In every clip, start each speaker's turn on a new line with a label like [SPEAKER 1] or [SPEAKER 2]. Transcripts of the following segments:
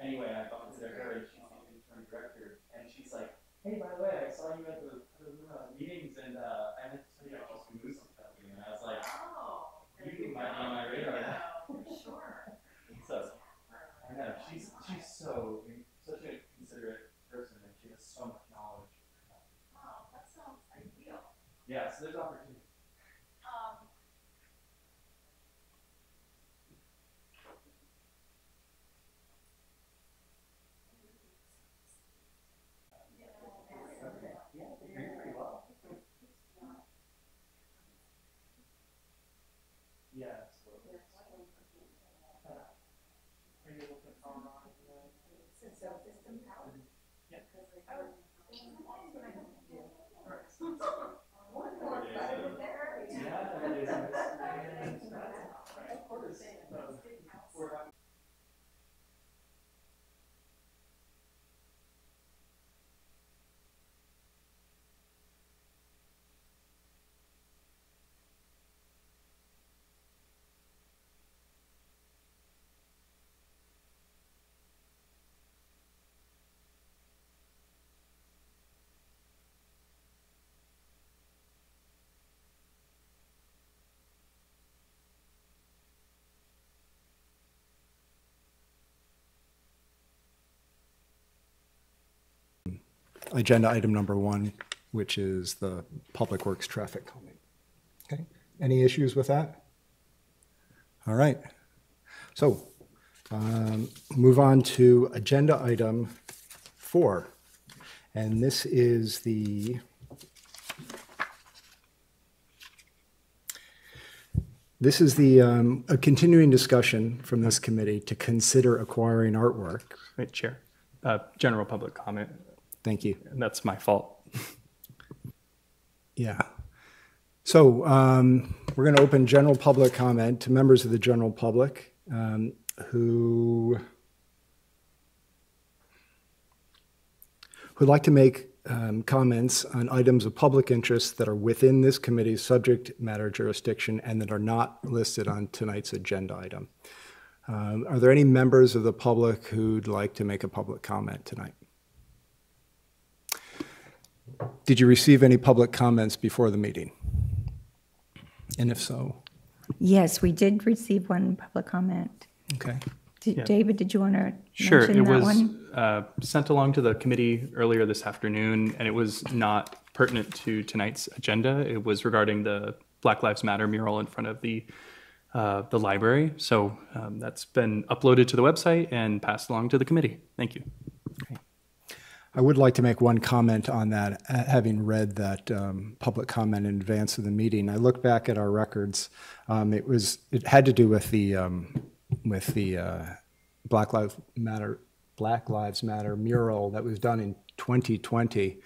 [SPEAKER 1] anyway, I bumped into her and she's the interim director, and she's like, "Hey, by the way, I saw you at the, the uh, meetings, and uh, I meant to tell you about some moose something." And I was like,
[SPEAKER 2] Oh.
[SPEAKER 1] "You might be on my radar." now."
[SPEAKER 2] For sure.
[SPEAKER 1] So I know she's she's so such a considerate person, and she has so much knowledge.
[SPEAKER 2] Oh, that sounds ideal.
[SPEAKER 1] Yeah, so there's opportunity.
[SPEAKER 2] Um.
[SPEAKER 1] Yeah, you're doing pretty well. Yeah, absolutely. Are you able to call on? Yeah. Yeah, it is. And of course, um, we're happy.
[SPEAKER 3] Agenda item number one, which is the Public Works traffic calming. Okay, any issues with that? All right, so um, move on to agenda item four. And this is the This is the, um, a continuing discussion from this committee to consider acquiring artwork.
[SPEAKER 4] Right, Chair. Uh, General public comment,
[SPEAKER 3] Thank you.
[SPEAKER 4] and that's my fault.
[SPEAKER 3] Yeah. So um, we're going to open general public comment to members of the general public um, who would like to make um, comments on items of public interest that are within this committee's subject matter jurisdiction and that are not listed on tonight's agenda item. Um, Are there any members of the public who'd like to make a public comment tonight? Did you receive any public comments before the meeting? And if so,
[SPEAKER 5] Yes, we did receive one public comment.
[SPEAKER 3] okay.
[SPEAKER 5] Did-
[SPEAKER 4] Yeah.
[SPEAKER 5] David, did you want to
[SPEAKER 4] Sure,
[SPEAKER 5] mention
[SPEAKER 4] it
[SPEAKER 5] that
[SPEAKER 4] was
[SPEAKER 5] one?
[SPEAKER 4] uh, sent along to the committee earlier this afternoon, and it was not pertinent to tonight's agenda. It was regarding the Black Lives Matter mural in front of the uh, the library. So um, that's been uploaded to the website and passed along to the committee. Thank you.
[SPEAKER 3] I would like to make one comment on that, uh, having read that um, public comment in advance of the meeting. I look back at our records. Um, It was, it had to do with the, um, with the uh, Black Lives Matter, Black Lives Matter mural that was done in 2020.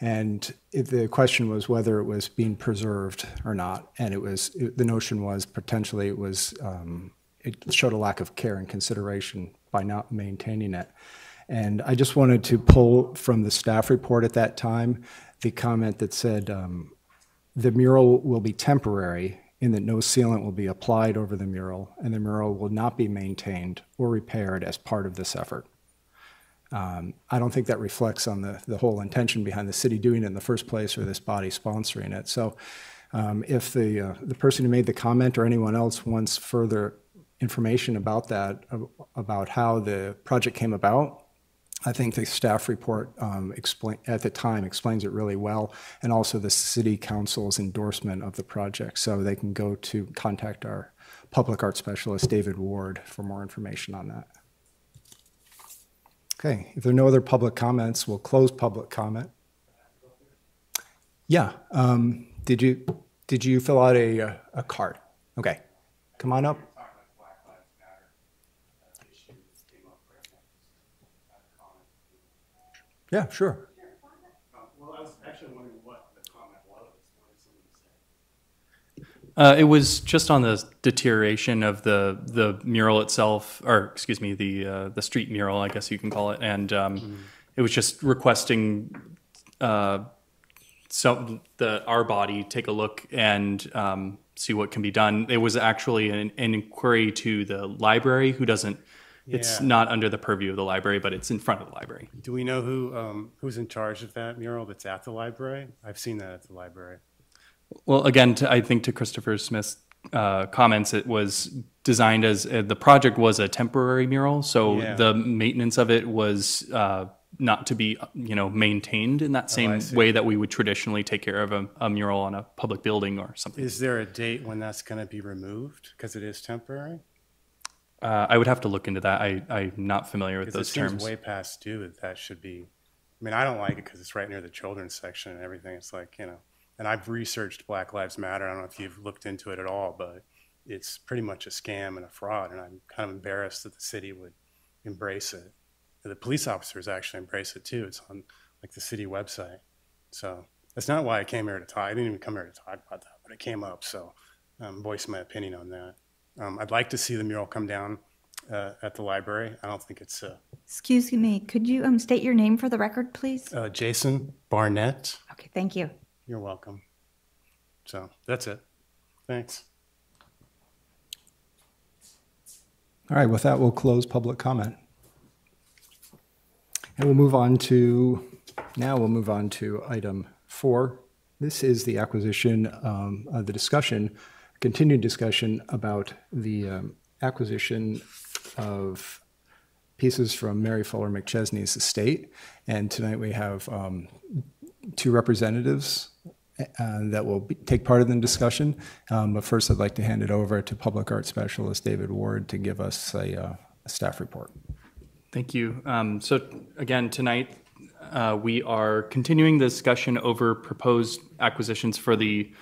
[SPEAKER 3] And it- the question was whether it was being preserved or not. And it was, it- the notion was potentially it was, um, it showed a lack of care and consideration by not maintaining it. And I just wanted to pull from the staff report at that time, the comment that said, um, the mural will be temporary in that no sealant will be applied over the mural, and the mural will not be maintained or repaired as part of this effort. Um, I don't think that reflects on the, the whole intention behind the city doing it in the first place or this body sponsoring it. So um, if the, uh, the person who made the comment or anyone else wants further information about that, about how the project came about, I think the staff report um, explain, at the time explains it really well, and also the city council's endorsement of the project. So they can go to contact our public art specialist, David Ward, for more information on that. Okay, if there are no other public comments, we'll close public comment. Yeah, um, did you, did you fill out a, a card? Okay, come on up. Yeah, sure.
[SPEAKER 6] Well, I was actually wondering what the comment was. What did someone say?
[SPEAKER 4] Uh, it was just on the deterioration of the the mural itself, or excuse me, the uh, the street mural, I guess you can call it, and um, it was just requesting uh, so the our body take a look and um, see what can be done. It was actually an, an inquiry to the library, who doesn't It's not under the purview of the library, but it's in front of the library.
[SPEAKER 7] Do we know who, um, who's in charge of that mural that's at the library? I've seen that at the library.
[SPEAKER 4] Well, again, to, I think to Christopher Smith's uh, comments, it was designed as uh, the project was a temporary mural, so
[SPEAKER 7] Yeah.
[SPEAKER 4] the maintenance of it was uh, not to be, you know, maintained in that
[SPEAKER 7] Oh,
[SPEAKER 4] same
[SPEAKER 7] see.
[SPEAKER 4] way that we would traditionally take care of a, a mural on a public building or something.
[SPEAKER 7] Is there a date when that's going to be removed? Because it is temporary?
[SPEAKER 4] Uh, I would have to look into that. I, I'm not familiar with
[SPEAKER 7] Because it
[SPEAKER 4] those
[SPEAKER 7] seems
[SPEAKER 4] terms.
[SPEAKER 7] way past due that that should be, I mean, I don't like it because it's right near the children's section and everything. It's like, you know, and I've researched Black Lives Matter. I don't know if you've looked into it at all, but it's pretty much a scam and a fraud. And I'm kind of embarrassed that the city would embrace it. The police officers actually embrace it too. It's on like the city website. So that's not why I came here to talk. I didn't even come here to talk about that, but it came up. So um, voicing my opinion on that. Um, I'd like to see the mural come down uh, at the library. I don't think it's uh,
[SPEAKER 5] Excuse me, could you um, state your name for the record, please?
[SPEAKER 7] uh, Jason Barnett.
[SPEAKER 5] Okay, thank you.
[SPEAKER 7] You're welcome. So that's it. Thanks.
[SPEAKER 3] All right, with that, we'll close public comment. And we'll move on to, now we'll move on to item four. This is the acquisition, um, uh, the discussion, continued discussion about the um, acquisition of pieces from Mary Fuller McChesney's estate. And tonight we have um, two representatives uh, that will be, take part in the discussion. Um, but first, I'd like to hand it over to Public Art Specialist David Ward to give us a, uh, a staff report.
[SPEAKER 4] Thank you. Um, so again, tonight, uh, we are continuing the discussion over proposed acquisitions for the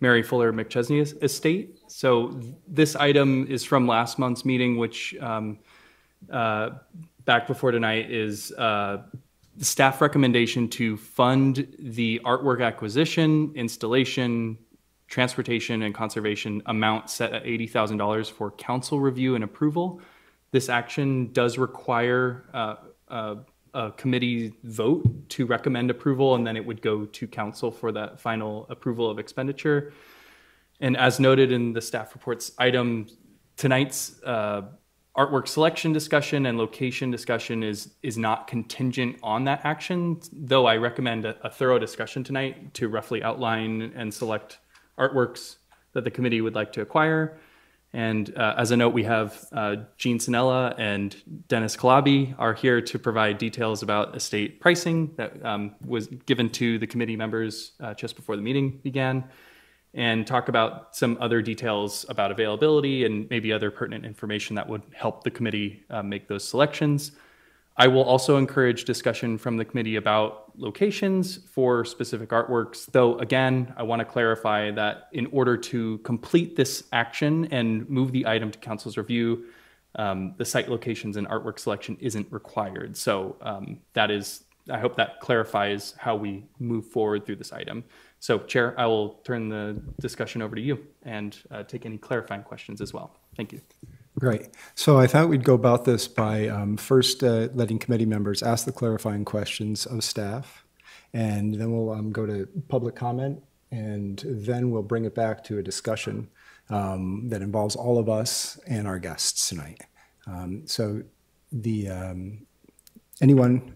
[SPEAKER 4] Mary Fuller McChesney estate. So this item is from last month's meeting, which um, uh, back before tonight is uh, the staff recommendation to fund the artwork acquisition, installation, transportation, and conservation amount set at $80,000 for council review and approval. This action does require uh, uh, a committee vote to recommend approval, and then it would go to council for that final approval of expenditure. And as noted in the staff reports item, tonight's uh, artwork selection discussion and location discussion is is not contingent on that action. Though I recommend a, a thorough discussion tonight to roughly outline and select artworks that the committee would like to acquire. And uh, as a note, we have uh, Gene Sinella and Dennis Kalabi are here to provide details about estate pricing that um, was given to the committee members uh, just before the meeting began, and talk about some other details about availability and maybe other pertinent information that would help the committee uh, make those selections. I will also encourage discussion from the committee about locations for specific artworks, though again, I want to clarify that in order to complete this action and move the item to council's review, um, the site locations and artwork selection isn't required. So um, that is, I hope that clarifies how we move forward through this item. So Chair, I will turn the discussion over to you and uh, take any clarifying questions as well. Thank you.
[SPEAKER 3] Great. So I thought we'd go about this by um, first uh, letting committee members ask the clarifying questions of staff, and then we'll um, go to public comment, and then we'll bring it back to a discussion um, that involves all of us and our guests tonight. Um, so, the um, anyone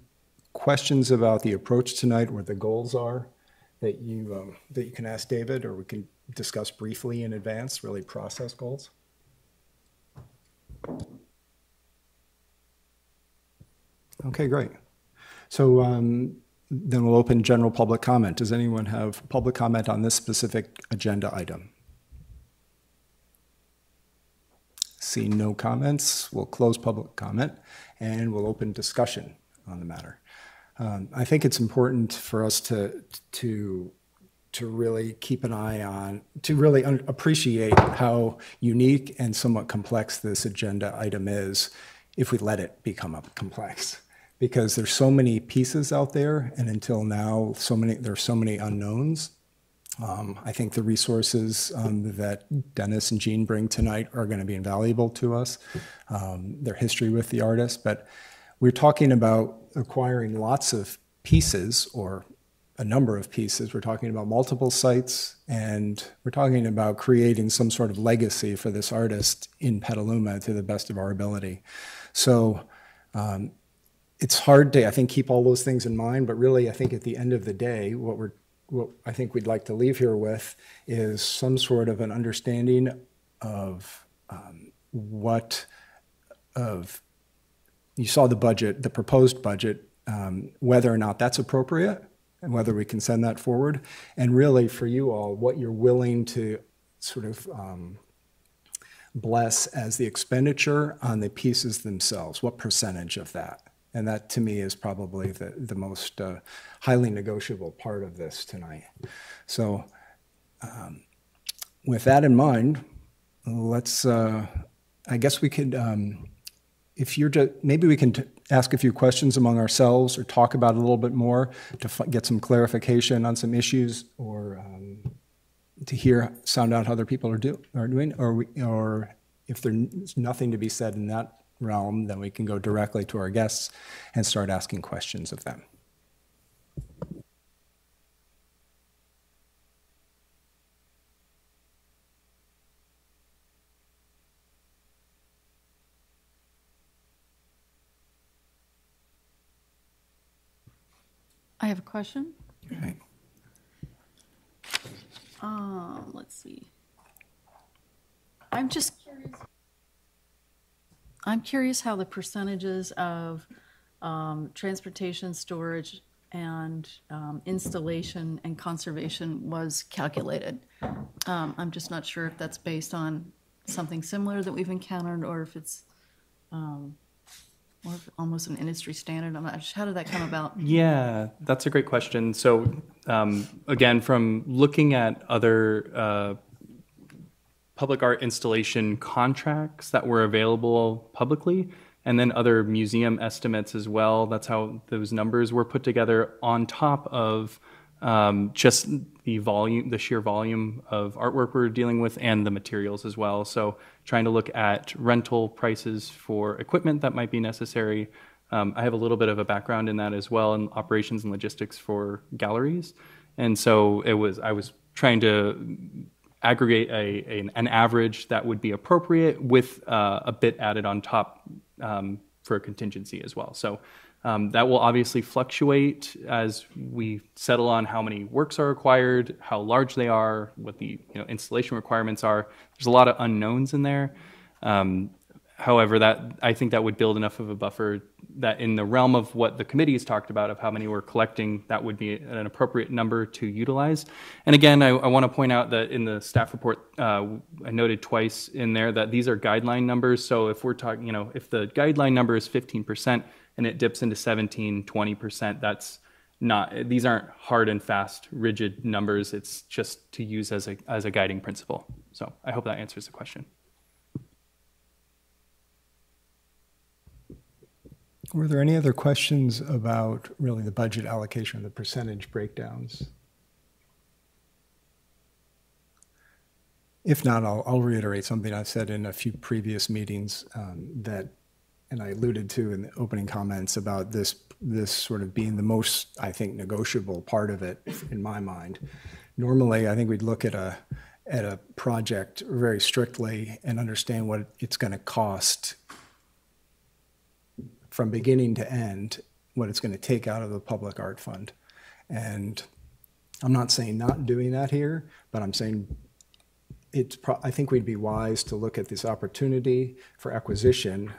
[SPEAKER 3] questions about the approach tonight, or the goals are that you um, that you can ask David, or we can discuss briefly in advance, really process goals. Okay, great. So um, then we'll open general public comment. Does anyone have public comment on this specific agenda item? Seeing no comments, we'll close public comment and we'll open discussion on the matter. Um, I think it's important for us to to to really keep an eye on, to really un- appreciate how unique and somewhat complex this agenda item is if we let it become complex. Because there's so many pieces out there, and until now, so many there's so many unknowns. Um, I think the resources um, that Dennis and Jean bring tonight are going to be invaluable to us. Um, their history with the artist, but we're talking about acquiring lots of pieces or a number of pieces. We're talking about multiple sites, and we're talking about creating some sort of legacy for this artist in Petaluma to the best of our ability. So um, it's hard to, I think, keep all those things in mind, but really, I think at the end of the day, what we're, what I think we'd like to leave here with is some sort of an understanding of um, what, of, you saw the budget, the proposed budget, um, whether or not that's appropriate and whether we can send that forward. And really, for you all, what you're willing to sort of um, bless as the expenditure on the pieces themselves, what percentage of that? And that to me is probably the, the most uh, highly negotiable part of this tonight. So, um, with that in mind, let's, uh, I guess we could, um, if you're just, maybe we can ask a few questions among ourselves or talk about it a little bit more to get some clarification on some issues or um, to hear, sound out how other people are, do, are doing, or, we, or if there's nothing to be said in that realm, then we can go directly to our guests and start asking questions of them.
[SPEAKER 8] I have a question.
[SPEAKER 3] Okay.
[SPEAKER 8] Um, let's see. I'm just curious. I'm curious how the percentages of um, transportation, storage, and um, installation and conservation was calculated. Um, I'm just not sure if that's based on something similar that we've encountered or if it's um, almost an industry standard. I'm not, how did that come about?
[SPEAKER 4] Yeah, that's a great question. So, um, again, from looking at other uh, public art installation contracts that were available publicly, and then other museum estimates as well, that's how those numbers were put together on top of um, just the volume, the sheer volume of artwork we're dealing with, and the materials as well. So, trying to look at rental prices for equipment that might be necessary. Um, I have a little bit of a background in that as well, in operations and logistics for galleries, and so it was. I was trying to aggregate a, a an average that would be appropriate with uh, a bit added on top um, for a contingency as well. So. Um, that will obviously fluctuate as we settle on how many works are required, how large they are, what the you know, installation requirements are. There's a lot of unknowns in there. Um, however, that I think that would build enough of a buffer that in the realm of what the committee has talked about of how many we're collecting, that would be an appropriate number to utilize. And again, I, I want to point out that in the staff report, uh, I noted twice in there that these are guideline numbers. So if we're talking, you know, if the guideline number is 15 percent and it dips into 17, 20%. That's not, these aren't hard and fast, rigid numbers. It's just to use as a, as a guiding principle. So I hope that answers the question.
[SPEAKER 3] Were there any other questions about really the budget allocation, the percentage breakdowns? If not, I'll, I'll reiterate something I've said in a few previous meetings um, that and I alluded to in the opening comments about this this sort of being the most I think negotiable part of it in my mind. Normally, I think we'd look at a at a project very strictly and understand what it's going to cost from beginning to end, what it's going to take out of the public art fund. And I'm not saying not doing that here, but I'm saying it's I think we'd be wise to look at this opportunity for acquisition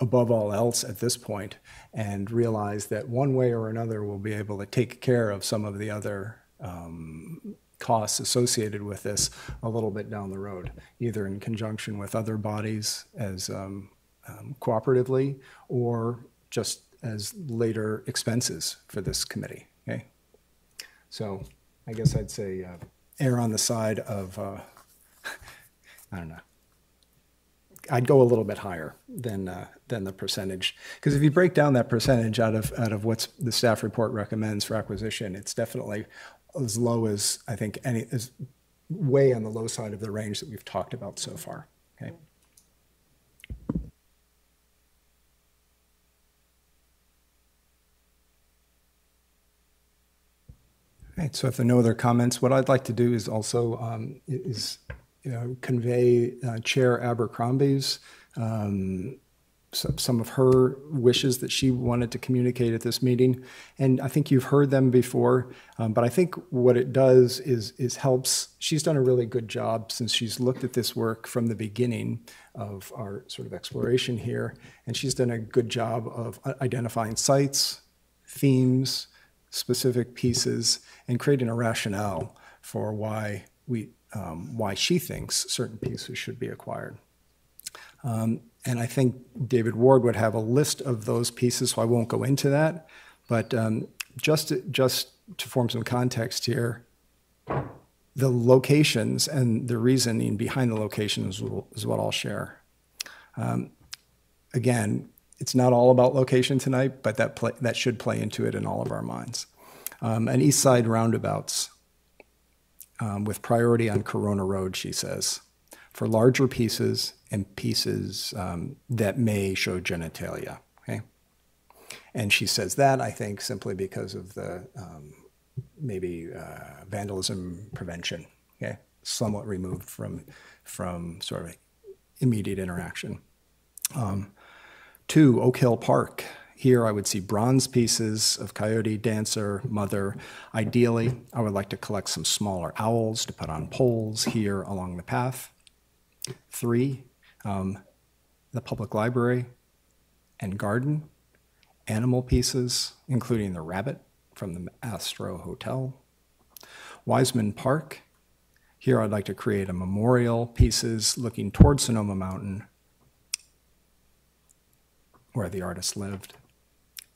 [SPEAKER 3] above all else at this point and realize that one way or another we'll be able to take care of some of the other um, costs associated with this a little bit down the road, either in conjunction with other bodies as um, um, cooperatively or just as later expenses for this committee. Okay, so I guess I'd say uh, err on the side of uh, I don't know. I'd go a little bit higher than uh, than the percentage because if you break down that percentage out of out of what the staff report recommends for acquisition, it's definitely as low as I think any is way on the low side of the range that we've talked about so far. Okay. All right, so if there are no other comments, what I'd like to do is also um, is you know, convey uh, Chair Abercrombie's um, some, some of her wishes that she wanted to communicate at this meeting. And I think you've heard them before, um, but I think what it does is, is helps. She's done a really good job since she's looked at this work from the beginning of our sort of exploration here. And she's done a good job of uh, identifying sites, themes, specific pieces, and creating a rationale for why we, um, why she thinks certain pieces should be acquired. Um, and I think David Ward would have a list of those pieces, so I won't go into that. But um, just, to, just to form some context here, the locations and the reasoning behind the locations is what I'll share. Um, again, it's not all about location tonight, but that, play, that should play into it in all of our minds. Um, and East Side roundabouts um, with priority on Corona Road, she says, for larger pieces and pieces um, that may show genitalia. Okay, and she says that I think simply because of the um, maybe uh, vandalism prevention. Okay, somewhat removed from from sort of immediate interaction. Um, two, Oak Hill Park. Here I would see bronze pieces of coyote, dancer, mother. Ideally, I would like to collect some smaller owls to put on poles here along the path. Three, um, the public library and garden, animal pieces, including the rabbit from the Astro Hotel. Wiseman Park. Here I'd like to create a memorial pieces looking toward Sonoma Mountain where the artist lived.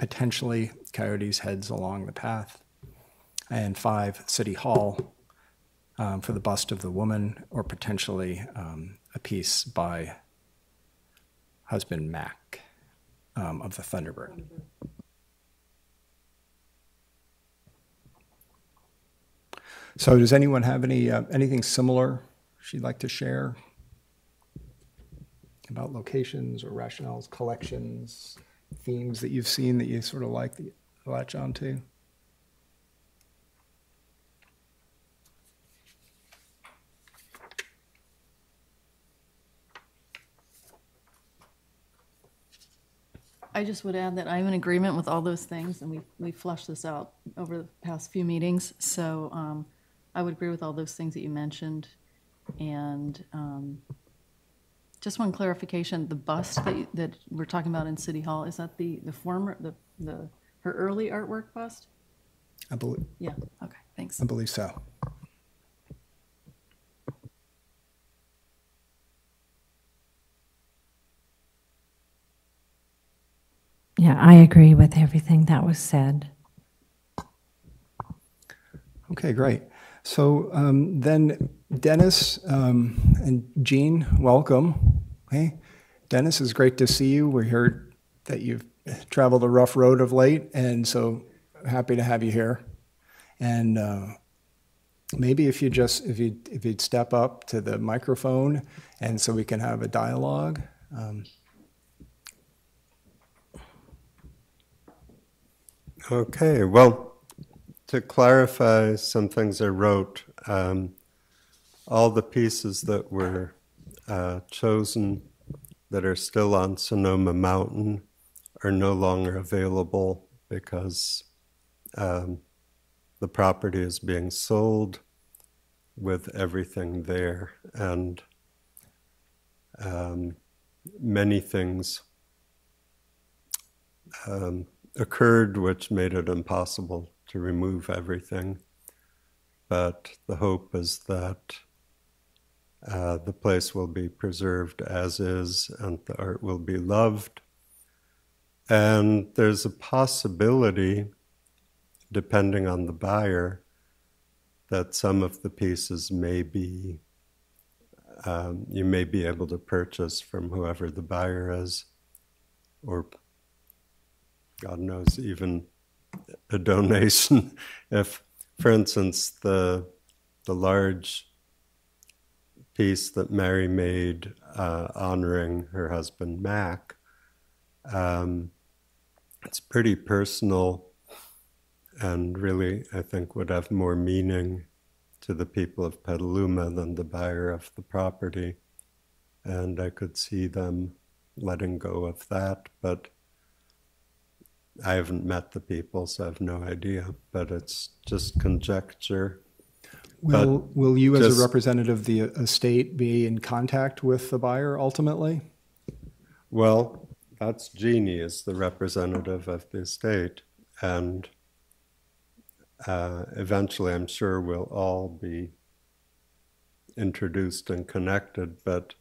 [SPEAKER 3] Potentially coyotes' heads along the path. And five, City Hall um, for the bust of the woman, or potentially um, a piece by husband Mac um, of the Thunderbird. So, does anyone have any uh, anything similar she'd like to share about locations or rationales, collections, themes that you've seen that you sort of like you latch onto?
[SPEAKER 8] I just would add that I'm in agreement with all those things, and we, we flushed this out over the past few meetings. So um, I would agree with all those things that you mentioned. And um, just one clarification, the bust that, you- that we're talking about in City Hall, is that the, the former, the, the, her early artwork bust?
[SPEAKER 3] I believe,
[SPEAKER 8] Yeah, okay, thanks.
[SPEAKER 3] I believe so.
[SPEAKER 9] Yeah, I agree with everything that was said.
[SPEAKER 3] Okay, great. So um, then, Dennis um, and Jean, welcome. Hey, Dennis, it's great to see you. We heard that you've traveled a rough road of late, and so happy to have you here. And uh, maybe if you just if you if you'd step up to the microphone, and so we can have a dialogue. Um,
[SPEAKER 10] Okay, well, to clarify some things I wrote, um, all the pieces that were uh, chosen that are still on Sonoma Mountain are no longer available because um, the property is being sold with everything there, and um, many things um, occurred which made it impossible to remove everything. But the hope is that uh, the place will be preserved as is and the art will be loved. And there's a possibility, depending on the buyer, that some of the pieces may be, um, you may be able to purchase from whoever the buyer is, or God knows, even a donation. if, for instance, the the large piece that Mary made uh, honoring her husband Mac, um, it's pretty personal, and really, I think, would have more meaning to the people of Petaluma than the buyer of the property, and I could see them letting go of that. But I haven't met the people, so I have no idea. But it's just conjecture.
[SPEAKER 3] Will, will you, as a representative of the estate, be in contact with the buyer ultimately?
[SPEAKER 10] Well, that's Jeannie as the representative of the estate, and uh, eventually, I'm sure we'll all be introduced and connected. But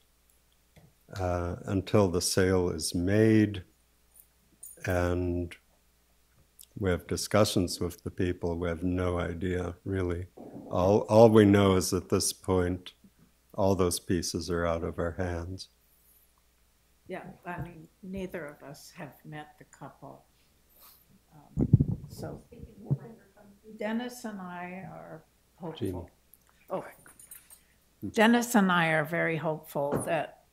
[SPEAKER 10] uh, until the sale is made, and we have discussions with the people, we have no idea really. All all we know is at this point, all those pieces are out of our hands.
[SPEAKER 11] Yeah, I mean, neither of us have met the couple. Um, So Dennis and I are hopeful. Oh, Dennis and I are very hopeful that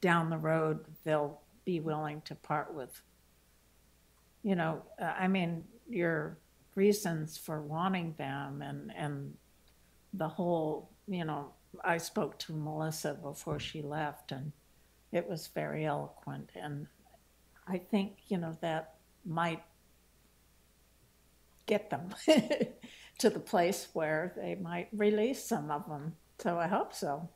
[SPEAKER 11] down the road, they'll be willing to part with, you know, I mean, your reasons for wanting them and, and the whole, you know, I spoke to Melissa before she left and it was very eloquent. And I think, you know, that might get them to the place where they might release some of them. So I hope so.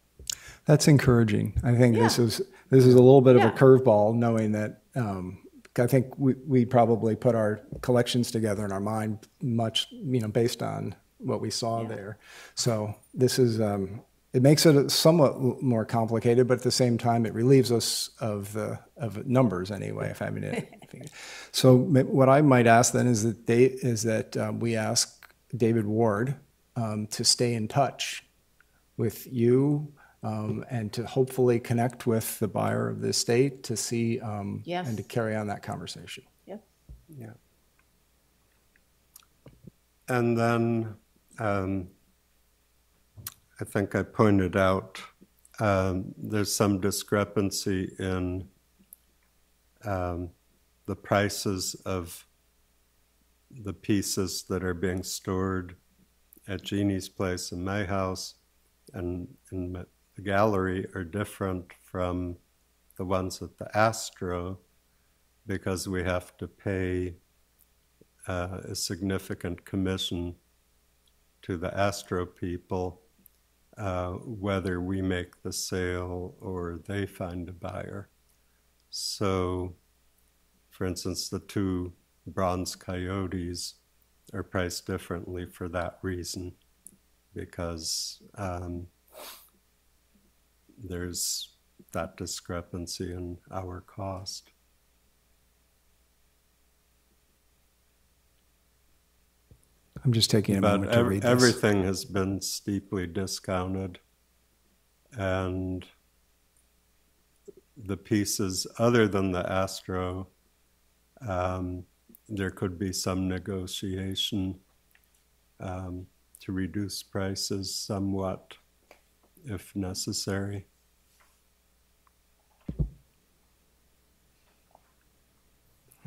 [SPEAKER 3] That's encouraging. I think this is this is a little bit of a curveball, knowing that um, I think we we probably put our collections together in our mind much you know based on what we saw
[SPEAKER 11] Yeah.
[SPEAKER 3] there. So this is um, it makes it somewhat more complicated, but at the same time it relieves us of the of numbers anyway. If I mean it. so what I might ask then is that they is that um, we ask David Ward um, to stay in touch with you um, and to hopefully connect with the buyer of the estate to see um,
[SPEAKER 11] Yes.
[SPEAKER 3] and to carry on that conversation.
[SPEAKER 11] Yep.
[SPEAKER 10] Yeah. And then um, I think I pointed out um, there's some discrepancy in um, the prices of the pieces that are being stored at Jeannie's place in my house and in my- the gallery are different from the ones at the Astro because we have to pay uh, a significant commission to the Astro people, uh, whether we make the sale or they find a buyer. So, for instance, the two bronze coyotes are priced differently for that reason, because um, there's that discrepancy in our cost.
[SPEAKER 3] I'm just taking a
[SPEAKER 10] But
[SPEAKER 3] moment to
[SPEAKER 10] ev-
[SPEAKER 3] read this.
[SPEAKER 10] everything has been steeply discounted, and the pieces other than the Astro, um, there could be some negotiation um, to reduce prices somewhat if necessary.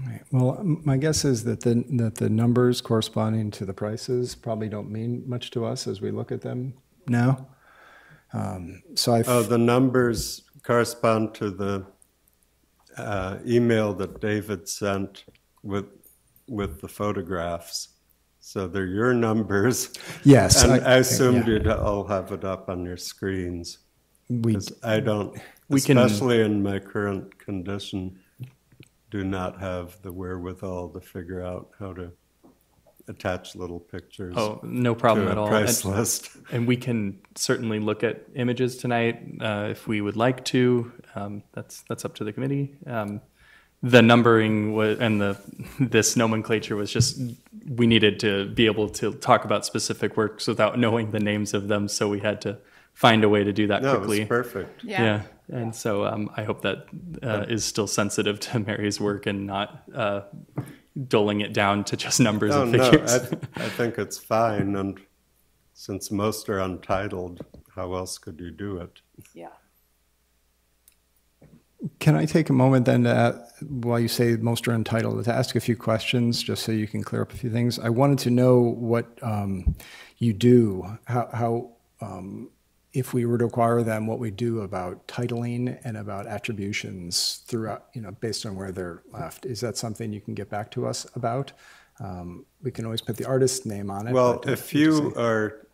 [SPEAKER 3] Right. Well, my guess is that the that the numbers corresponding to the prices probably don't mean much to us as we look at them now. Um, so I
[SPEAKER 10] Oh, the numbers correspond to the uh, email that David sent with with the photographs. So they're your numbers.
[SPEAKER 3] Yes,
[SPEAKER 10] and
[SPEAKER 3] I-
[SPEAKER 10] I, assumed
[SPEAKER 3] yeah.
[SPEAKER 10] you'd all have it up on your screens.
[SPEAKER 3] we
[SPEAKER 10] 'Cause I don't,
[SPEAKER 4] We can-
[SPEAKER 10] especially in my current condition, do not have the wherewithal to figure out how to attach little pictures
[SPEAKER 4] Oh, no problem
[SPEAKER 10] to
[SPEAKER 4] at all.
[SPEAKER 10] price
[SPEAKER 4] And-
[SPEAKER 10] list.
[SPEAKER 4] And we can certainly look at images tonight uh, if we would like to. Um, that's that's up to the committee. Um, the numbering was, and the this nomenclature was just we needed to be able to talk about specific works without knowing the names of them, so we had to find a way to do that
[SPEAKER 10] No,
[SPEAKER 4] quickly.
[SPEAKER 10] it's perfect.
[SPEAKER 4] Yeah. And so um, I hope that uh, is still sensitive to Mary's work and not uh, doling it down to just numbers
[SPEAKER 10] Oh,
[SPEAKER 4] and
[SPEAKER 10] no,
[SPEAKER 4] figures.
[SPEAKER 10] I, I think it's fine, and since most are untitled, how else could you do it?
[SPEAKER 11] Yeah.
[SPEAKER 3] Can I take a moment then to, while you say most are entitled, to ask a few questions, just so you can clear up a few things? I wanted to know what um, you do, how, how um, if we were to acquire them, what we do about titling and about attributions throughout, you know, based on where they're left. Is that something you can get back to us about? Um, we can always put the artist's name on it.
[SPEAKER 10] Well, if you are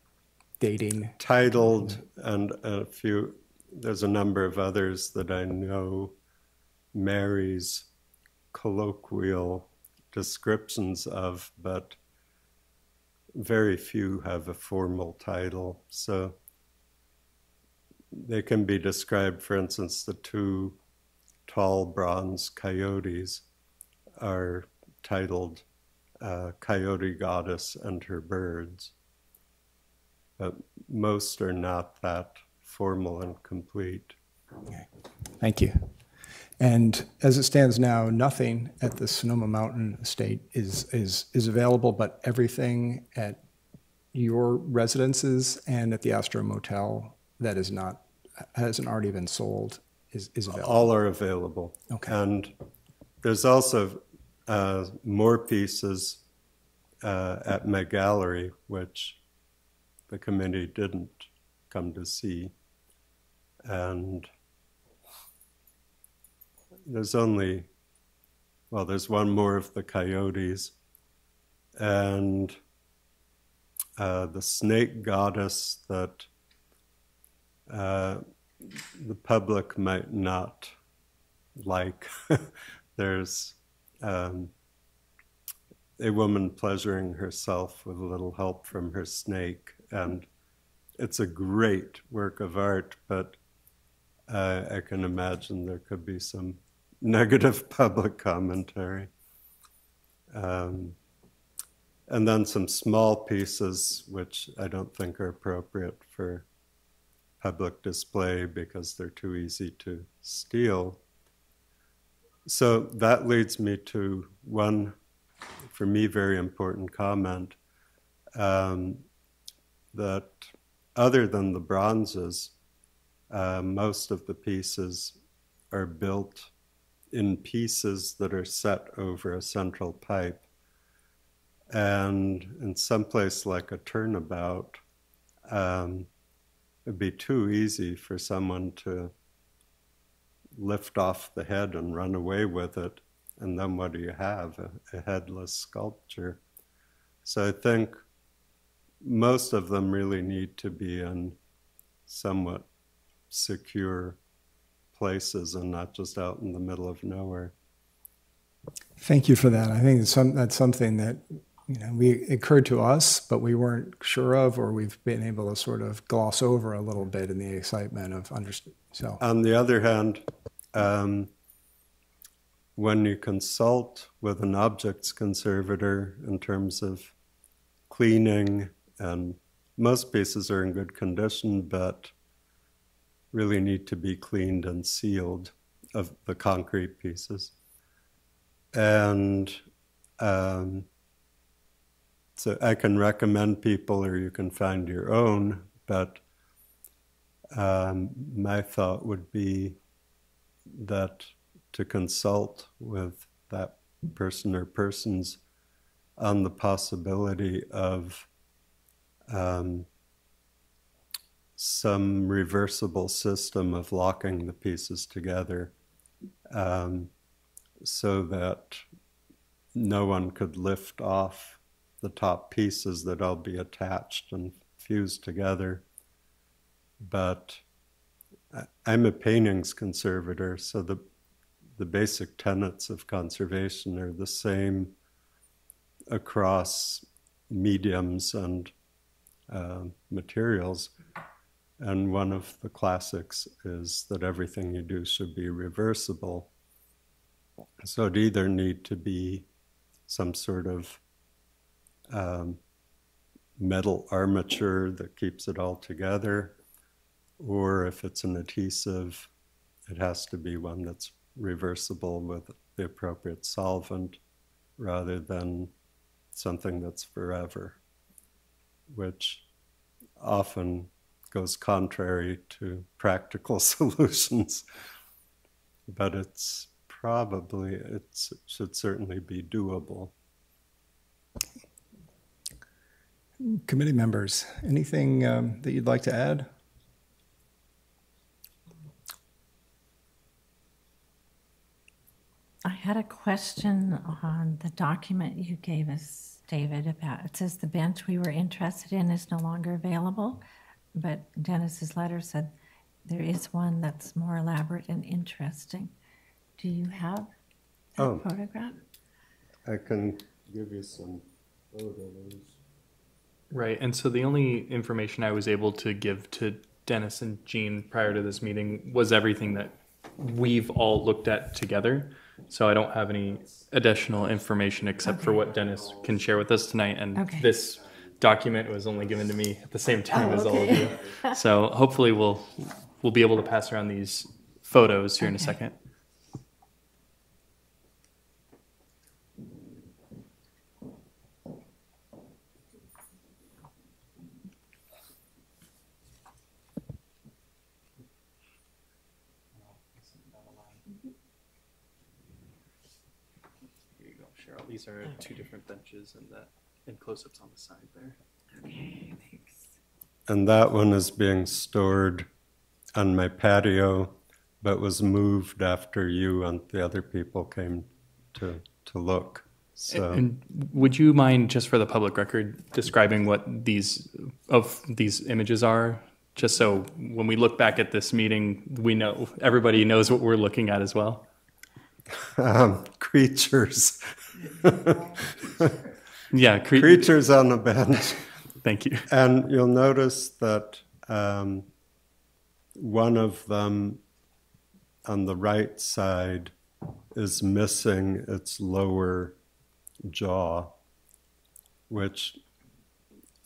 [SPEAKER 3] dating,
[SPEAKER 10] titled and a few, there's a number of others that I know Mary's colloquial descriptions of, but very few have a formal title. So they can be described, for instance, the two tall bronze coyotes are titled uh, Coyote Goddess and Her Birds. But most are not that formal and complete. Okay.
[SPEAKER 3] Thank you. And as it stands now, nothing at the Sonoma Mountain Estate is, is, is available, but everything at your residences and at the Astro Motel that is not, hasn't already been sold is, is available.
[SPEAKER 10] All are available.
[SPEAKER 3] Okay.
[SPEAKER 10] And there's also uh, more pieces uh, at my Gallery, which the committee didn't come to see. And there's only, well, there's one more of the coyotes. And uh, the snake goddess that uh, the public might not like. There's um, a woman pleasuring herself with a little help from her snake, and it's a great work of art, but uh, I can imagine there could be some negative public commentary. Um, and then some small pieces, which I don't think are appropriate for public display because they're too easy to steal. So that leads me to one, for me, very important comment um, that other than the bronzes, uh, most of the pieces are built in pieces that are set over a central pipe. And in some place like a turnabout, um, it'd be too easy for someone to lift off the head and run away with it. And then what do you have? A, a headless sculpture. So I think most of them really need to be in somewhat secure places and not just out in the middle of nowhere.
[SPEAKER 3] Thank you for that. I think some, that's something that you know we occurred to us, but we weren't sure of, or we've been able to sort of gloss over a little bit in the excitement of understanding. So,
[SPEAKER 10] On the other hand, um, when you consult with an objects conservator in terms of cleaning, and most pieces are in good condition, but really need to be cleaned and sealed of the concrete pieces. And um, so I can recommend people, or you can find your own, but um, my thought would be that to consult with that person or persons on the possibility of um, some reversible system of locking the pieces together um, so that no one could lift off the top pieces that all be attached and fused together. But I'm a paintings conservator, so the the basic tenets of conservation are the same across mediums and uh, materials. And one of the classics is that everything you do should be reversible. So it either need to be some sort of um, metal armature that keeps it all together, or if it's an adhesive, it has to be one that's reversible with the appropriate solvent rather than something that's forever, which often goes contrary to practical solutions. But it's probably, it's, it should certainly be doable.
[SPEAKER 3] Committee members, anything um, that you'd like to add?
[SPEAKER 9] I had a question on the document you gave us, David, about it says the bench we were interested in is no longer available but Dennis's letter said there is one that's more elaborate and interesting. Do you have that
[SPEAKER 10] Oh.
[SPEAKER 9] photograph?
[SPEAKER 10] I can give you some photos.
[SPEAKER 4] Right, and so the only information I was able to give to Dennis and Jean prior to this meeting was everything that we've all looked at together. So I don't have any additional information except for what Dennis can share with us tonight. And
[SPEAKER 9] Okay.
[SPEAKER 4] this document was only given to me at the same time
[SPEAKER 9] Oh,
[SPEAKER 4] as all of you. So hopefully we'll we'll be able to pass around these photos here in a second. Here you go, Cheryl. These are two different benches and that and close-ups on the side there.
[SPEAKER 9] Okay, thanks.
[SPEAKER 10] And that one is being stored on my patio, but was moved after you and the other people came to, to look. So,
[SPEAKER 4] And would you mind, just for the public record, describing what these of these images are, just so when we look back at this meeting, we know everybody knows what we're looking at as well.
[SPEAKER 10] um, creatures.
[SPEAKER 4] Yeah, cre-
[SPEAKER 10] creatures on a bench.
[SPEAKER 4] Thank you.
[SPEAKER 10] And you'll notice that um, one of them on the right side is missing its lower jaw, which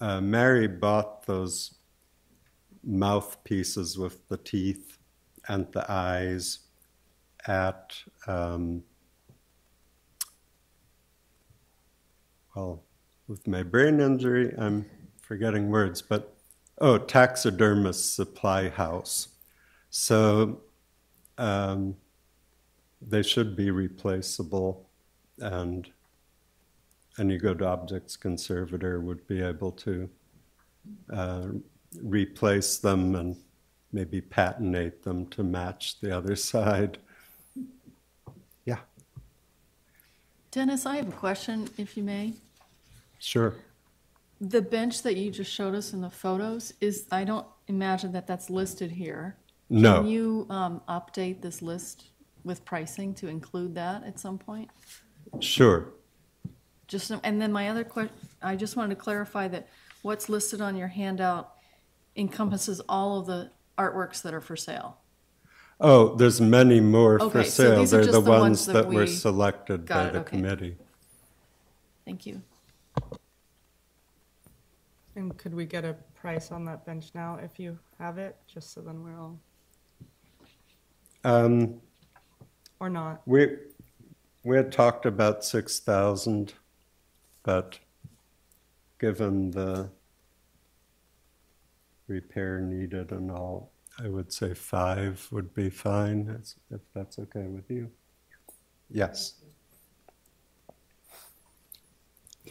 [SPEAKER 10] uh, Mary bought those mouthpieces with the teeth and the eyes at. Um, well, with my brain injury, I'm forgetting words, but oh, taxidermist supply house. So um, they should be replaceable, and any good objects conservator would be able to uh, replace them and maybe patinate them to match the other side. Yeah,
[SPEAKER 8] Dennis, I have a question, if you may.
[SPEAKER 10] Sure.
[SPEAKER 8] The bench that you just showed us in the photos is, I don't imagine that that's listed here.
[SPEAKER 10] No.
[SPEAKER 8] Can you um, update this list with pricing to include that at some point?
[SPEAKER 10] Sure.
[SPEAKER 8] Just, and then my other question, I just wanted to clarify that what's listed on your handout encompasses all of the artworks that are for sale.
[SPEAKER 10] Oh, there's many more for
[SPEAKER 8] Okay, so
[SPEAKER 10] sale.
[SPEAKER 8] these are
[SPEAKER 10] They're the
[SPEAKER 8] just the ones that
[SPEAKER 10] were
[SPEAKER 8] we-
[SPEAKER 10] selected
[SPEAKER 8] Got
[SPEAKER 10] by
[SPEAKER 8] it,
[SPEAKER 10] the
[SPEAKER 8] okay.
[SPEAKER 10] committee.
[SPEAKER 8] Thank you.
[SPEAKER 12] And could we get a price on that bench now if you have it, just so then we're all,
[SPEAKER 10] Um,
[SPEAKER 12] or not?
[SPEAKER 10] we, we had talked about six thousand, but given the repair needed and all, I would say five would be fine, if that's okay with you. Yes.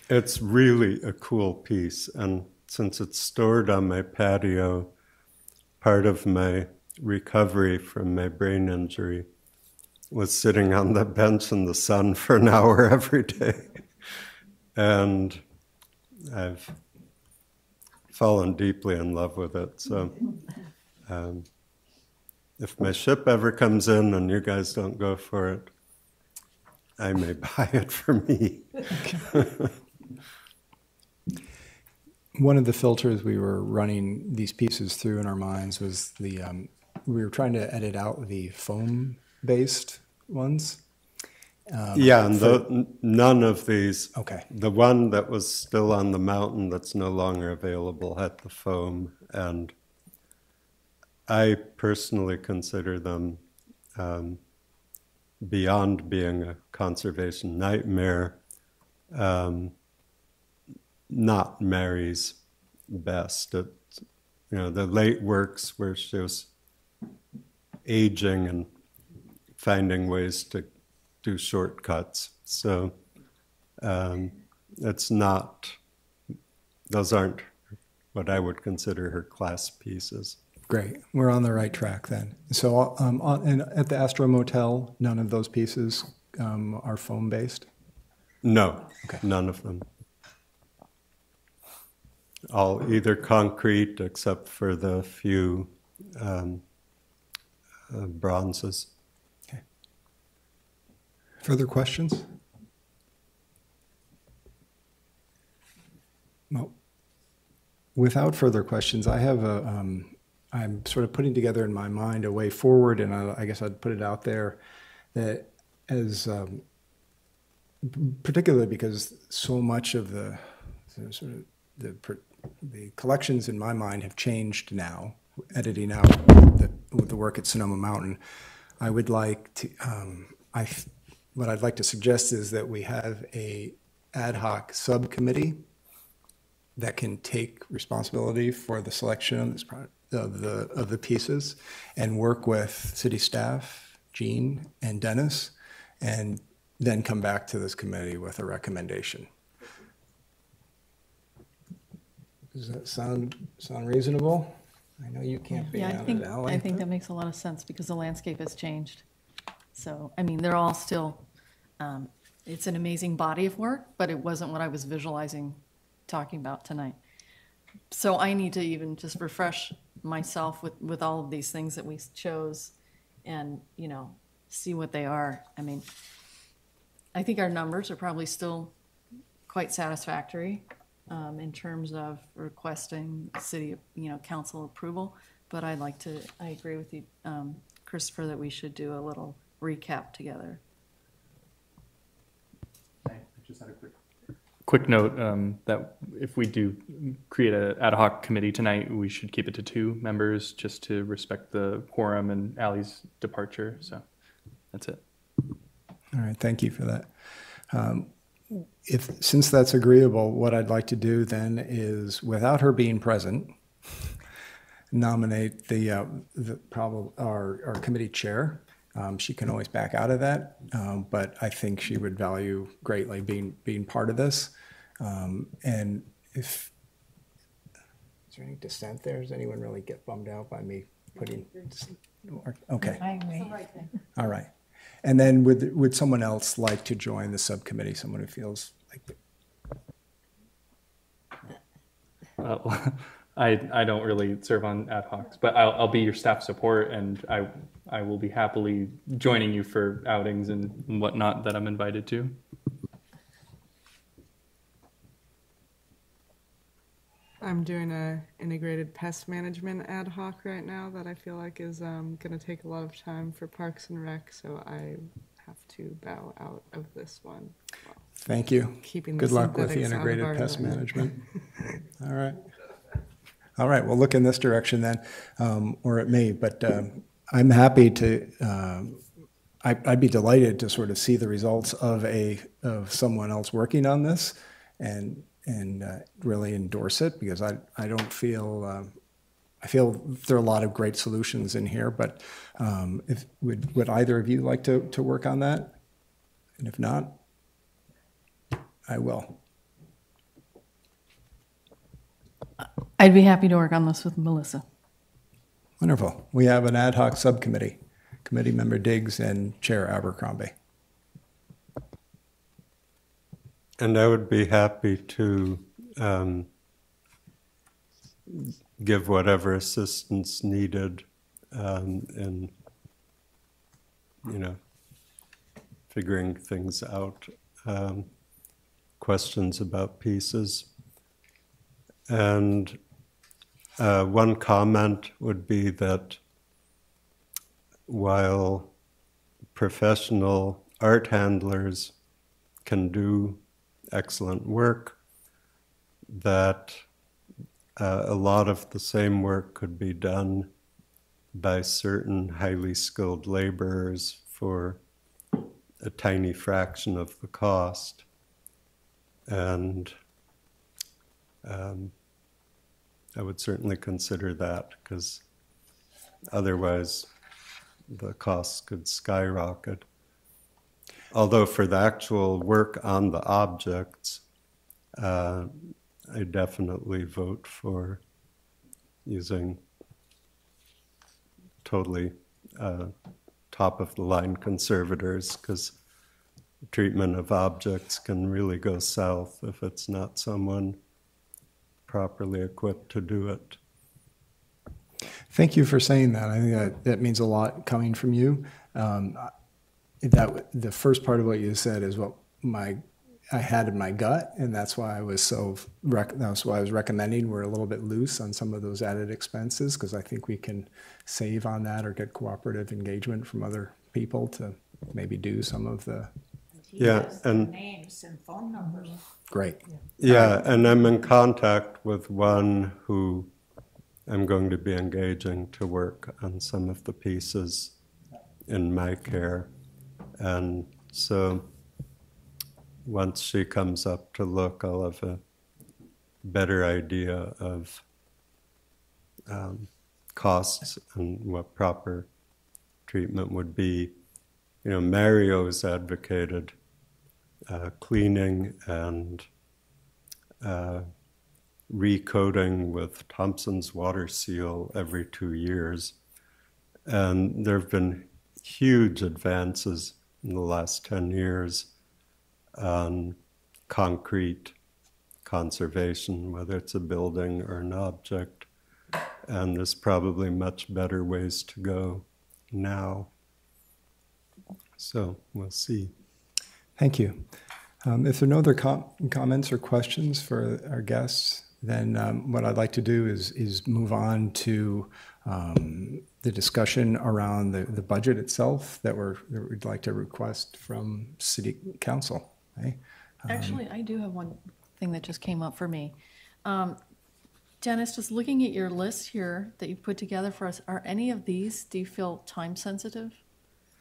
[SPEAKER 10] It's really a cool piece, and since it's stored on my patio, part of my recovery from my brain injury was sitting on the bench in the sun for an hour every day. And I've fallen deeply in love with it. So um, if my ship ever comes in and you guys don't go for it, I may buy it for me.
[SPEAKER 3] One of the filters we were running these pieces through in our minds was the, um, we were trying to edit out the foam-based ones. Um,
[SPEAKER 10] yeah, and
[SPEAKER 3] for-
[SPEAKER 10] n none of these.
[SPEAKER 3] Okay.
[SPEAKER 10] The one that was still on the mountain that's no longer available had the foam, and I personally consider them um, beyond being a conservation nightmare. Um, not Mary's best. It, you know, the late works where she was aging and finding ways to do shortcuts. So um, it's not, those aren't what I would consider her class pieces.
[SPEAKER 3] Great, we're on the right track then. So, um, on, and at the Astro Motel, none of those pieces um, are foam-based?
[SPEAKER 10] No, okay. none of them. All either concrete except for the few um, uh, bronzes.
[SPEAKER 3] Further questions? Well, without further questions, I have a, um, I'm sort of putting together in my mind a way forward, and I, I guess I'd put it out there that as, um, particularly because so much of the, sort of the, the collections in my mind have changed now, editing out the, with the work at Sonoma Mountain. I would like to, um, I, what I'd like to suggest is that we have a ad hoc subcommittee that can take responsibility for the selection of this pro- of the of the pieces and work with city staff, Jean and Dennis, and then come back to this committee with a recommendation. Does that sound sound reasonable? I know you can't be
[SPEAKER 8] Yeah, I
[SPEAKER 3] out
[SPEAKER 8] think,
[SPEAKER 3] at Ally.
[SPEAKER 8] I think that makes a lot of sense because the landscape has changed. So, I mean, they're all still, um, it's an amazing body of work, but it wasn't what I was visualizing talking about tonight. So I need to even just refresh myself with, with all of these things that we chose and, you know, see what they are. I mean, I think our numbers are probably still quite satisfactory um, in terms of requesting city, you know, council approval. But I'd like to, I agree with you, um, Christopher, that we should do a little recap together.
[SPEAKER 4] I just had a quick. Quick note um, that if we do create an ad hoc committee tonight, we should keep it to two members just to respect the quorum and Ally's departure. So that's it.
[SPEAKER 3] All right, thank you for that. Um, If, since that's agreeable, what I'd like to do then is, without her being present, nominate the, uh, the probably, our, our committee chair. Um, She can always back out of that, um, but I think she would value greatly being, being part of this. Um, And if, is there any dissent there? Does anyone really get bummed out by me putting? Okay. All right. And then would, would someone else like to join the subcommittee, someone who feels like,
[SPEAKER 4] I, I don't really serve on ad hocs, but I'll, I'll be your staff support and I, I will be happily joining you for outings and whatnot that I'm invited to.
[SPEAKER 12] I'm doing a integrated pest management ad hoc right now that I feel like is um, going to take a lot of time for Parks and Rec, so I have to bow out of this one.
[SPEAKER 3] thank you.
[SPEAKER 12] Keeping
[SPEAKER 3] Good luck with the
[SPEAKER 12] synthetics out of
[SPEAKER 3] integrated pest management. All right. All right, we'll look in this direction then, um, or at me, but um, I'm happy to, um, I'd be delighted to sort of see the results of a, of someone else working on this and, and uh, really endorse it, because I, I don't feel, um, I feel there are a lot of great solutions in here, but um, if, would, would either of you like to, to work on that? And if not, I will.
[SPEAKER 8] I'd be happy to work on this with Melissa.
[SPEAKER 3] Wonderful. We have an ad hoc subcommittee, committee member Diggs and Chair Abercrombie.
[SPEAKER 10] And I would be happy to um, give whatever assistance needed um, in, you know, figuring things out, um, questions about pieces. And uh, one comment would be that while professional art handlers can do excellent work, that uh, a lot of the same work could be done by certain highly skilled laborers for a tiny fraction of the cost. And um, I would certainly consider that because otherwise the costs could skyrocket. Although for the actual work on the objects, uh, I definitely vote for using totally uh, top of the line conservators because treatment of objects can really go south if it's not someone properly equipped to do it.
[SPEAKER 3] Thank you for saying that. I think that, that means a lot coming from you. Um, that the first part of what you said is what my I had in my gut, and that's why I was so rec- that's why I was recommending we're a little bit loose on some of those added expenses because I think we can save on that or get cooperative engagement from other people to maybe do some of the
[SPEAKER 11] He
[SPEAKER 10] Yeah,
[SPEAKER 11] has
[SPEAKER 10] and-
[SPEAKER 11] names and phone numbers.
[SPEAKER 3] great.
[SPEAKER 10] Yeah, and I'm in contact with one who I'm going to be engaging to work on some of the pieces in my care. And so once she comes up to look, I'll have a better idea of um, costs and what proper treatment would be. You know, Mario's advocated uh, cleaning and uh, recoating with Thompson's water seal every two years. And there have been huge advances in the last 10 years on concrete conservation, whether it's a building or an object. And there's probably much better ways to go now. So we'll see.
[SPEAKER 3] Thank you. Um, if there are no other com- comments or questions for our guests, then um, what I'd like to do is is move on to um, the discussion around the, the budget itself that we're that we'd like to request from City Council. Okay?
[SPEAKER 8] Actually, I do have one thing that just came up for me. Um, Dennis, just looking at your list here that you put together for us, are any of these, do you feel time sensitive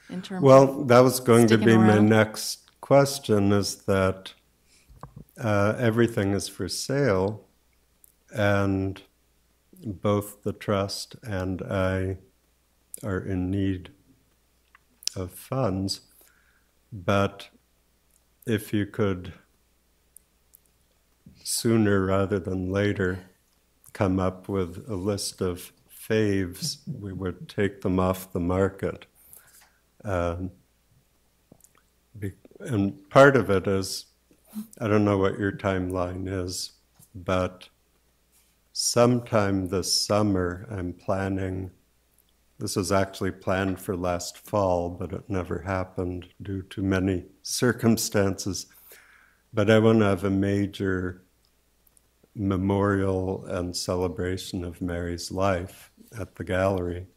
[SPEAKER 8] in terms of?
[SPEAKER 10] Well, that was going to
[SPEAKER 8] sticking
[SPEAKER 10] be my next question is that uh, everything is for sale, and both the trust and I are in need of funds. But if you could sooner rather than later come up with a list of faves, we would take them off the market. Um, and part of it is, I don't know what your timeline is, but sometime this summer, I'm planning. This was actually planned for last fall, but it never happened due to many circumstances. But I want to have a major memorial and celebration of Mary's life at the gallery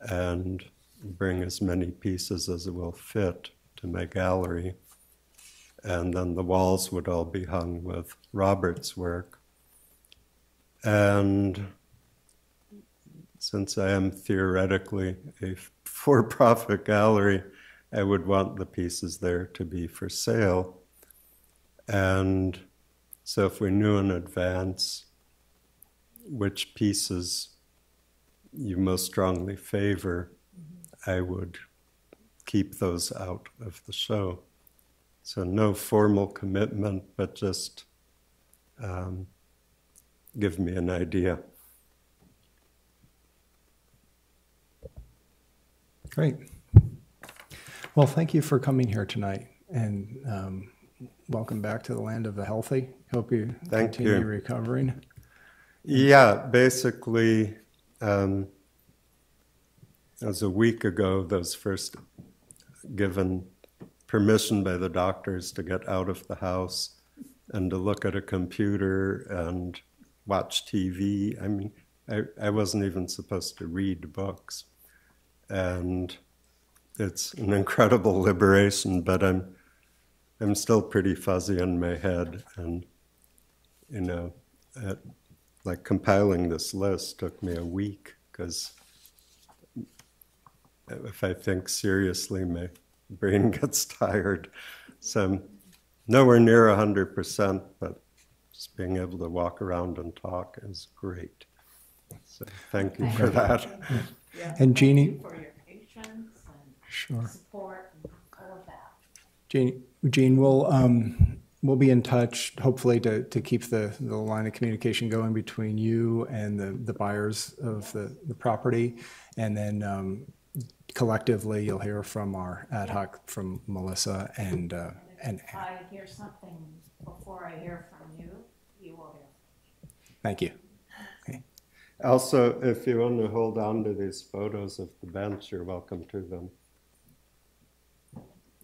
[SPEAKER 10] and bring as many pieces as it will fit to my gallery. And then the walls would all be hung with Robert's work. And since I am theoretically a for profit gallery, I would want the pieces there to be for sale. And so if we knew in advance which pieces you most strongly favor, I would keep those out of the show. So no formal commitment, but just um, give me an idea.
[SPEAKER 3] Great. Well, thank you for coming here tonight, and um, welcome back to the land of the healthy. Hope you
[SPEAKER 10] Thank
[SPEAKER 3] continue
[SPEAKER 10] you.
[SPEAKER 3] recovering.
[SPEAKER 10] Yeah, basically, um, it was a week ago those first given permission by the doctors to get out of the house and to look at a computer and watch TV. I mean, I, I wasn't even supposed to read books. And it's an incredible liberation, but I'm, I'm still pretty fuzzy in my head. And, you know, at, like compiling this list took me a week because if I think seriously, my brain gets tired. So I'm nowhere near 100%, but just being able to walk around and talk is great. So thank you for that.
[SPEAKER 11] Yeah,
[SPEAKER 3] And Jeannie?
[SPEAKER 11] For your patience and
[SPEAKER 3] Sure.
[SPEAKER 11] support and all of that.
[SPEAKER 3] Jean, Jean, we'll, um, we'll be in touch, hopefully to, to keep the, the line of communication going between you and the, the buyers of the, the property. And then, um, collectively, you'll hear from our ad hoc, from Melissa and, uh, and
[SPEAKER 11] If I hear something before I hear from you, you will hear.
[SPEAKER 3] thank you.
[SPEAKER 10] Also, if you want to hold on to these photos of the bench, you're welcome to them.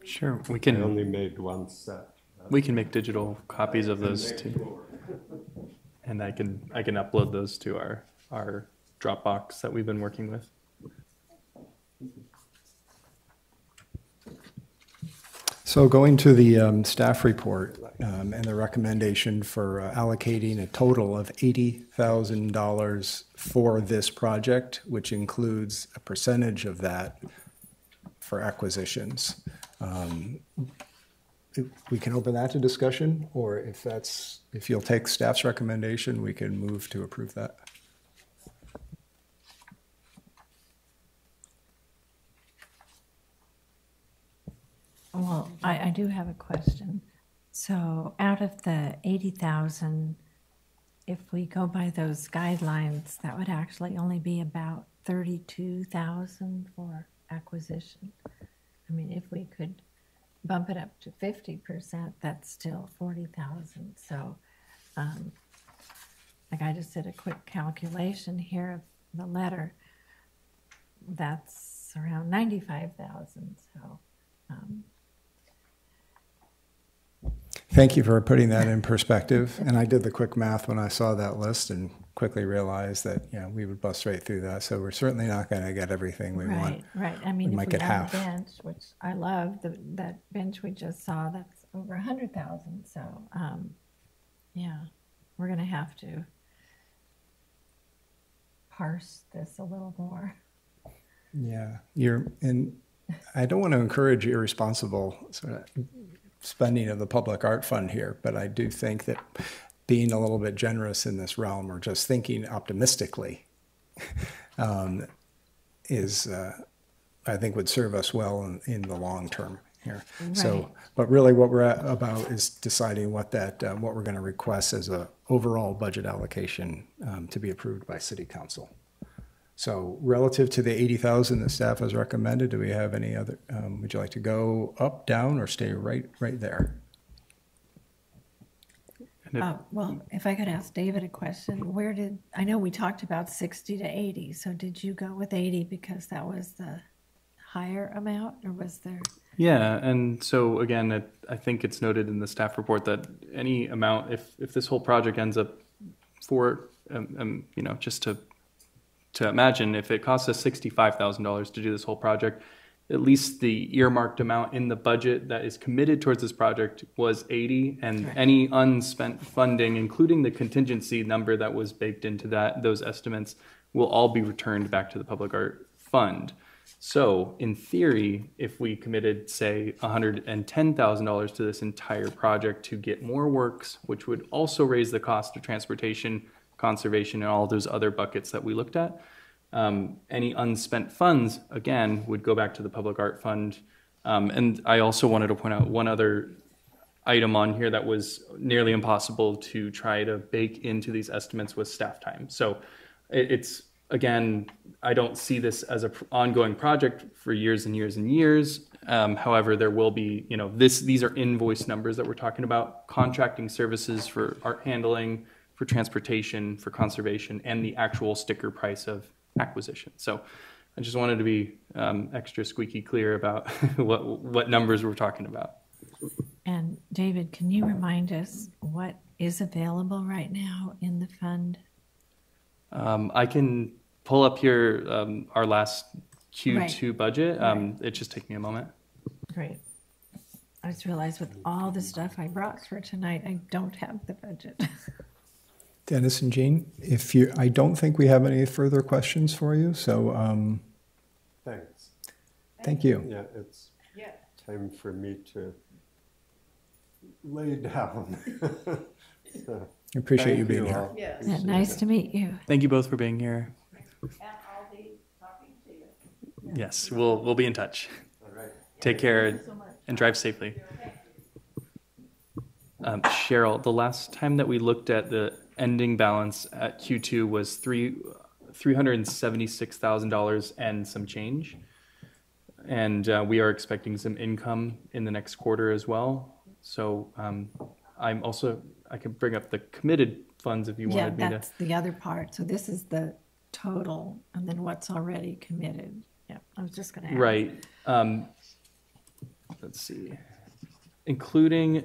[SPEAKER 4] Sure, we
[SPEAKER 10] I
[SPEAKER 4] can,
[SPEAKER 10] only made one set.
[SPEAKER 4] we can make digital copies of those too. And I can, I can upload those to our, our Dropbox that we've been working with.
[SPEAKER 3] So going to the um, staff report um, and the recommendation for uh, allocating a total of $80,000 for this project, which includes a percentage of that for acquisitions. Um, We can open that to discussion, or if that's, if you'll take staff's recommendation, we can move to approve that.
[SPEAKER 9] Well, I, I do have a question. So out of the eighty thousand, if we go by those guidelines, that would actually only be about thirty-two thousand for acquisition. I mean, if we could bump it up to fifty percent, that's still forty thousand, so, um, like I just did a quick calculation here of the letter. That's around ninety-five thousand, so, um,
[SPEAKER 3] Thank you for putting that in perspective. And I did the quick math when I saw that list and quickly realized that, you know, we would bust right through that. So we're certainly not going to get everything we want.
[SPEAKER 9] Right, right. I mean,
[SPEAKER 3] might
[SPEAKER 9] if we
[SPEAKER 3] get half.
[SPEAKER 9] bench, which I love, the, that bench we just saw, that's over a hundred thousand, so, um, yeah, we're gonna have to parse this a little more.
[SPEAKER 3] Yeah, you're, and I don't want to encourage irresponsible sort of spending of the public art fund here, but I do think that being a little bit generous in this realm or just thinking optimistically um, is, uh, I think would serve us well in, in the long term here. So, but really what we're about is deciding what that, uh, what we're going to request as a overall budget allocation um, to be approved by city council. So relative to the eighty thousand that staff has recommended, do we have any other, um, would you like to go up, down, or stay right, right there?
[SPEAKER 4] And
[SPEAKER 9] Uh, well, if I could ask David a question, where did, I know we talked about sixty to eighty, so did you go with eighty because that was the higher amount, or was there?
[SPEAKER 4] Yeah, and so again, it, I think it's noted in the staff report that any amount, if, if this whole project ends up for, um, um, you know, just to, to imagine, if it costs us sixty-five thousand dollars to do this whole project, at least the earmarked amount in the budget that is committed towards this project was eighty, and any unspent funding, including the contingency number that was baked into that, those estimates, will all be returned back to the public art fund. So, in theory, if we committed, say, $110,000 to this entire project to get more works, which would also raise the cost of transportation, conservation, and all those other buckets that we looked at, um, any unspent funds, again, would go back to the public art fund. Um, and I also wanted to point out one other item on here that was nearly impossible to try to bake into these estimates was staff time. So it's again, I don't see this as a pr- ongoing project for years and years and years. Um, however, there will be, you know, this these are invoice numbers that we're talking about, contracting services for art handling, for transportation, for conservation, and the actual sticker price of acquisition. So I just wanted to be um, extra squeaky clear about what what numbers we're talking about.
[SPEAKER 9] And David, can you remind us what is available right now in the fund?
[SPEAKER 4] Um, I can pull up here um, our last Q2 budget. Um, It just take me a moment.
[SPEAKER 9] Great. I just realized with all the stuff I brought for tonight, I don't have the budget.
[SPEAKER 3] Dennis and Jean, if you, I don't think we have any further questions for you, so, um,
[SPEAKER 10] Thanks.
[SPEAKER 3] thank you.
[SPEAKER 10] Yeah, it's
[SPEAKER 11] Yeah.
[SPEAKER 10] time for me to lay down. So,
[SPEAKER 3] I Appreciate you
[SPEAKER 10] thank
[SPEAKER 3] being here.
[SPEAKER 10] all.
[SPEAKER 11] Yes.
[SPEAKER 9] Yeah, Nice to meet you.
[SPEAKER 4] Thank you both for being here.
[SPEAKER 11] And I'll be talking to you.
[SPEAKER 4] Yes, we'll we'll be in touch.
[SPEAKER 10] All right.
[SPEAKER 4] Take care and drive safely. Um, Cheryl, the last time that we looked at the ending balance at Q2 was three three hundred and seventy six thousand dollars and some change. and uh, we are expecting some income in the next quarter as well. So um, I'm also I can bring up the committed funds if you
[SPEAKER 9] Yeah,
[SPEAKER 4] wanted me to.
[SPEAKER 9] Yeah, that's the other part. So this is the total and then what's already committed. Yeah, I was just gonna.
[SPEAKER 4] Right. Um, let's see. Including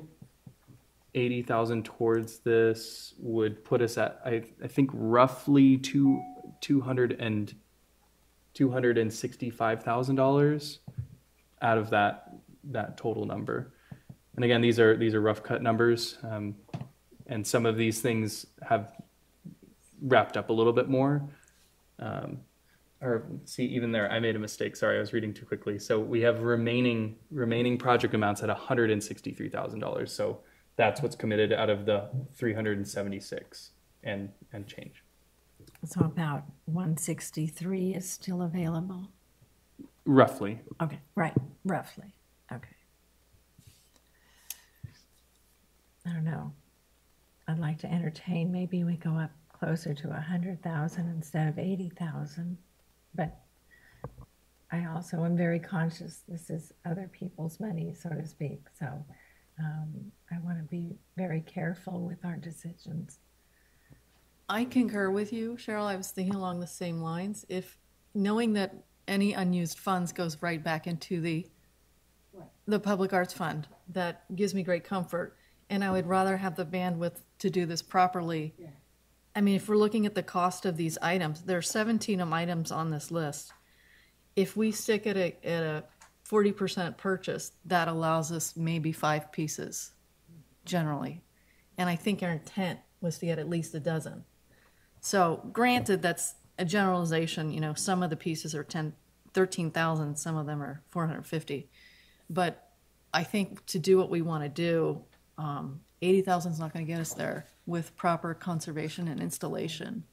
[SPEAKER 4] eighty thousand towards this would put us at I, I think roughly two two hundred and two hundred and sixty five thousand dollars out of that that total number. And again, these are these are rough cut numbers, um, and some of these things have wrapped up a little bit more. Um, or see even there i made a mistake sorry i was reading too quickly so we have remaining remaining project amounts at $163000 so that's what's committed out of the 376 and and change
[SPEAKER 9] So about one sixty-three is still available?
[SPEAKER 4] roughly
[SPEAKER 9] Okay, right, roughly, okay. I don't know. I'd like to entertain, maybe we go up closer to a hundred thousand instead of eighty thousand. But I also am very conscious, this is other people's money, so to speak, so um, I want to be very careful with our decisions.
[SPEAKER 8] I concur with you, Cheryl. I was thinking along the same lines. If knowing that any unused funds goes right back into the the public arts fund, that gives me great comfort. And I would rather have the bandwidth to do this properly. I mean, if we're looking at the cost of these items, there are 17 items on this list. If we stick at a at a 40% purchase, that allows us maybe five pieces generally. And I think our intent was to get at least a dozen. So granted, that's a generalization, you know, some of the pieces are 10, 13,000, some of them are 450. But I think to do what we want to do, um, 80,000 is not going to get us there with proper conservation and installation.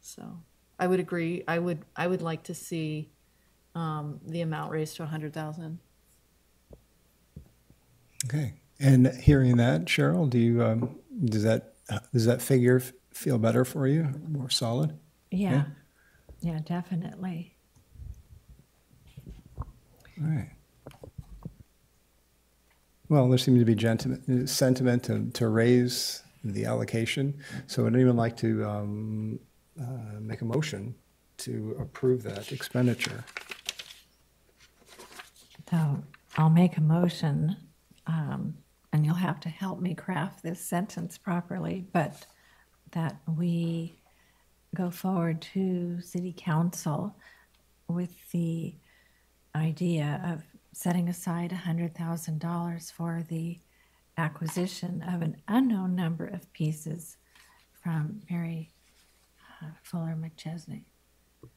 [SPEAKER 8] So I would agree. I would, I would like to see um, the amount raised to 100,000.
[SPEAKER 3] Okay. And hearing that, Cheryl, do you um, does that does that figure f- feel better for you, more solid?
[SPEAKER 9] Yeah, yeah, definitely.
[SPEAKER 3] All right. Well, there seems to be gentiment, sentiment to, to raise the allocation. So would anyone like to um, uh, make a motion to approve that expenditure?
[SPEAKER 9] So I'll make a motion, um, and you'll have to help me craft this sentence properly, but that we go forward to city council with the idea of setting aside $100,000 for the acquisition of an unknown number of pieces from Mary uh, Fuller McChesney.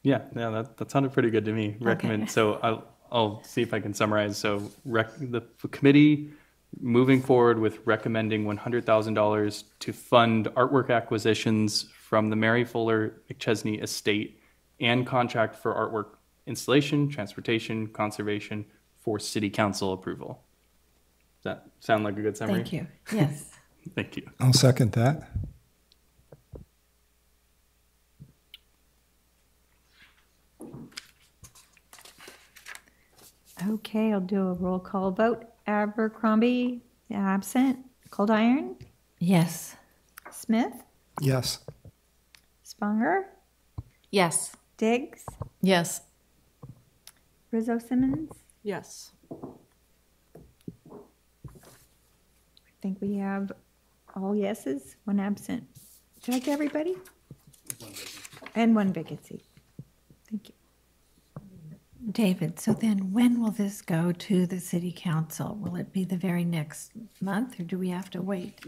[SPEAKER 4] Yeah, yeah, that, that sounded pretty good to me. Recommend.
[SPEAKER 9] Okay.
[SPEAKER 4] So I'll, I'll see if I can summarize. So rec, the f- committee moving forward with recommending $100,000 to fund artwork acquisitions from the Mary Fuller McChesney estate and contract for artwork installation, transportation, conservation for city council approval. Does that sound like a good summary?
[SPEAKER 9] Thank you. Yes.
[SPEAKER 4] Thank you.
[SPEAKER 3] I'll second that.
[SPEAKER 5] Okay, I'll do a roll call vote. Abercrombie, absent. Cold Iron,
[SPEAKER 9] Yes.
[SPEAKER 5] Smith,
[SPEAKER 3] Yes.
[SPEAKER 5] Sponger,
[SPEAKER 8] Yes.
[SPEAKER 5] Diggs,
[SPEAKER 8] Yes.
[SPEAKER 5] Rizzo Simmons.
[SPEAKER 12] Yes.
[SPEAKER 5] I think we have all yeses, one absent. Did I get everybody? And one vacancy.
[SPEAKER 9] David, so then when will this go to the city council? Will it be the very next month or do we have to wait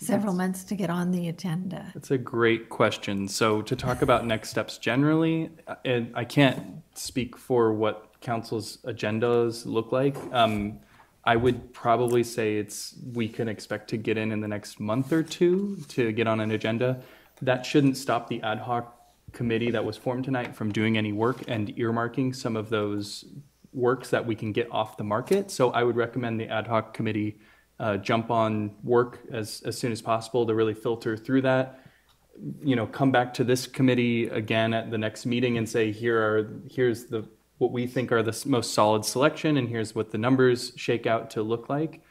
[SPEAKER 9] several months to get on the agenda?
[SPEAKER 4] That's a great question. So to talk about next steps generally, uh, and I can't speak for what council's agendas look like. Um, I would probably say it's, we can expect to get in in the next month or two to get on an agenda. That shouldn't stop the ad hoc committee that was formed tonight from doing any work and earmarking some of those works that we can get off the market. So I would recommend the ad hoc committee uh, jump on work as, as soon as possible to really filter through that. You know, come back to this committee again at the next meeting and say, here are here's the what we think are the most solid selection, and here's what the numbers shake out to look like.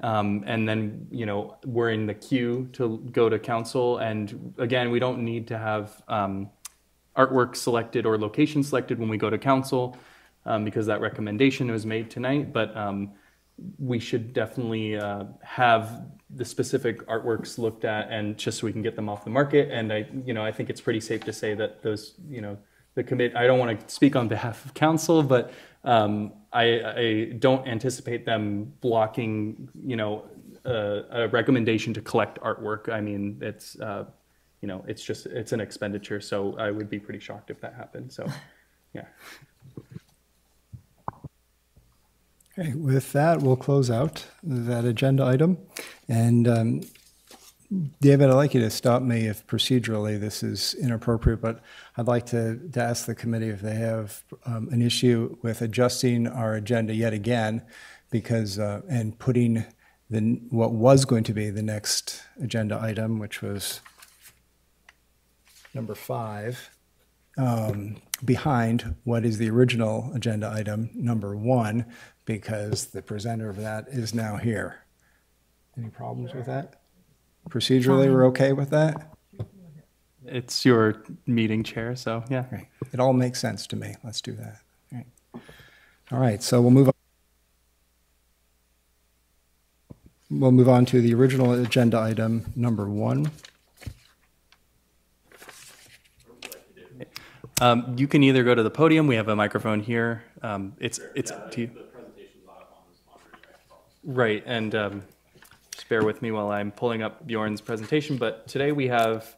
[SPEAKER 4] Um, and then, you know, we're in the queue to go to council. And again, we don't need to have um, artwork selected or location selected when we go to council um, because that recommendation was made tonight. But um, we should definitely uh, have the specific artworks looked at and just so we can get them off the market. And I, you know, I think it's pretty safe to say that those, you know, the commit, I don't want to speak on behalf of council, but um, I, I don't anticipate them blocking, you know, a, a recommendation to collect artwork. I mean, it's, uh, you know, it's just, it's an expenditure. So I would be pretty shocked if that happened. So, yeah.
[SPEAKER 3] Okay, with that, we'll close out that agenda item. And um, David, I'd like you to stop me if procedurally this is inappropriate, but I'd like to, to ask the committee if they have um, an issue with adjusting our agenda yet again, because, uh, and putting the, what was going to be the next agenda item, which was number five, um, behind what is the original agenda item, number one, because the presenter of that is now here. Any problems with that? Procedurally, we're okay with that?
[SPEAKER 4] It's your meeting chair. So, yeah.
[SPEAKER 3] Okay. It all makes sense to me. Let's do that. All right. All right, so we'll move on. We'll move on to the original agenda item, number one.
[SPEAKER 4] Um, you can either go to the podium. We have a microphone here. Um, it's it's up to you. Right, and um, just bear with me while I'm pulling up Bjorn's presentation. But today we have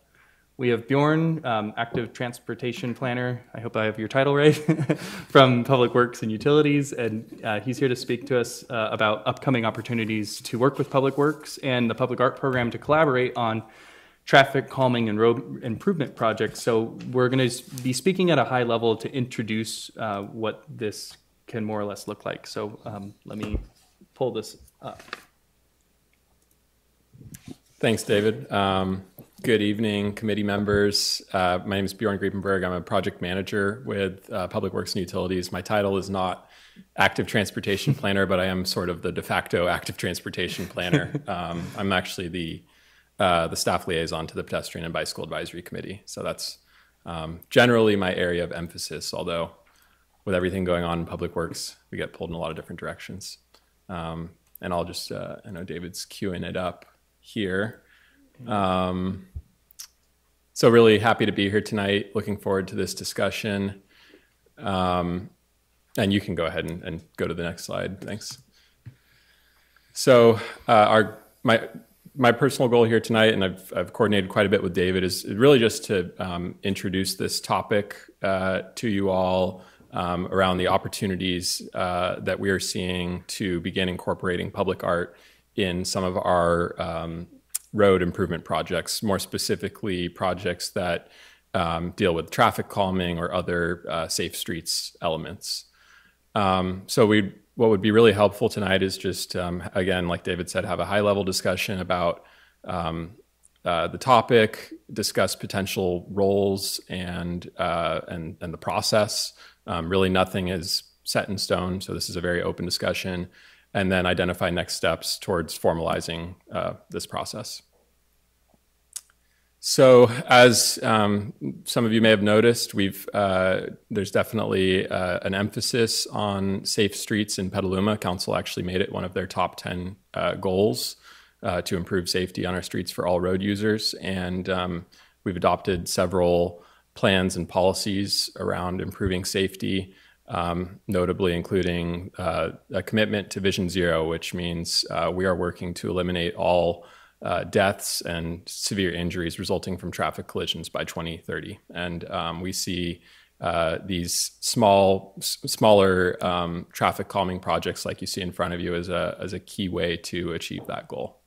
[SPEAKER 4] we have Bjorn, um, active transportation planner. I hope I have your title right from Public Works and Utilities, and uh, he's here to speak to us uh, about upcoming opportunities to work with Public Works and the Public Art Program to collaborate on traffic calming and road improvement projects. So we're going to be speaking at a high level to introduce uh, what this can more or less look like. So um, let me pull this up.
[SPEAKER 13] Thanks, David. Um, good evening, committee members. Uh, my name is Bjorn Griepenberg. I'm a project manager with uh, Public Works and Utilities. My title is not active transportation planner, but I am sort of the de facto active transportation planner. Um, I'm actually the uh, the staff liaison to the Pedestrian and Bicycle Advisory Committee. So that's um, generally my area of emphasis, although with everything going on in public works, we get pulled in a lot of different directions. Um, and I'll just, uh, I know David's queuing it up here. Um, so really happy to be here tonight. Looking forward to this discussion. Um, and you can go ahead and, and, go to the next slide. Thanks. So uh, our my my personal goal here tonight, and I've, I've coordinated quite a bit with David, is really just to um, introduce this topic uh, to you all um, around the opportunities uh, that we are seeing to begin incorporating public art in some of our um, road improvement projects, more specifically projects that um, deal with traffic calming or other uh, safe streets elements. Um, so we what would be really helpful tonight is just um, again, like David said, have a high level discussion about um, uh, the topic, discuss potential roles and uh, and and the process. Um, really, nothing is set in stone, so this is a very open discussion, and then identify next steps towards formalizing uh, this process. So, as um, some of you may have noticed, we've uh, there's definitely uh, an emphasis on safe streets in Petaluma. Council actually made it one of their top ten uh, goals uh, to improve safety on our streets for all road users, and um, we've adopted several plans and policies around improving safety. Um, notably, including uh, a commitment to Vision Zero, which means uh, we are working to eliminate all uh, deaths and severe injuries resulting from traffic collisions by 2030. And um, we see uh, these small, smaller um, traffic calming projects, like you see in front of you, as a as a key way to achieve that goal.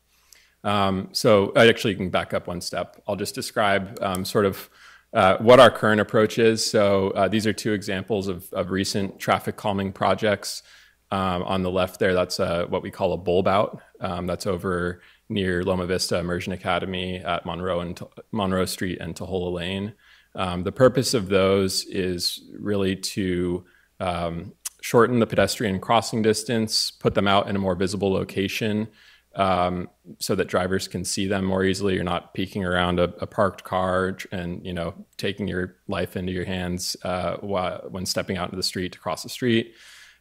[SPEAKER 13] Um, so, actually can back up one step. I'll just describe um, sort of. Uh, what our current approach is. So, uh, these are two examples of, of recent traffic calming projects. Um, on the left there, that's uh, what we call a bulb out. Um, that's over near Loma Vista Immersion Academy at Monroe and Monroe Street and Tahola Lane. Um, the purpose of those is really to um, shorten the pedestrian crossing distance, put them out in a more visible location um, so that drivers can see them more easily. You're not peeking around a, a parked car and you know taking your life into your hands uh, while, when stepping out into the street to cross the street.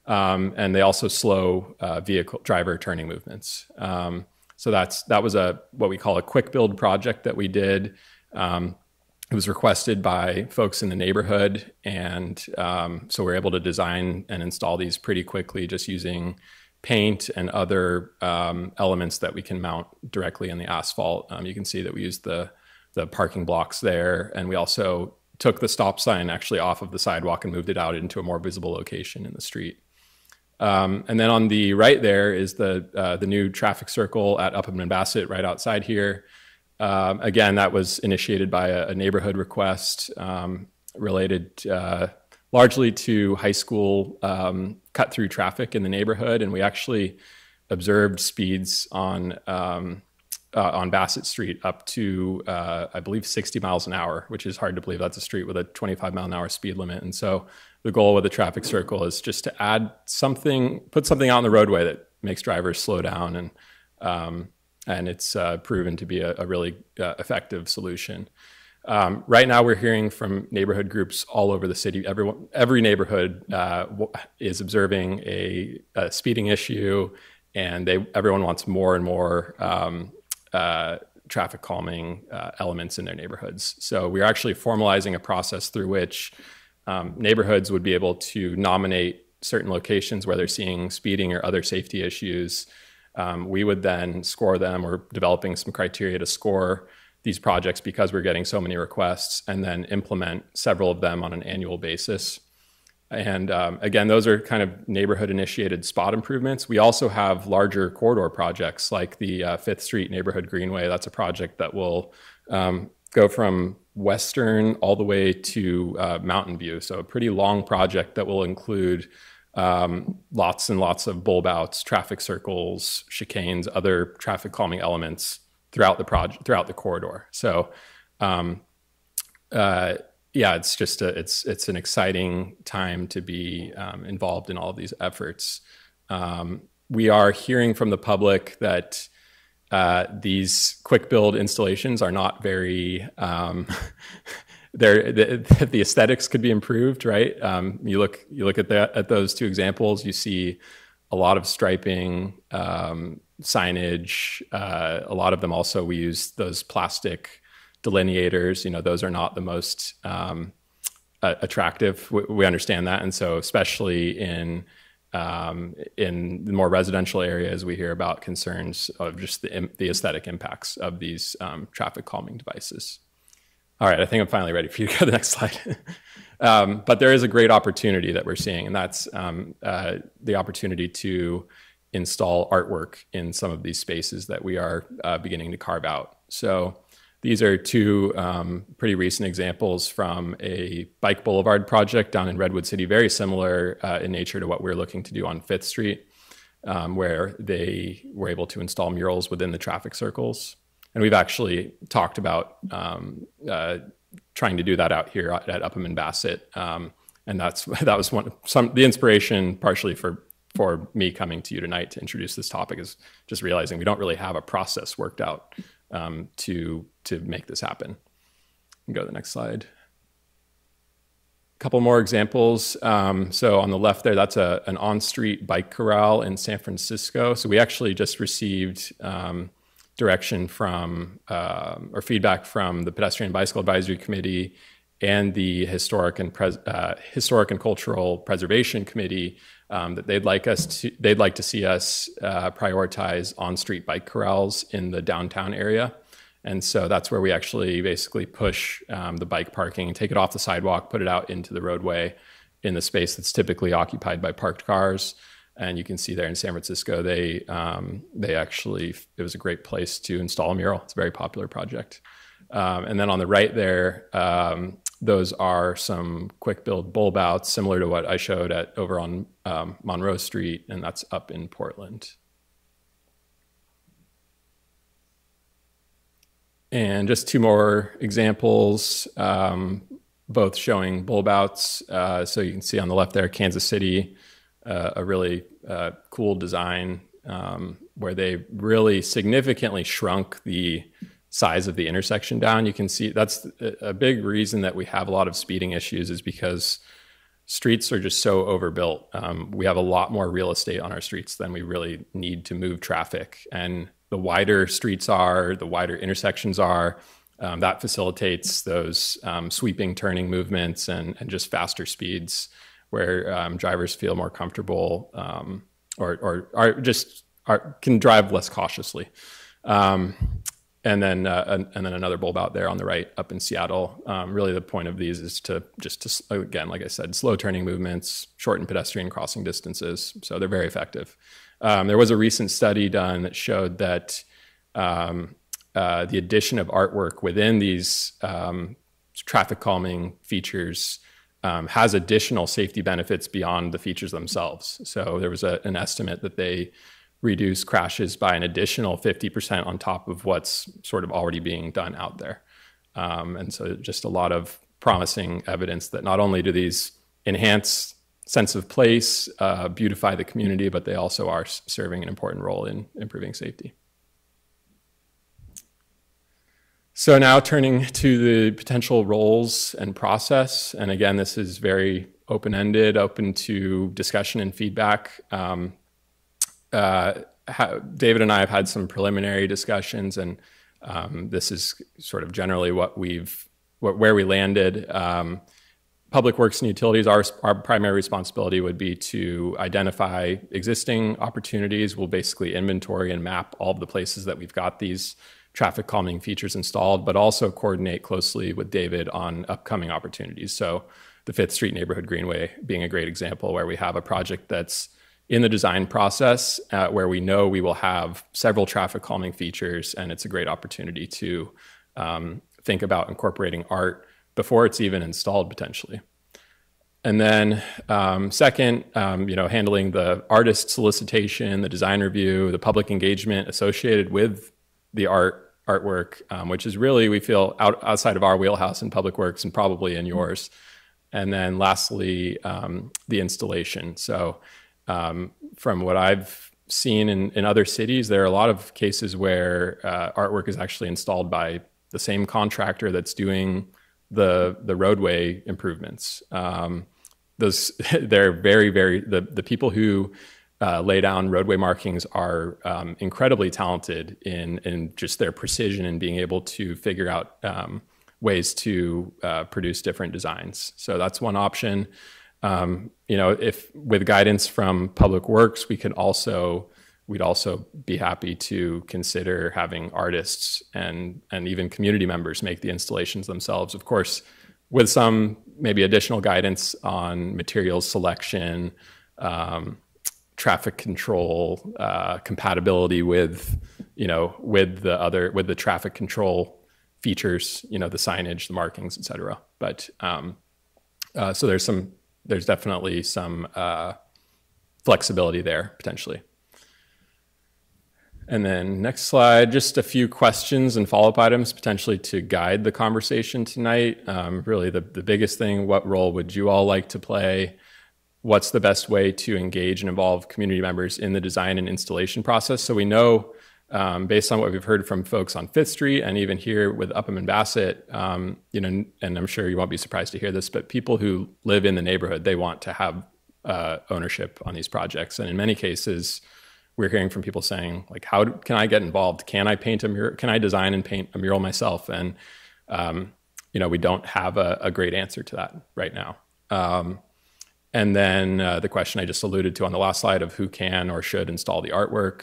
[SPEAKER 13] Um, and they also slow uh, vehicle driver turning movements. So that's that was a what we call a quick build project that we did. Um, it was requested by folks in the neighborhood, and um, so we're able to design and install these pretty quickly, just using paint and other um, elements that we can mount directly in the asphalt. Um, you can see that we used the the parking blocks there, and we also took the stop sign actually off of the sidewalk and moved it out into a more visible location in the street. Um, and then on the right there is the uh, the new traffic circle at Upham and Bassett right outside here. Um, again, that was initiated by a, a neighborhood request um, related uh, largely to high school um, cut through traffic in the neighborhood, and we actually observed speeds on um, uh, on Bassett Street up to uh, I believe 60 miles an hour, which is hard to believe. That's a street with a 25 mile an hour speed limit, and so the goal with the traffic circle is just to add something, put something out on the roadway that makes drivers slow down, and um, and it's uh, proven to be a, a really uh, effective solution. Um, right now, we're hearing from neighborhood groups all over the city. Everyone, every neighborhood uh, is observing a, a, speeding issue, and they everyone wants more and more um, uh, traffic calming uh, elements in their neighborhoods. So we're actually formalizing a process through which um, neighborhoods would be able to nominate certain locations where they're seeing speeding or other safety issues. Um, we would then score them. We're developing some criteria to score these projects because we're getting so many requests and then implement several of them on an annual basis. And um, again, those are kind of neighborhood initiated spot improvements. We also have larger corridor projects like the uh, Fifth Street Neighborhood Greenway. That's a project that will um, go from Western all the way to uh, Mountain View. So, a pretty long project that will include um, lots and lots of bulb outs, traffic circles, chicanes, other traffic calming elements throughout the project throughout the corridor. So, um, uh, yeah, it's just a, it's it's an exciting time to be um, involved in all of these efforts. Um, we are hearing from the public that uh, these quick build installations are not very um, the, the, aesthetics could be improved right um, you look you look at that at those two examples you see a lot of striping um, signage. Uh, a lot of them also we use those plastic delineators. You know, those are not the most um, attractive. We, we, understand that, and so especially in um, in the more residential areas, we hear about concerns of just the the aesthetic impacts of these um, traffic calming devices. All right, I think I'm finally ready for you to go to the next slide. Um, but there is a great opportunity that we're seeing, and that's um, uh, the opportunity to install artwork in some of these spaces that we are uh, beginning to carve out. So these are two um, pretty recent examples from a bike boulevard project down in Redwood City, very similar uh, in nature to what we're looking to do on Fifth Street, um, where they were able to install murals within the traffic circles. And we've actually talked about um, uh, trying to do that out here at Upham and Bassett. Um, and that's that was one some the inspiration partially for for me coming to you tonight to introduce this topic is just realizing we don't really have a process worked out um, to to make this happen. Go to the next slide. A couple more examples. Um, so on the left there, that's a, an on-street bike corral in San Francisco. So we actually just received um, direction from uh, or feedback from the Pedestrian Bicycle Advisory Committee and the Historic and Pres- uh, Historic and Cultural Preservation Committee um, that they'd like us to they'd like to see us uh, prioritize on-street bike corrals in the downtown area. And so that's where we actually basically push um, the bike parking, take it off the sidewalk, put it out into the roadway in the space that's typically occupied by parked cars. And you can see there in San Francisco, they um, they actually it was a great place to install a mural. It's a very popular project. Um, and then on the right there, um, those are some quick build bulb outs similar to what I showed at over on um, Monroe Street, and that's up in Portland. And just two more examples. Um, both showing bulb outs. Uh, so you can see on the left there, Kansas City, uh, a really uh, cool design um, where they really significantly shrunk the size of the intersection down. You can see that's a big reason that we have a lot of speeding issues is because streets are just so overbuilt. Um, we have a lot more real estate on our streets than we really need to move traffic. And the wider streets are, the wider intersections are, um, that facilitates those um, sweeping turning movements and, and just faster speeds where um, drivers feel more comfortable um, or, or are just are, can drive less cautiously. And then uh, and, and, then another bulb out there on the right up in Seattle. Um, really, the point of these is to just to again, like I said, slow turning movements, shorten pedestrian crossing distances. So they're very effective. Um, there was a recent study done that showed that um, uh, the addition of artwork within these um, traffic calming features um, has additional safety benefits beyond the features themselves. So there was a, an estimate that they reduce crashes by an additional 50% on top of what's sort of already being done out there. Um, and so just a lot of promising evidence that not only do these enhance sense of place, uh, beautify the community, but they also are serving an important role in improving safety. So now turning to the potential roles and process, and again, this is very open-ended, open to discussion and feedback. Um, uh, ha- David and I have had some preliminary discussions, and um, this is sort of generally what we've what, where we landed. Um, Public Works and Utilities, our, our primary responsibility would be to identify existing opportunities. We'll basically inventory and map all of the places that we've got these traffic calming features installed, but also coordinate closely with David on upcoming opportunities. So, the Fifth Street Neighborhood Greenway being a great example where we have a project that's in the design process uh, where we know we will have several traffic calming features, and it's a great opportunity to um, think about incorporating art before it's even installed potentially. And then, um, second, um, you know, handling the artist solicitation, the design review, the public engagement associated with the art artwork, um, which is really we feel out, outside of our wheelhouse in public works and probably in yours. And then, lastly, um, the installation. So um, from what I've seen in, in other cities, there are a lot of cases where uh, artwork is actually installed by the same contractor that's doing the the roadway improvements. Um, those they're very very the the people who uh, lay down roadway markings are um, incredibly talented in in just their precision and being able to figure out um, ways to uh, produce different designs. So that's one option. Um, you know, if with guidance from Public Works, we could also we'd also be happy to consider having artists and and even community members make the installations themselves. Of course, with some maybe additional guidance on materials selection, um, traffic control, uh, compatibility with you know with the other with the traffic control features, you know, the signage, the markings, et cetera. But um, uh, so there's some there's definitely some uh, flexibility there potentially. And then next slide, just a few questions and follow-up items potentially to guide the conversation tonight. Um, really the, the biggest thing, what role would you all like to play? What's the best way to engage and involve community members in the design and installation process? So we know um, based on what we've heard from folks on Fifth Street and even here with Upham and Bassett, um, you know, and I'm sure you won't be surprised to hear this, but people who live in the neighborhood, they want to have uh, ownership on these projects. And in many cases, we're hearing from people saying, like, how do, can I get involved? Can I paint a mural? Can I design and paint a mural myself? And, um, you know, we don't have a, a, great answer to that right now. Um, and then uh, the question I just alluded to on the last slide of who can or should install the artwork.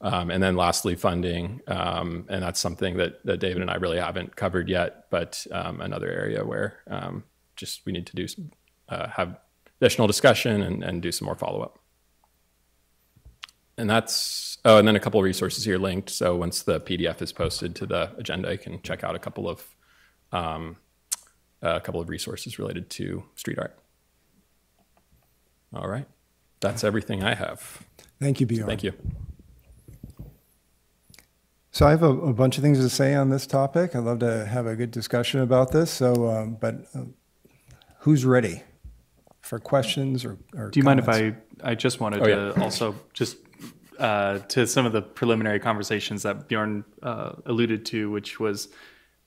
[SPEAKER 13] Um, and then lastly, funding. Um, and that's something that, that David and I really haven't covered yet, but um, another area where um, just we need to do some, uh, have additional discussion and, and do some more follow up. And that's, oh, and then a couple of resources here linked. So once the PDF is posted to the agenda, you can check out a couple of um, a couple of resources related to street art. All right. That's everything I have.
[SPEAKER 3] Thank you, Bjorn.
[SPEAKER 13] Thank you.
[SPEAKER 3] So I have a, a, bunch of things to say on this topic. I'd love to have a good discussion about this. So, um, but uh, who's ready for questions or, or
[SPEAKER 4] Do you mind if? I, I just wanted
[SPEAKER 13] Oh,
[SPEAKER 4] to
[SPEAKER 13] yeah.
[SPEAKER 4] also just uh, to some of the preliminary conversations that Bjorn uh, alluded to, which was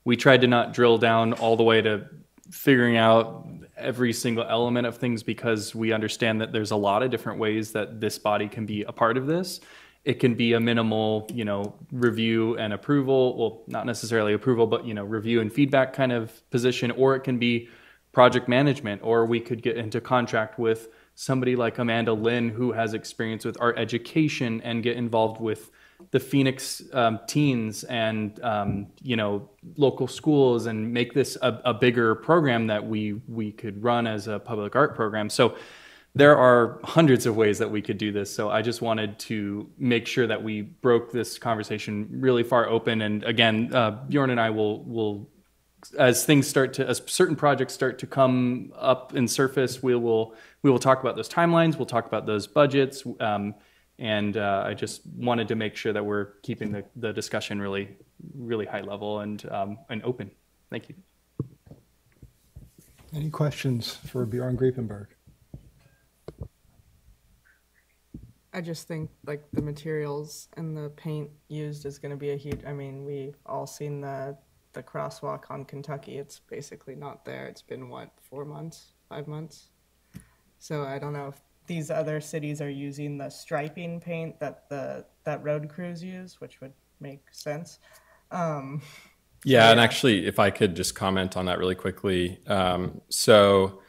[SPEAKER 4] we tried to not drill down all the way to figuring out every single element of things because we understand that there's a lot of different ways that this body can be a part of this. It can be a minimal, you know, review and approval. Well, not necessarily approval, but you know, review and feedback kind of position, or it can be project management, or we could get into contract with somebody like Amanda Lynn who has experience with art education and get involved with the Phoenix um, teens and um, you know local schools and make this a, a bigger program that we we could run as a public art program. So there are hundreds of ways that we could do this. So I just wanted to make sure that we broke this conversation really far open. And again, uh, Bjorn and I will will as things start to as certain projects start to come up and surface, we will we will talk about those timelines. We'll talk about those budgets. Um, and uh, I just wanted to make sure that we're keeping the, the discussion really really high level and um, and open. Thank you.
[SPEAKER 3] Any questions for Bjorn Griepenburg?
[SPEAKER 12] I just think like the materials and the paint used is going to be a huge. I mean, we've all seen the the crosswalk on Kentucky. It's basically not there. It's been what four months, five months. So I don't know if these other cities are using the striping paint that the that road crews use, which would make sense. Um,
[SPEAKER 13] Yeah, and actually, if I could just comment on that really quickly. Um, so,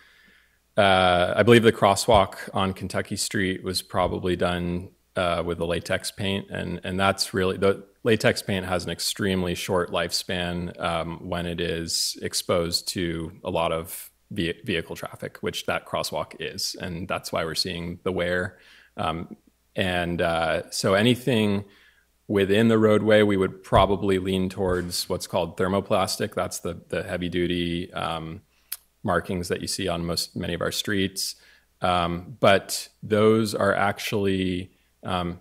[SPEAKER 13] uh, I believe the crosswalk on Kentucky Street was probably done uh, with the latex paint, and and that's really the latex paint has an extremely short lifespan um, when it is exposed to a lot of ve- vehicle traffic, which that crosswalk is, and that's why we're seeing the wear. Um, and uh, so, anything within the roadway, we would probably lean towards what's called thermoplastic. That's the the heavy duty um, markings that you see on most many of our streets. Um, but those are actually um,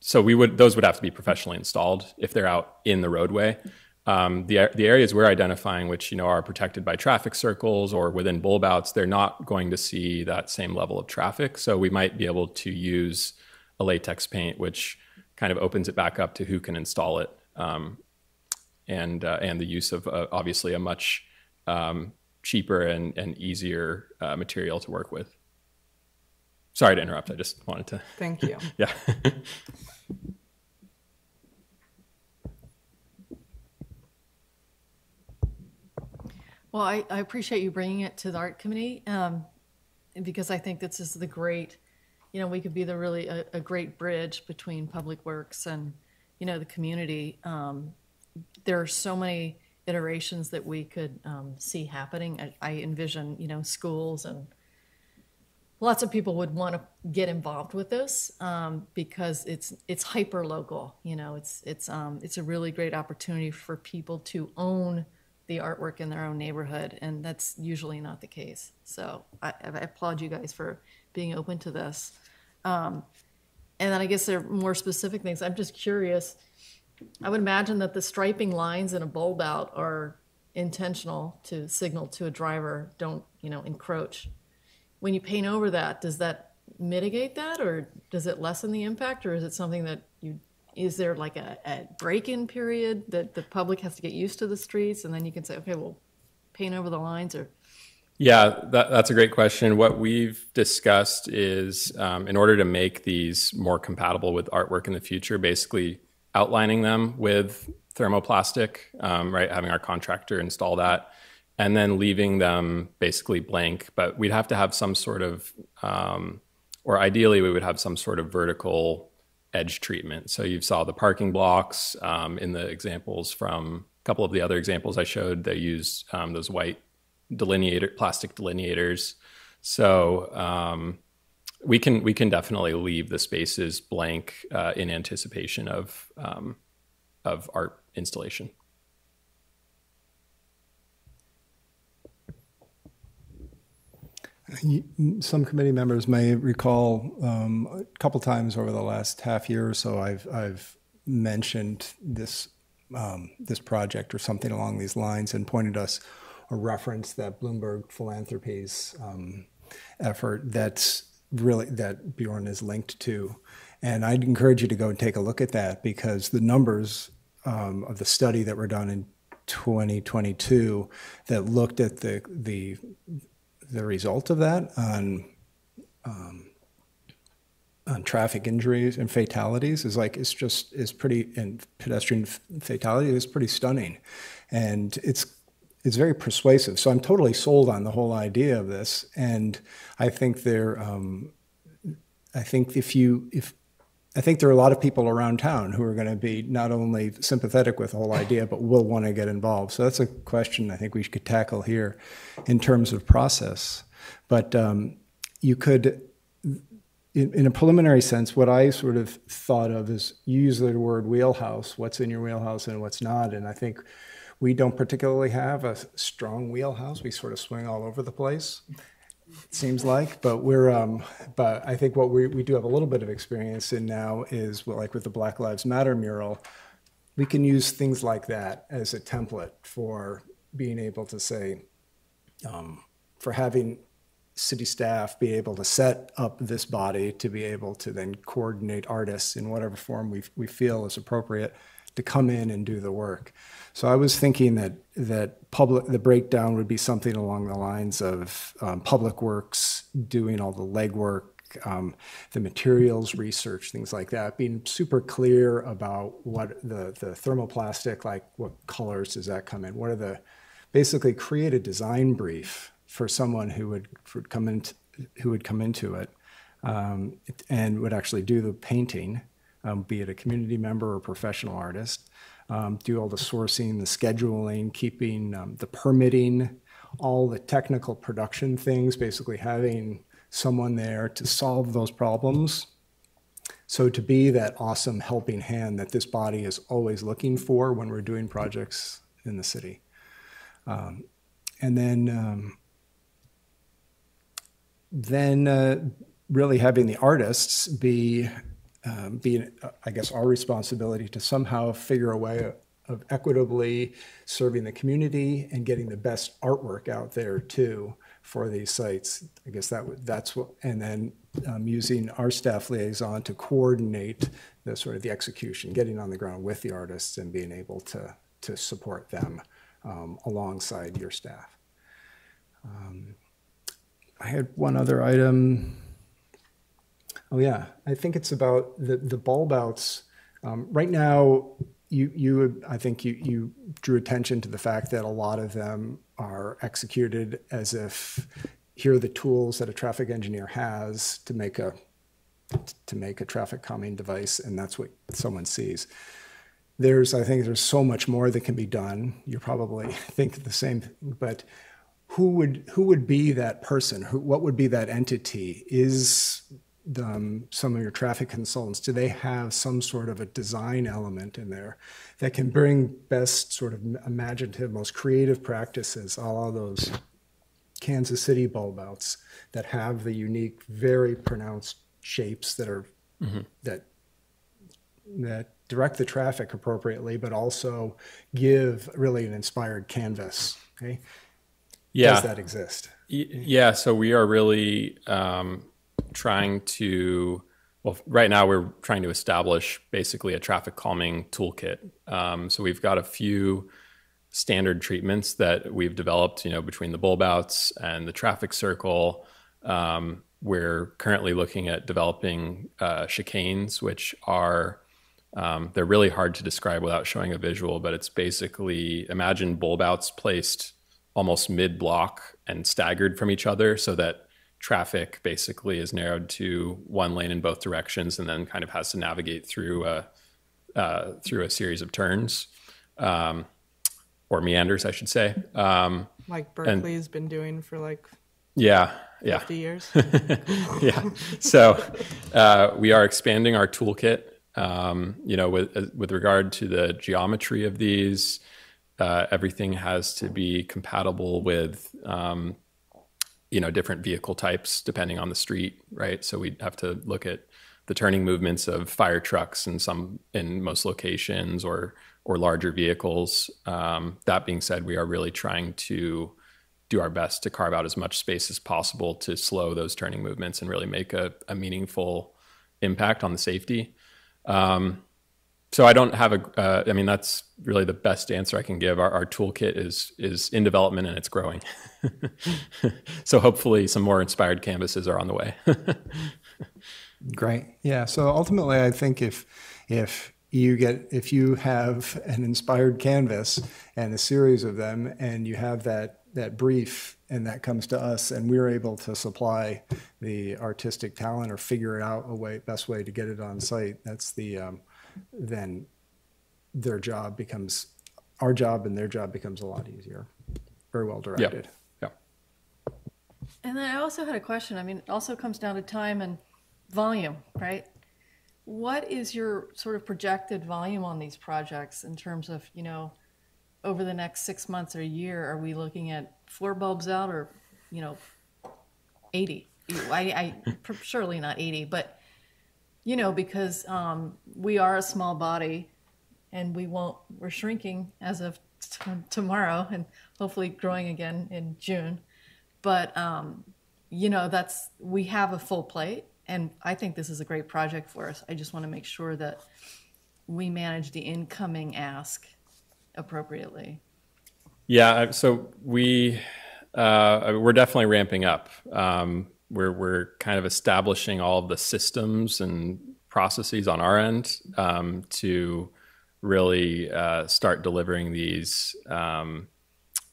[SPEAKER 13] so we would those would have to be professionally installed if they're out in the roadway. Um, the the areas we're identifying, which you know are protected by traffic circles or within bulb outs, they're not going to see that same level of traffic. So we might be able to use a latex paint, which kind of opens it back up to who can install it, um, and uh, and the use of uh, obviously a much um, cheaper and and easier uh, material to work with. Sorry to interrupt. I just wanted to.
[SPEAKER 12] Thank you.
[SPEAKER 13] yeah.
[SPEAKER 8] Well, I, I appreciate you bringing it to the art committee um, because I think this is the great, you know, we could be the really a, a great bridge between public works and, you know, the community. Um, there are so many iterations that we could um, see happening. I, I envision, you know, schools and lots of people would want to get involved with this um, because it's it's hyper local. You know, it's it's um, it's a really great opportunity for people to own the artwork in their own neighborhood, and that's usually not the case. So I, I applaud you guys for being open to this. Um, and then I guess there are more specific things. I'm just curious. I would imagine that the striping lines in a bulb out are intentional to signal to a driver, don't you know, encroach. When you paint over that, does that mitigate that, or does it lessen the impact, or is it something that you is there like a, a break-in period that the public has to get used to the streets and then you can say okay we'll paint over the lines or
[SPEAKER 13] Yeah, that, that's a great question. What we've discussed is um, in order to make these more compatible with artwork in the future, basically outlining them with thermoplastic, um, right? Having our contractor install that, and then leaving them basically blank. But we'd have to have some sort of, um, or ideally, we would have some sort of vertical edge treatment. So you saw the parking blocks um, in the examples from a couple of the other examples I showed. They used um, those white delineator plastic delineators. So um, we can we can definitely leave the spaces blank uh, in anticipation of um, of art installation.
[SPEAKER 3] Some committee members may recall um, a couple times over the last half year or so, I've I've mentioned this um, this project or something along these lines and pointed us a reference that Bloomberg Philanthropies um, effort that's really that Bjorn is linked to. And I'd encourage you to go and take a look at that because the numbers um, of the study that were done in 2022 that looked at the the the result of that on um, on traffic injuries and fatalities is like it's just is pretty and pedestrian fatality is pretty stunning, and it's it's very persuasive. So I'm totally sold on the whole idea of this, and I think there. Um, I think if you if I think there are a lot of people around town who are going to be not only sympathetic with the whole idea, but will want to get involved. So that's a question I think we could tackle here in terms of process. But um, you could, in, in, a preliminary sense, what I sort of thought of is use the word wheelhouse, what's in your wheelhouse and what's not. And I think we don't particularly have a strong wheelhouse. We sort of swing all over the place it seems like. But we're, um, but I think what we, we do have a little bit of experience in now is well, like with the Black Lives Matter mural, we can use things like that as a template for being able to say, um, for having city staff be able to set up this body to be able to then coordinate artists in whatever form we, we feel is appropriate to come in and do the work. So I was thinking that that public the breakdown would be something along the lines of um, public works doing all the legwork, um, the materials research, things like that, being super clear about what the the thermoplastic, like what colors does that come in? What are the basically create a design brief for someone who would, come into who would come into it um, and would actually do the painting um, be it a community member or professional artist, um, do all the sourcing, the scheduling, keeping um, the permitting, all the technical production things, basically having someone there to solve those problems. So to be that awesome helping hand that this body is always looking for when we're doing projects in the city. Um, and then, um, then uh, really having the artists be um, being, I guess, our responsibility to somehow figure a way of equitably serving the community and getting the best artwork out there too for these sites. I guess that that's what, and then um, using our staff liaison to coordinate the sort of the execution, getting on the ground with the artists and being able to to support them um, alongside your staff. Um, I had one other item. Oh yeah, I think it's about the the bulb outs. Um, right now, you you I think you you drew attention to the fact that a lot of them are executed as if here are the tools that a traffic engineer has to make a to make a traffic calming device, and that's what someone sees. There's I think there's so much more that can be done. You probably think the same, but who would who would be that person? Who what would be that entity? Is um, some of your traffic consultants, do they have some sort of a design element in there that can bring best sort of imaginative, most creative practices, all of those Kansas City bulb outs that have the unique, very pronounced shapes that are mm-hmm. that that direct the traffic appropriately, but also give really an inspired canvas. Okay,
[SPEAKER 13] yeah,
[SPEAKER 3] does that exist?
[SPEAKER 13] Yeah, so we are really um, trying to well right now we're trying to establish basically a traffic calming toolkit. Um, so we've got a few standard treatments that we've developed you know between the bulb outs and the traffic circle. Um, we're currently looking at developing uh, chicanes which are um, they're really hard to describe without showing a visual but it's basically imagine bulb outs placed almost mid block and staggered from each other so that traffic basically is narrowed to one lane in both directions and then kind of has to navigate through a, uh, through a series of turns um, or meanders, I should say. Um,
[SPEAKER 12] like Berkeley's and, been doing for like
[SPEAKER 13] yeah, yeah,
[SPEAKER 12] 50 years.
[SPEAKER 13] yeah. So uh, we are expanding our toolkit. Um, you know, with with regard to the geometry of these, uh, everything has to be compatible with um, you know different vehicle types depending on the street right so we'd have to look at the turning movements of fire trucks in some in most locations or or larger vehicles um, that being said we are really trying to do our best to carve out as much space as possible to slow those turning movements and really make a, a meaningful impact on the safety. Um, so I don't have a. Uh, I mean, that's really the best answer I can give. Our, our toolkit is is in development and it's growing. so hopefully, some more inspired canvases are on the way.
[SPEAKER 3] Great. Yeah. So ultimately, I think if if you get if you have an inspired canvas and a series of them, and you have that that brief, and that comes to us, and we're able to supply the artistic talent or figure out a way best way to get it on site. That's the um, then their job becomes our job, and their job becomes a lot easier. Very well directed.
[SPEAKER 13] Yeah.
[SPEAKER 8] And then I also had a question. I mean, it also comes down to time and volume, right? What is your sort of projected volume on these projects in terms of, you know, over the next six months or a year? Are we looking at four bulbs out or, you know, 80? I, I surely not 80, but, you know, because um, we are a small body and we won't, we're shrinking as of t- tomorrow and hopefully growing again in June. But, um, you know, that's, we have a full plate and I think this is a great project for us. I just want to make sure that we manage the incoming ask appropriately.
[SPEAKER 13] Yeah, so we uh, we're definitely ramping up. Um, we're we're kind of establishing all of the systems and processes on our end um, to really uh, start delivering these um,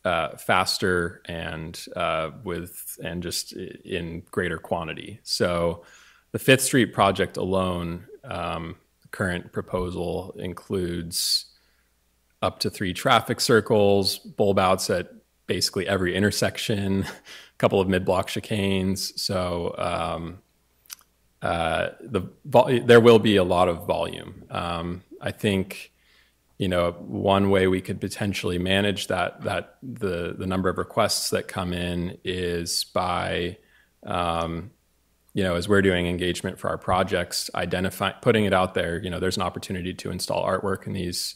[SPEAKER 13] uh, faster and uh, with and just in greater quantity. So the Fifth Street project alone, um, current proposal includes up to three traffic circles, bulb outs at basically every intersection, couple of mid-block chicanes. So um, uh, the there will be a lot of volume. Um, I think you know one way we could potentially manage that that the the number of requests that come in is by um, you know, as we're doing engagement for our projects, identify putting it out there, you know, there's an opportunity to install artwork in these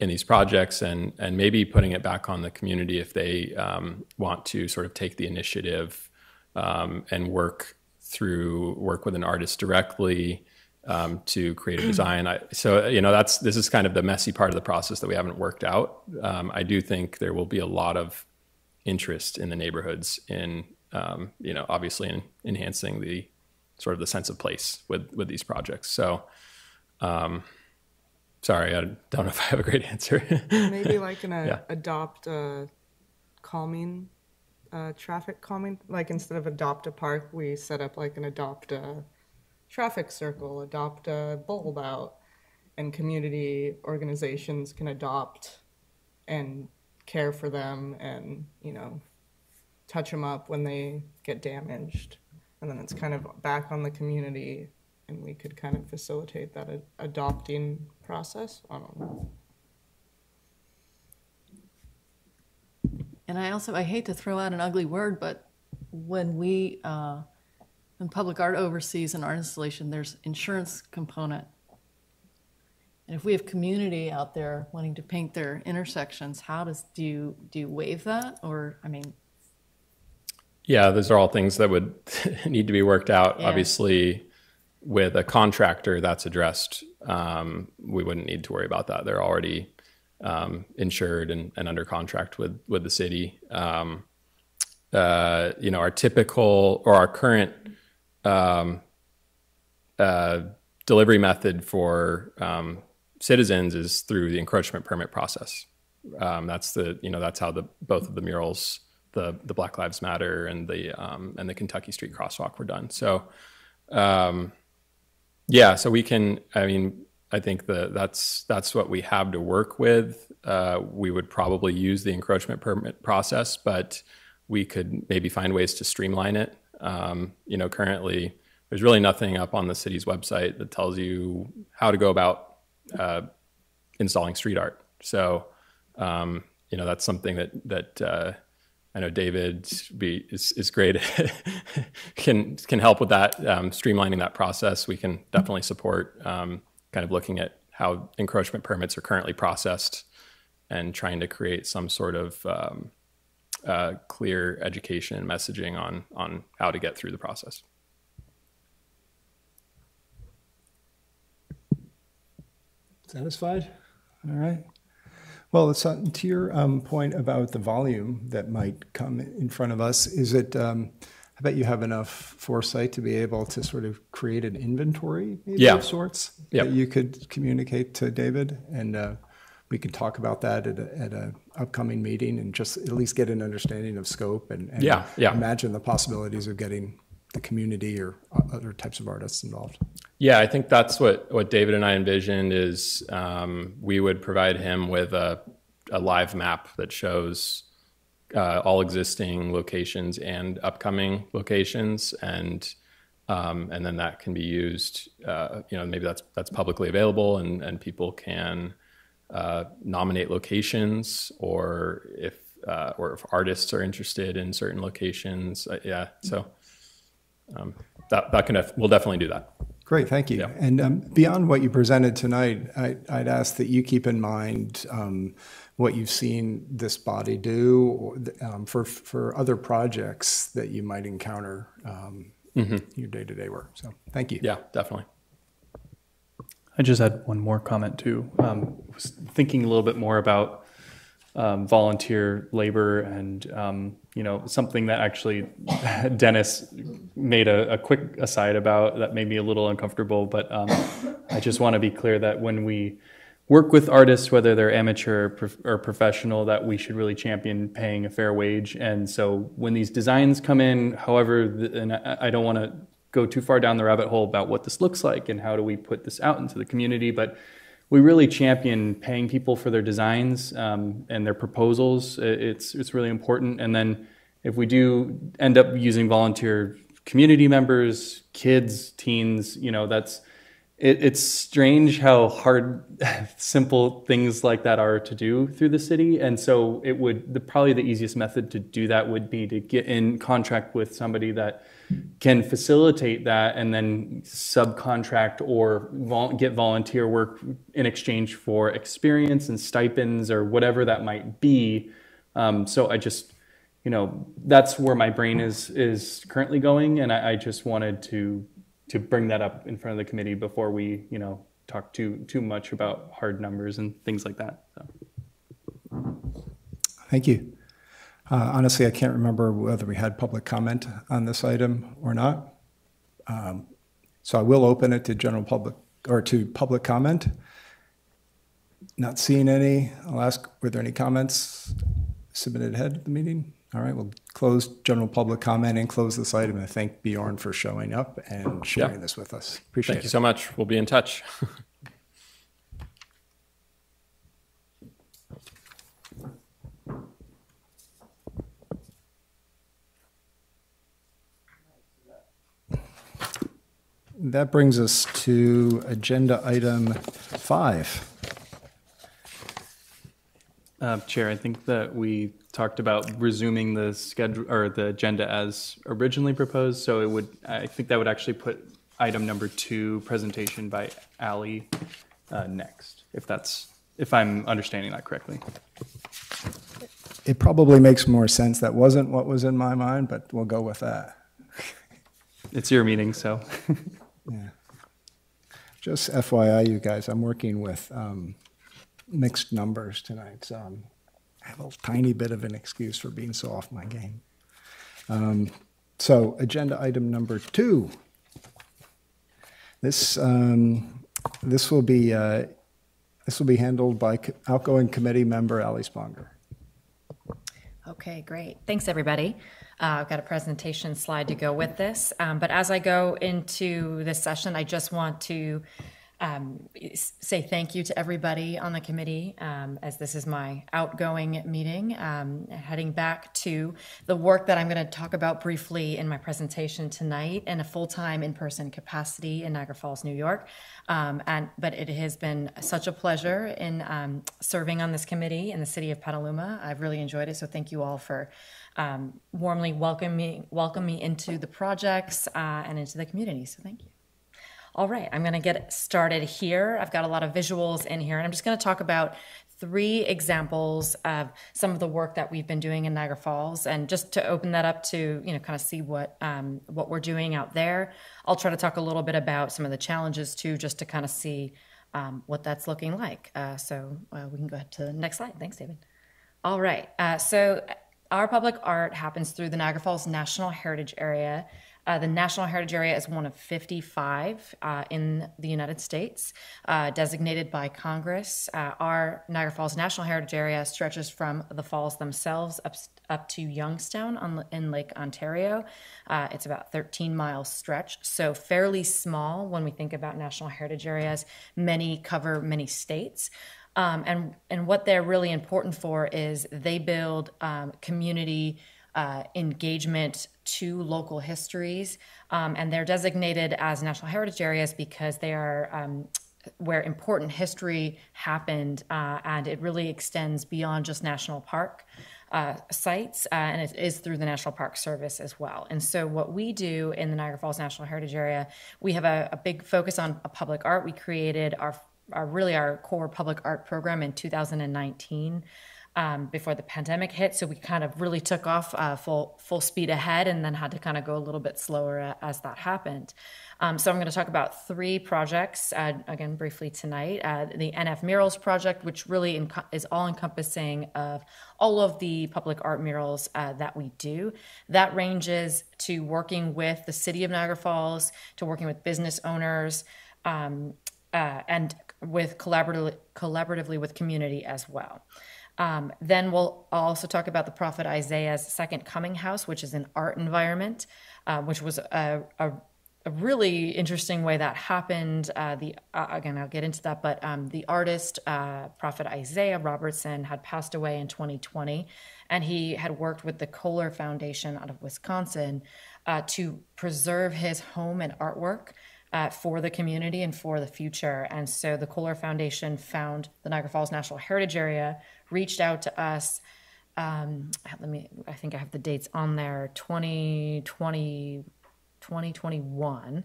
[SPEAKER 13] in these projects and and maybe putting it back on the community if they um, want to sort of take the initiative um, and work through work with an artist directly um, to create a design. I, so you know that's this is kind of the messy part of the process that we haven't worked out. Um, I do think there will be a lot of interest in the neighborhoods in um, you know obviously in enhancing the sort of the sense of place with with these projects. So, um, sorry, I don't know if I have a great answer.
[SPEAKER 12] Maybe like an a,
[SPEAKER 13] Yeah.
[SPEAKER 12] adopt a calming, uh, traffic calming. Like instead of adopt a park, we set up like an adopt a traffic circle, adopt a bulb out, and community organizations can adopt and care for them and you know touch them up when they get damaged and then it's kind of back on the community and we could kind of facilitate that adopting process i don't know
[SPEAKER 8] And I also I hate to throw out an ugly word, but when we uh, when public art oversees an art installation, there's insurance component. And if we have community out there wanting to paint their intersections, how does do you do you waive that or I mean
[SPEAKER 13] Yeah, those are all things that would need to be worked out.
[SPEAKER 8] Yeah.
[SPEAKER 13] Obviously, with a contractor, that's addressed. Um, we wouldn't need to worry about that. They're already um, insured and, and under contract with with the city. Um, uh, you know, our typical or our current um, uh, delivery method for um, citizens is through the encroachment permit process. Um, that's the you know that's how the both of the murals, the the Black Lives Matter and the and the Kentucky Street crosswalk were done. So yeah, so we can. I mean, I think the that's that's what we have to work with. Uh, we would probably use the encroachment permit process, but we could maybe find ways to streamline it. Um, you know, currently there's really nothing up on the city's website that tells you how to go about uh, installing street art. So, um, you know, that's something that that uh, I know David be, is is great can can help with that, um, streamlining that process. We can definitely support um, kind of looking at how encroachment permits are currently processed and trying to create some sort of um, uh, clear education and messaging on on how to get through the process.
[SPEAKER 3] Satisfied? All right. Well, it's uh, to your um, point about the volume that might come in front of us. Is it? Um, I bet you have enough foresight to be able to sort of create an inventory, maybe
[SPEAKER 13] Yeah.
[SPEAKER 3] of sorts,
[SPEAKER 13] Yep.
[SPEAKER 3] that you could communicate to David, and uh, we could talk about that at a, at a upcoming meeting, and just at least get an understanding of scope, and, and
[SPEAKER 13] Yeah, yeah.
[SPEAKER 3] imagine the possibilities of getting the community or other types of artists involved.
[SPEAKER 13] Yeah, I think that's what, what David and I envisioned is um, we would provide him with a, a live map that shows uh, all existing locations and upcoming locations, and um, and then that can be used. Uh, you know, maybe that's that's publicly available, and and people can uh, nominate locations, or if uh, or if artists are interested in certain locations. Uh, yeah, so um, that that can def- we'll definitely do that.
[SPEAKER 3] Great, thank you.
[SPEAKER 13] Yeah.
[SPEAKER 3] And um, beyond what you presented tonight, I, I'd ask that you keep in mind um, what you've seen this body do or, um, for for other projects that you might encounter um, in your day to day work. So, thank you.
[SPEAKER 13] Yeah, definitely.
[SPEAKER 4] I just had one more comment too. Um, was thinking a little bit more about um, volunteer labor and um, you know something that actually Dennis made a, a quick aside about that made me a little uncomfortable. But um, I just want to be clear that when we work with artists, whether they're amateur or, prof- or professional, that we should really champion paying a fair wage. And so when these designs come in, however, the, and I, I don't want to go too far down the rabbit hole about what this looks like and how do we put this out into the community, but we really champion paying people for their designs um, and their proposals. It's it's really important. And then if we do end up using volunteer community members, kids, teens, you know, that's it, it's strange how hard simple things like that are to do through the city and so it would the probably the easiest method to do that would be to get in contract with somebody that can facilitate that and then subcontract or vol- get volunteer work in exchange for experience and stipends or whatever that might be um, so i just you know that's where my brain is is currently going and I, I just wanted to to bring that up in front of the committee before we you know talk too too much about hard numbers and things like that so.
[SPEAKER 3] Thank you. Uh, honestly, I can't remember whether we had public comment on this item or not. Um, so I will open it to general public or to public comment. Not seeing any. I'll ask, were there any comments submitted ahead of the meeting? All right, we'll close general public comment and close this item. And thank Bjorn for showing up and sharing
[SPEAKER 13] Yeah.
[SPEAKER 3] this with us. Appreciate
[SPEAKER 13] Thank
[SPEAKER 3] it.
[SPEAKER 13] Thank you so much. We'll be in touch.
[SPEAKER 3] That brings us to agenda item five.
[SPEAKER 4] Uh, Chair, I think that we talked about resuming the schedule or the agenda as originally proposed. So it would, I think that would actually put item number two, presentation by Ally, uh, next, if that's, if I'm understanding that correctly.
[SPEAKER 3] It probably makes more sense. That wasn't what was in my mind, but we'll go with that.
[SPEAKER 4] It's your meeting, so.
[SPEAKER 3] Yeah. Just FYI, you guys, I'm working with um, mixed numbers tonight, so I'm, I have a tiny bit of an excuse for being so off my game. Um, so, agenda item number two. This um, this will be uh, this will be handled by outgoing committee member Ally Sponger.
[SPEAKER 14] Okay, great. Thanks, everybody. Uh, I've got a presentation slide to go with this. Um, but as I go into this session, I just want to um, say thank you to everybody on the committee, um, as this is my outgoing meeting, um, heading back to the work that I'm going to talk about briefly in my presentation tonight in a full-time in-person capacity in Niagara Falls, New York. Um, and but it has been such a pleasure in um, serving on this committee in the city of Petaluma. I've really enjoyed it, so thank you all for um, warmly welcome me welcome me into the projects uh, and into the community. So thank you. All right, I'm going to get started here. I've got a lot of visuals in here, and I'm just going to talk about three examples of some of the work that we've been doing in Niagara Falls, and just to open that up to you know kind of see what um, what we're doing out there. I'll try to talk a little bit about some of the challenges too, just to kind of see um, what that's looking like. Uh, so uh, we can go ahead to the next slide. Thanks, David. All right. Uh, so our public art happens through the Niagara Falls National Heritage Area. Uh, the National Heritage Area is one of 55 uh, in the United States, uh, designated by Congress. Uh, our Niagara Falls National Heritage Area stretches from the falls themselves up, up to Youngstown on, in Lake Ontario. Uh, it's about 13 mile stretch, so fairly small when we think about national heritage areas. Many cover many states. Um, and and what they're really important for is they build um, community uh, engagement to local histories, um, and they're designated as national heritage areas because they are um, where important history happened, uh, and it really extends beyond just national park. Uh, sites, uh, and it is through the National Park Service as well. And so, what we do in the Niagara Falls National Heritage Area, we have a, a big focus on a public art. We created our our really our core public art program in 2019 um, before the pandemic hit. So we kind of really took off uh, full full speed ahead, and then had to kind of go a little bit slower as that happened. Um, so I'm going to talk about three projects uh, again briefly tonight. Uh, the NF Murals project, which really is all encompassing of all of the public art murals uh, that we do. That ranges to working with the city of Niagara Falls, to working with business owners. Um, uh, and with collaboratively, collaboratively with community as well. Um, then we'll also talk about the Prophet Isaiah's Second Coming House, which is an art environment, uh, which was a, a, a, really interesting way that happened. Uh, the uh, again, I'll get into that, but um, the artist uh, Prophet Isaiah Robertson had passed away in 2020, and he had worked with the Kohler Foundation out of Wisconsin uh, to preserve his home and artwork uh, for the community and for the future. And so the Kohler Foundation found the Niagara Falls National Heritage Area, reached out to us. Um, let me, I think I have the dates on there 2020, 2021,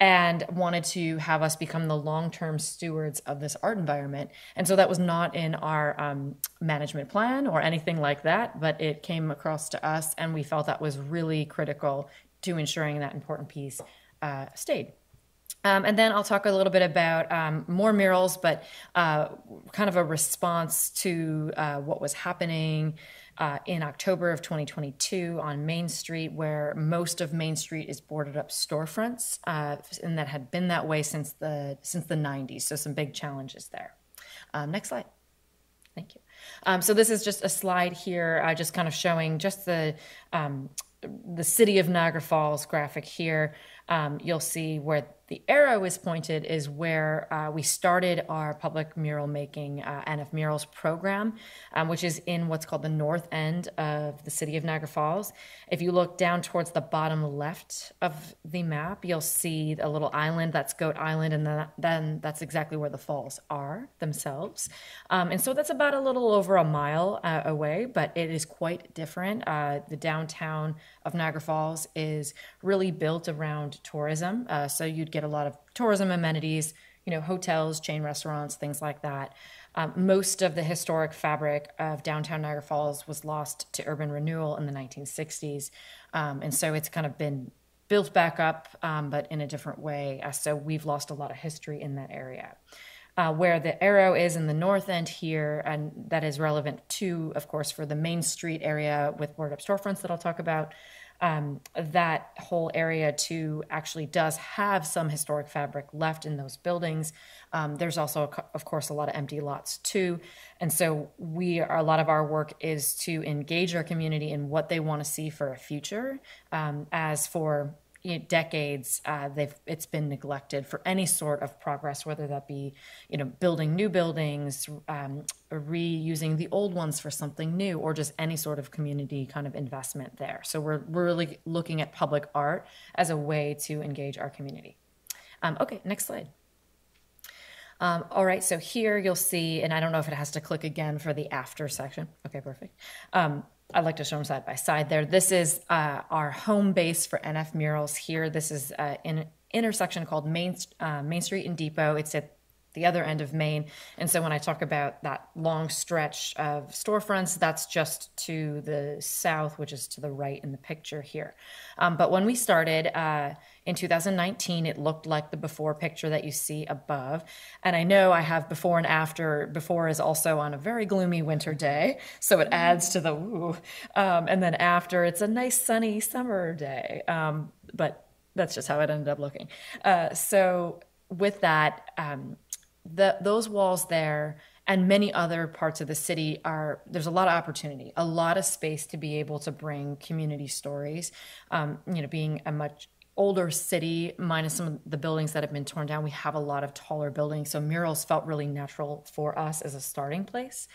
[SPEAKER 14] and wanted to have us become the long term stewards of this art environment. And so that was not in our um, management plan or anything like that, but it came across to us, and we felt that was really critical to ensuring that important piece uh, stayed. Um, and then I'll talk a little bit about um, more murals, but uh, kind of a response to uh, what was happening uh, in October of 2022 on Main Street, where most of Main Street is boarded up storefronts, uh, and that had been that way since the since the 90s. So some big challenges there. Um, next slide. Thank you. Um, so this is just a slide here, uh, just kind of showing just the um, the city of Niagara Falls graphic here. Um, you'll see where the arrow is pointed is where uh, we started our public mural making uh, NF Murals program, um, which is in what's called the north end of the city of Niagara Falls. If you look down towards the bottom left of the map, you'll see a little island, that's Goat Island, and then, then that's exactly where the falls are themselves. Um, and so that's about a little over a mile uh, away, but it is quite different. Uh, the downtown of Niagara Falls is really built around tourism, uh, so you'd get get a lot of tourism amenities, you know, hotels, chain restaurants, things like that. Um, most of the historic fabric of downtown Niagara Falls was lost to urban renewal in the 1960s. Um, and so it's kind of been built back up, um, but in a different way. Uh, so we've lost a lot of history in that area. Uh, where the arrow is in the north end here, and that is relevant too, of course, for the Main Street area with boarded up storefronts that I'll talk about um, that whole area too actually does have some historic fabric left in those buildings. Um, there's also, of course, a lot of empty lots too, and so we are, a lot of our work is to engage our community in what they want to see for a future. Um, as for you know, decades uh, they've it's been neglected for any sort of progress, whether that be you know building new buildings, um, reusing the old ones for something new, or just any sort of community kind of investment there. So we're, we're really looking at public art as a way to engage our community. Um, okay, next slide. Um, all right, so here you'll see, and I don't know if it has to click again for the after section. Okay, perfect. Um, I'd like to show them side by side there. This is uh, our home base for NF Murals here. This is uh, an intersection called Main, uh, Main Street and Depot. It's at the other end of Main. And so when I talk about that long stretch of storefronts, that's just to the south, which is to the right in the picture here. Um, but when we started uh, in 2019, it looked like the before picture that you see above. And I know I have before and after. Before is also on a very gloomy winter day, so it adds to the woo. Um, and then after, it's a nice sunny summer day. Um, but that's just how it ended up looking. Uh, so with that, um, those walls there and many other parts of the city are there's a lot of opportunity a lot of space to be able to bring community stories. Um, you know being a much older city minus some of the buildings that have been torn down we have a lot of taller buildings. So murals felt really natural for us as a starting place.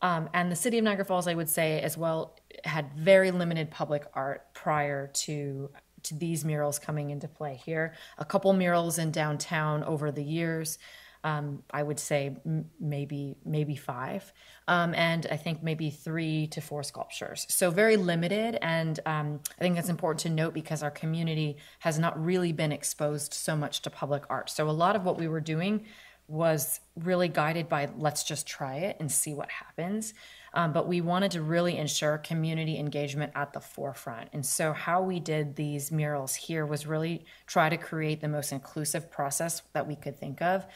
[SPEAKER 14] Um, and the city of niagara falls i would say as well had very limited public art prior to to these murals coming into play here. A couple murals in downtown over the years um, I would say m- maybe maybe five, um, and I think maybe three to four sculptures. So very limited, and um, I think that's important to note because our community has not really been exposed so much to public art. So a lot of what we were doing was really guided by let's just try it and see what happens. Um, but we wanted to really ensure community engagement at the forefront. And so, how we did these murals here was really try to create the most inclusive process that we could think of.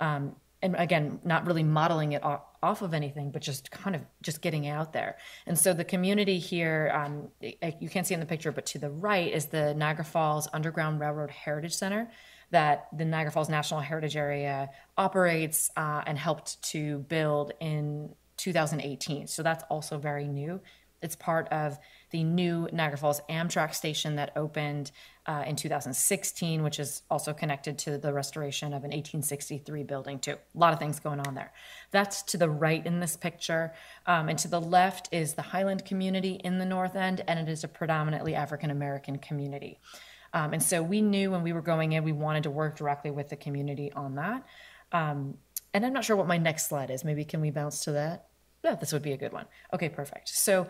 [SPEAKER 14] Um, and again, not really modeling it off of anything, but just kind of just getting out there. And so the community here, um, you can't see in the picture, but to the right is the Niagara Falls Underground Railroad Heritage Center that the Niagara Falls National Heritage Area operates uh, and helped to build in 2018. So that's also very new. It's part of the new Niagara Falls Amtrak station that opened uh, in 2016, which is also connected to the restoration of an 1863 building, too. A lot of things going on there. That's to the right in this picture. Um, and to the left is the Highland community in the North End, and it is a predominantly African American community. Um, and so we knew when we were going in, we wanted to work directly with the community on that. Um, and I'm not sure what my next slide is. Maybe can we bounce to that? Yeah, this would be a good one. Okay, perfect. So,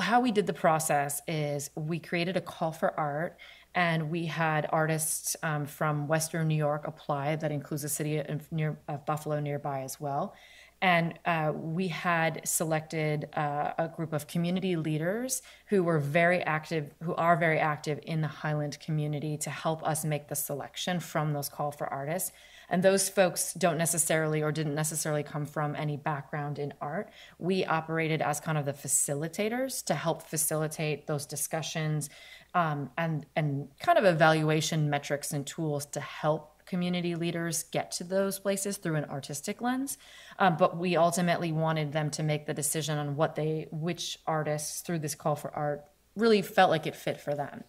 [SPEAKER 14] how we did the process is we created a call for art, and we had artists um, from Western New York apply. That includes the city of, near, of Buffalo nearby as well. And uh, we had selected uh, a group of community leaders who were very active, who are very active in the Highland community to help us make the selection from those call for artists. And those folks don't necessarily or didn't necessarily come from any background in art. We operated as kind of the facilitators to help facilitate those discussions um, and, and kind of evaluation metrics and tools to help community leaders get to those places through an artistic lens. Um, but we ultimately wanted them to make the decision on what they, which artists through this call for art really felt like it fit for them.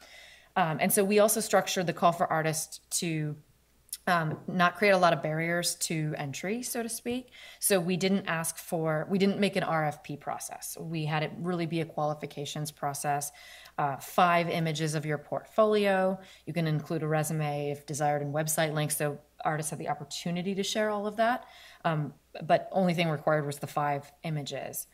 [SPEAKER 14] Um, and so we also structured the call for artists to um, not create a lot of barriers to entry, so to speak. So we didn't ask for, we didn't make an RFP process. We had it really be a qualifications process. Uh, five images of your portfolio. You can include a resume if desired and website links. So artists have the opportunity to share all of that. Um, but only thing required was the five images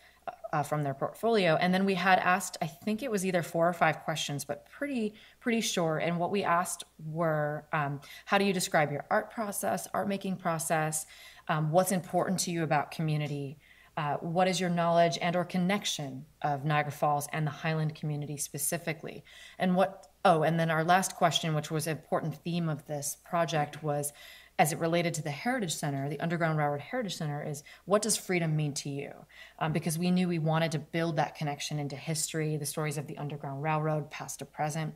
[SPEAKER 14] uh, from their portfolio. And then we had asked, I think it was either four or five questions, but pretty pretty sure. And what we asked were, um, how do you describe your art process, art making process? Um, what's important to you about community? Uh, what is your knowledge and or connection of Niagara Falls and the Highland community specifically? And what? Oh, and then our last question, which was an important theme of this project, was as it related to the Heritage Center, the Underground Railroad Heritage Center, is what does freedom mean to you? Um, because we knew we wanted to build that connection into history, the stories of the Underground Railroad, past to present.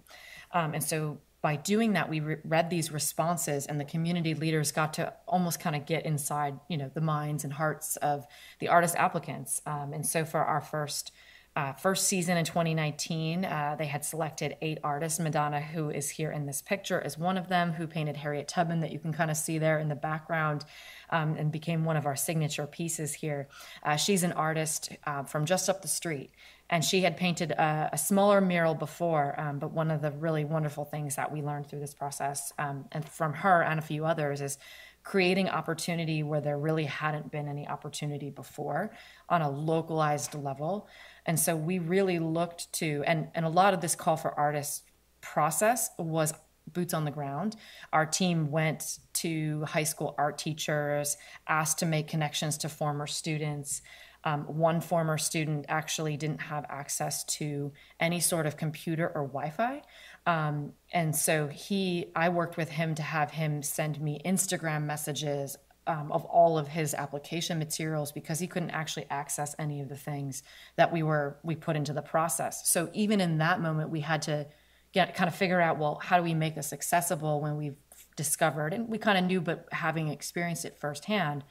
[SPEAKER 14] Um, and so by doing that, we re- read these responses, and the community leaders got to almost kind of get inside, you know, the minds and hearts of the artist applicants. Um, and so for our first uh, first season in 2019, uh, they had selected eight artists. Madonna, who is here in this picture, is one of them, who painted Harriet Tubman, that you can kind of see there in the background, um, and became one of our signature pieces here. Uh, she's an artist uh, from just up the street, and she had painted a, a smaller mural before. Um, but one of the really wonderful things that we learned through this process, um, and from her and a few others, is creating opportunity where there really hadn't been any opportunity before on a localized level. And so we really looked to, and, and a lot of this call for artists process was boots on the ground. Our team went to high school art teachers, asked to make connections to former students. Um, one former student actually didn't have access to any sort of computer or Wi-Fi, um, and so he, I worked with him to have him send me Instagram messages um, of all of his application materials because he couldn't actually access any of the things that we were we put into the process. So even in that moment, we had to get kind of figure out well, how do we make this accessible when we've discovered and we kind of knew, but having experienced it firsthand,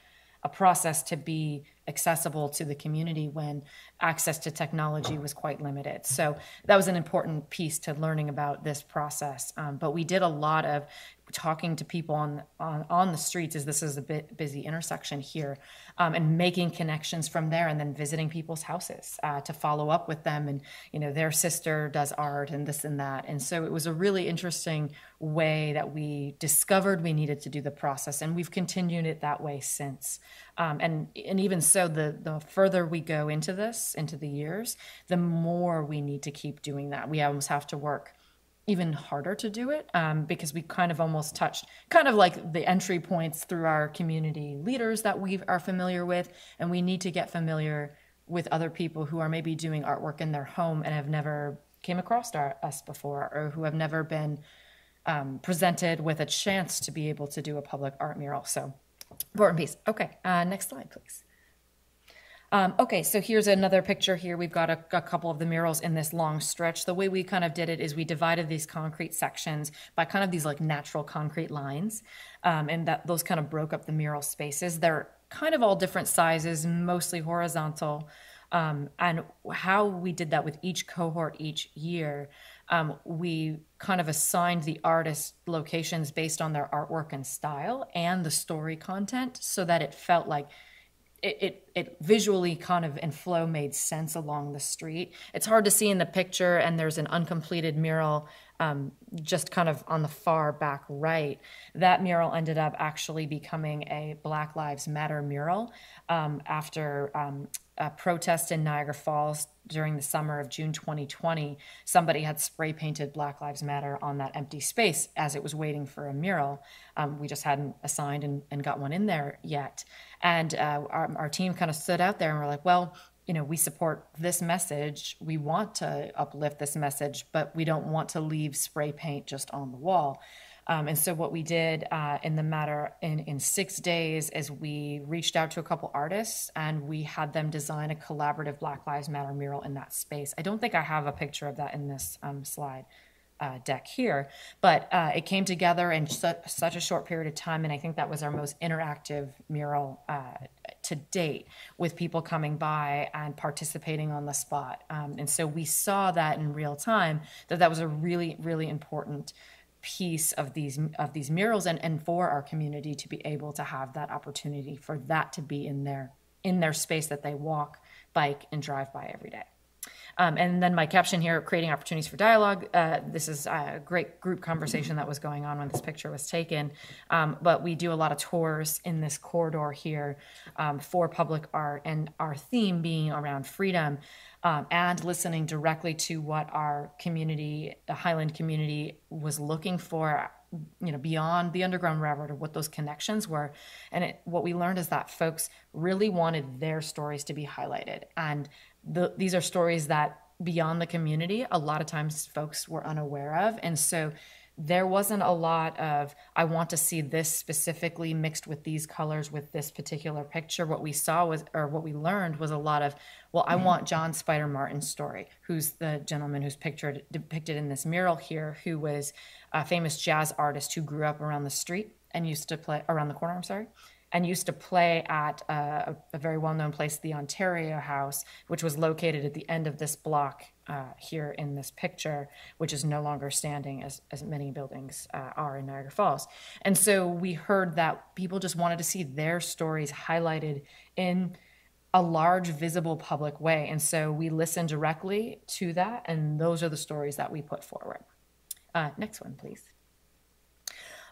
[SPEAKER 14] a process to be accessible to the community when access to technology was quite limited. So that was an important piece to learning about this process. Um, but we did a lot of talking to people on on, on the streets as this is a bit busy intersection here um, and making connections from there and then visiting people's houses uh, to follow up with them. And you know their sister does art and this and that. And so it was a really interesting way that we discovered we needed to do the process and we've continued it that way since. Um, and and even so the the further we go into this into the years the more we need to keep doing that. We almost have to work even harder to do it um, because we kind of almost touched kind of like the entry points through our community leaders that we are familiar with and we need to get familiar with other people who are maybe doing artwork in their home and have never came across our, us before or who have never been um, presented with a chance to be able to do a public art mural. So important piece. Okay uh, next slide please um, okay, so here's another picture here. We've got a, a, couple of the murals in this long stretch. The way we kind of did it is we divided these concrete sections by kind of these like natural concrete lines, um, and that those kind of broke up the mural spaces. They're kind of all different sizes, mostly horizontal. Um, and how we did that with each cohort each year, um, we kind of assigned the artist locations based on their artwork and style and the story content so that it felt like it, it, it visually kind of and flow made sense along the street. It's hard to see in the picture, and there's an uncompleted mural um, just kind of on the far back right. That mural ended up actually becoming a Black Lives Matter mural um, after um, a protest in Niagara Falls during the summer of June 2020. Somebody had spray painted Black Lives Matter on that empty space as it was waiting for a mural. Um, we just hadn't assigned and, and, got one in there yet. And uh, our, our team kind of stood out there and we're like, well, you know, we support this message. We want to uplift this message, but we don't want to leave spray paint just on the wall. Um, and so what we did uh, in the matter in, in six days is we reached out to a couple artists and we had them design a collaborative Black Lives Matter mural in that space. I don't think I have a picture of that in this um, slide. Uh, deck here, but uh, it came together in su- such a short period of time, and I think that was our most interactive mural uh, to date, with people coming by and participating on the spot. Um, and so we saw that in real time that that was a really, really important piece of these of these murals and, and for our community to be able to have that opportunity for that to be in their in their space that they walk bike and drive by every day um, and then my caption here creating opportunities for dialogue uh, this is a great group conversation that was going on when this picture was taken um, but we do a lot of tours in this corridor here um, for public art and our theme being around freedom um, and listening directly to what our community, the Highland community, was looking for, you know, beyond the Underground Railroad or what those connections were. And it, what we learned is that folks really wanted their stories to be highlighted. And the, these are stories that beyond the community, a lot of times folks were unaware of. And so there wasn't a lot of i want to see this specifically mixed with these colors with this particular picture. What we saw was or what we learned was a lot of well i mm-hmm. want john spider martin's story who's the gentleman who's pictured depicted in this mural here who was a famous jazz artist who grew up around the street and used to play around the corner i'm sorry and used to play at a, a very well known place, the Ontario House, which was located at the end of this block uh, here in this picture, which is no longer standing as, as many buildings uh, are in Niagara Falls. And so we heard that people just wanted to see their stories highlighted in a large visible public way. And so we listened directly to that, and those are the stories that we put forward. Uh, next one, please.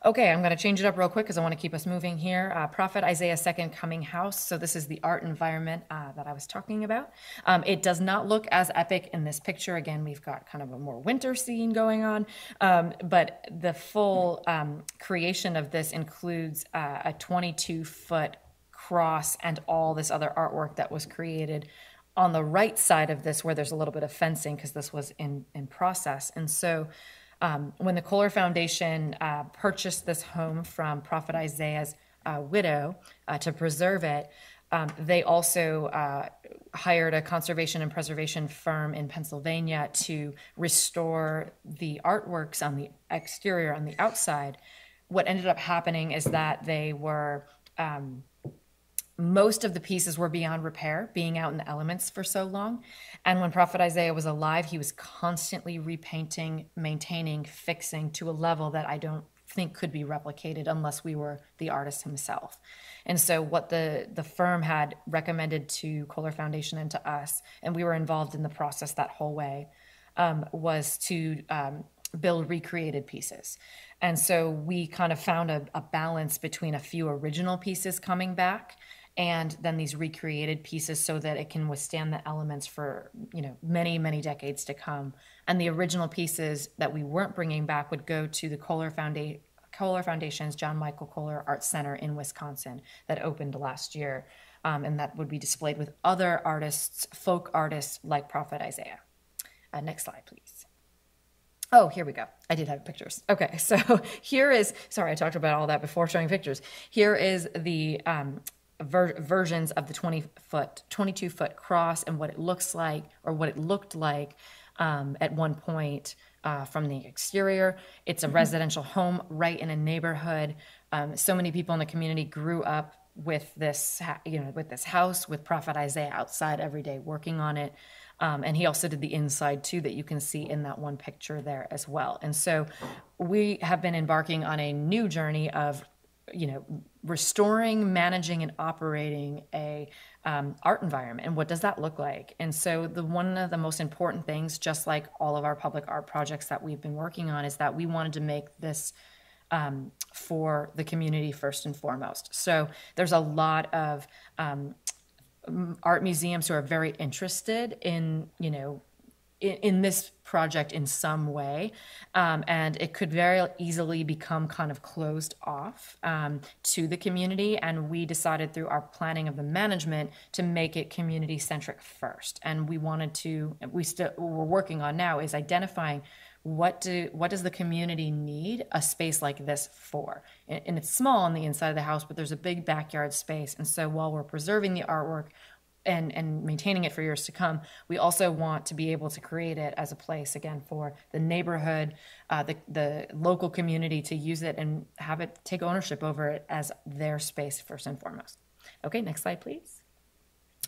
[SPEAKER 14] Okay, I'm going to change it up real quick because I want to keep us moving here. Uh, Prophet Isaiah's second coming house. So this is the art environment uh, that I was talking about. Um, it does not look as epic in this picture. Again, we've got kind of a more winter scene going on, um, but the full um, creation of this includes uh, a 22 foot cross and all this other artwork that was created on the right side of this where there's a little bit of fencing because this was in in process and so um, when the kohler foundation uh, purchased this home from prophet isaiah's uh, widow uh, to preserve it um, they also uh, hired a conservation and preservation firm in pennsylvania to restore the artworks on the exterior on the outside. What ended up happening is that they were um, most of the pieces were beyond repair, being out in the elements for so long. And when Prophet Isaiah was alive, he was constantly repainting, maintaining, fixing to a level that I don't think could be replicated unless we were the artist himself. And so what the the firm had recommended to Kohler Foundation and to us, and we were involved in the process that whole way, um, was to um, build recreated pieces. And so we kind of found a, a balance between a few original pieces coming back and then these recreated pieces so that it can withstand the elements for you know many many decades to come and the original pieces that we weren't bringing back would go to the kohler foundation kohler foundation's john michael kohler art center in wisconsin that opened last year um, and that would be displayed with other artists folk artists like prophet isaiah uh, next slide please Oh, here we go. I did have pictures. Okay, so here is, sorry, I talked about all that before showing pictures. Here is the um, ver- versions of the 20 foot, 22 foot cross and what it looks like or what it looked like um, at one point uh, from the exterior. It's a residential home right in a neighborhood. Um, so many people in the community grew up with this, you know, with this house with Prophet Isaiah outside every day working on it. Um, and he also did the inside too that you can see in that one picture there as well. And so we have been embarking on a new journey of you know restoring managing and operating a um, art environment. And what does that look like? And so the one of the most important things just like all of our public art projects that we've been working on is that we wanted to make this um, for the community first and foremost. So there's a lot of um, art museums who are very interested in you know in, in this project in some way. Um, and it could very easily become kind of closed off um, to the community. And we decided through our planning of the management to make it community centric first. And we wanted to, we still, we're working on now is identifying what do what does the community need a space like this for and it's small on the inside of the house but there's a big backyard space and so while we're preserving the artwork and and maintaining it for years to come we also want to be able to create it as a place again for the neighborhood uh, the, the local community to use it and have it take ownership over it as their space first and foremost. Okay next slide please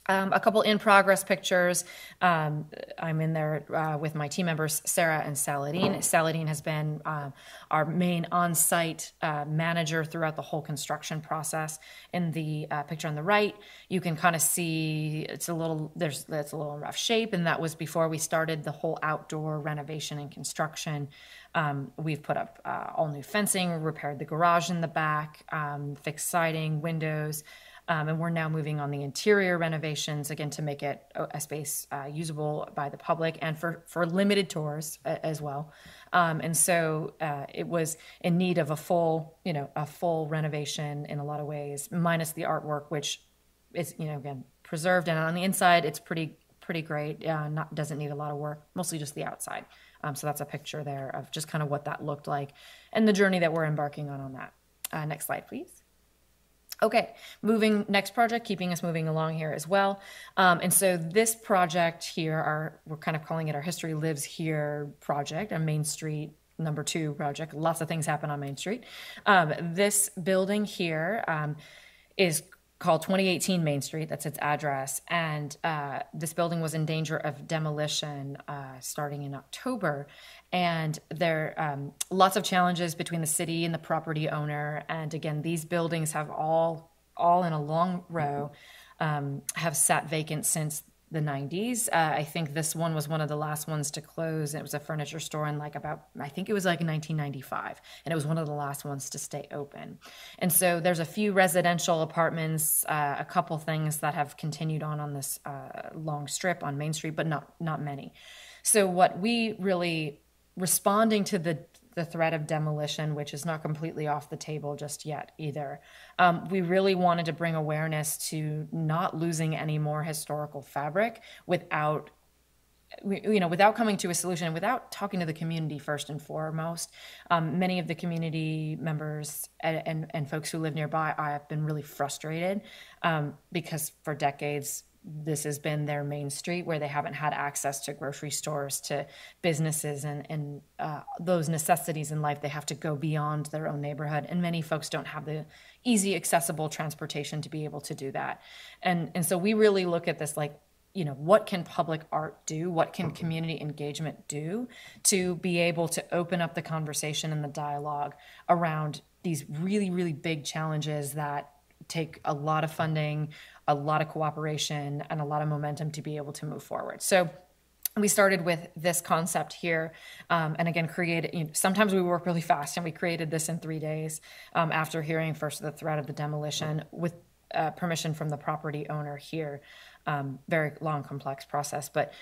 [SPEAKER 14] um, a couple in progress pictures. Um, I'm in there uh, with my team members, Sarah and Saladin. Saladin has been uh, our main on site uh, manager throughout the whole construction process. In the uh, picture on the right, you can kind of see it's a little, there's, it's a little in rough shape, and that was before we started the whole outdoor renovation and construction. Um, we've put up uh, all new fencing, repaired the garage in the back, um, fixed siding, windows. Um, and we're now moving on the interior renovations again to make it a, space uh, usable by the public and for, for limited tours as well. Um, and so uh, it was in need of a full, you know, a full renovation in a lot of ways, minus the artwork, which is, you know, again preserved. And on the inside, it's pretty pretty great. Uh, not doesn't need a lot of work, mostly just the outside. Um, so that's a picture there of just kind of what that looked like and the journey that we're embarking on on that. Uh, next slide, please. Okay, moving next project, keeping us moving along here as well. Um, and so this project here, our we're kind of calling it our History Lives Here project, a Main Street number two project. Lots of things happen on Main Street. Um, this building here um, is called 2018 Main Street. That's its address. And uh, this building was in danger of demolition uh, starting in October. And there um, lots of challenges between the city and the property owner. And again, these buildings have all all in a long row um, have sat vacant since the 90s. Uh, I think this one was one of the last ones to close. It was a furniture store in like about, I think it was like 1995, and it was one of the last ones to stay open. And so there's a few residential apartments, uh, a couple things that have continued on on this uh, long strip on Main Street, but not not many. So what we really responding to the the threat of demolition, which is not completely off the table just yet either. Um, we really wanted to bring awareness to not losing any more historical fabric without you know, without coming to a solution, and without talking to the community first and foremost, um, many of the community members and, and, and, folks who live nearby, I have been really frustrated um, because for decades this has been their main street where they haven't had access to grocery stores, to businesses, and, and uh, those necessities in life. They have to go beyond their own neighborhood. And many folks don't have the easy, accessible transportation to be able to do that. And, and so we really look at this like, you know, what can public art do? What can community engagement do to be able to open up the conversation and the dialogue around these really, really big challenges that take a lot of funding, a lot of cooperation, and a lot of momentum to be able to move forward. So we started with this concept here um, and again created you know, sometimes we work really fast and we created this in three days um, after hearing first the threat of the demolition with uh, permission from the property owner here um, very long complex process but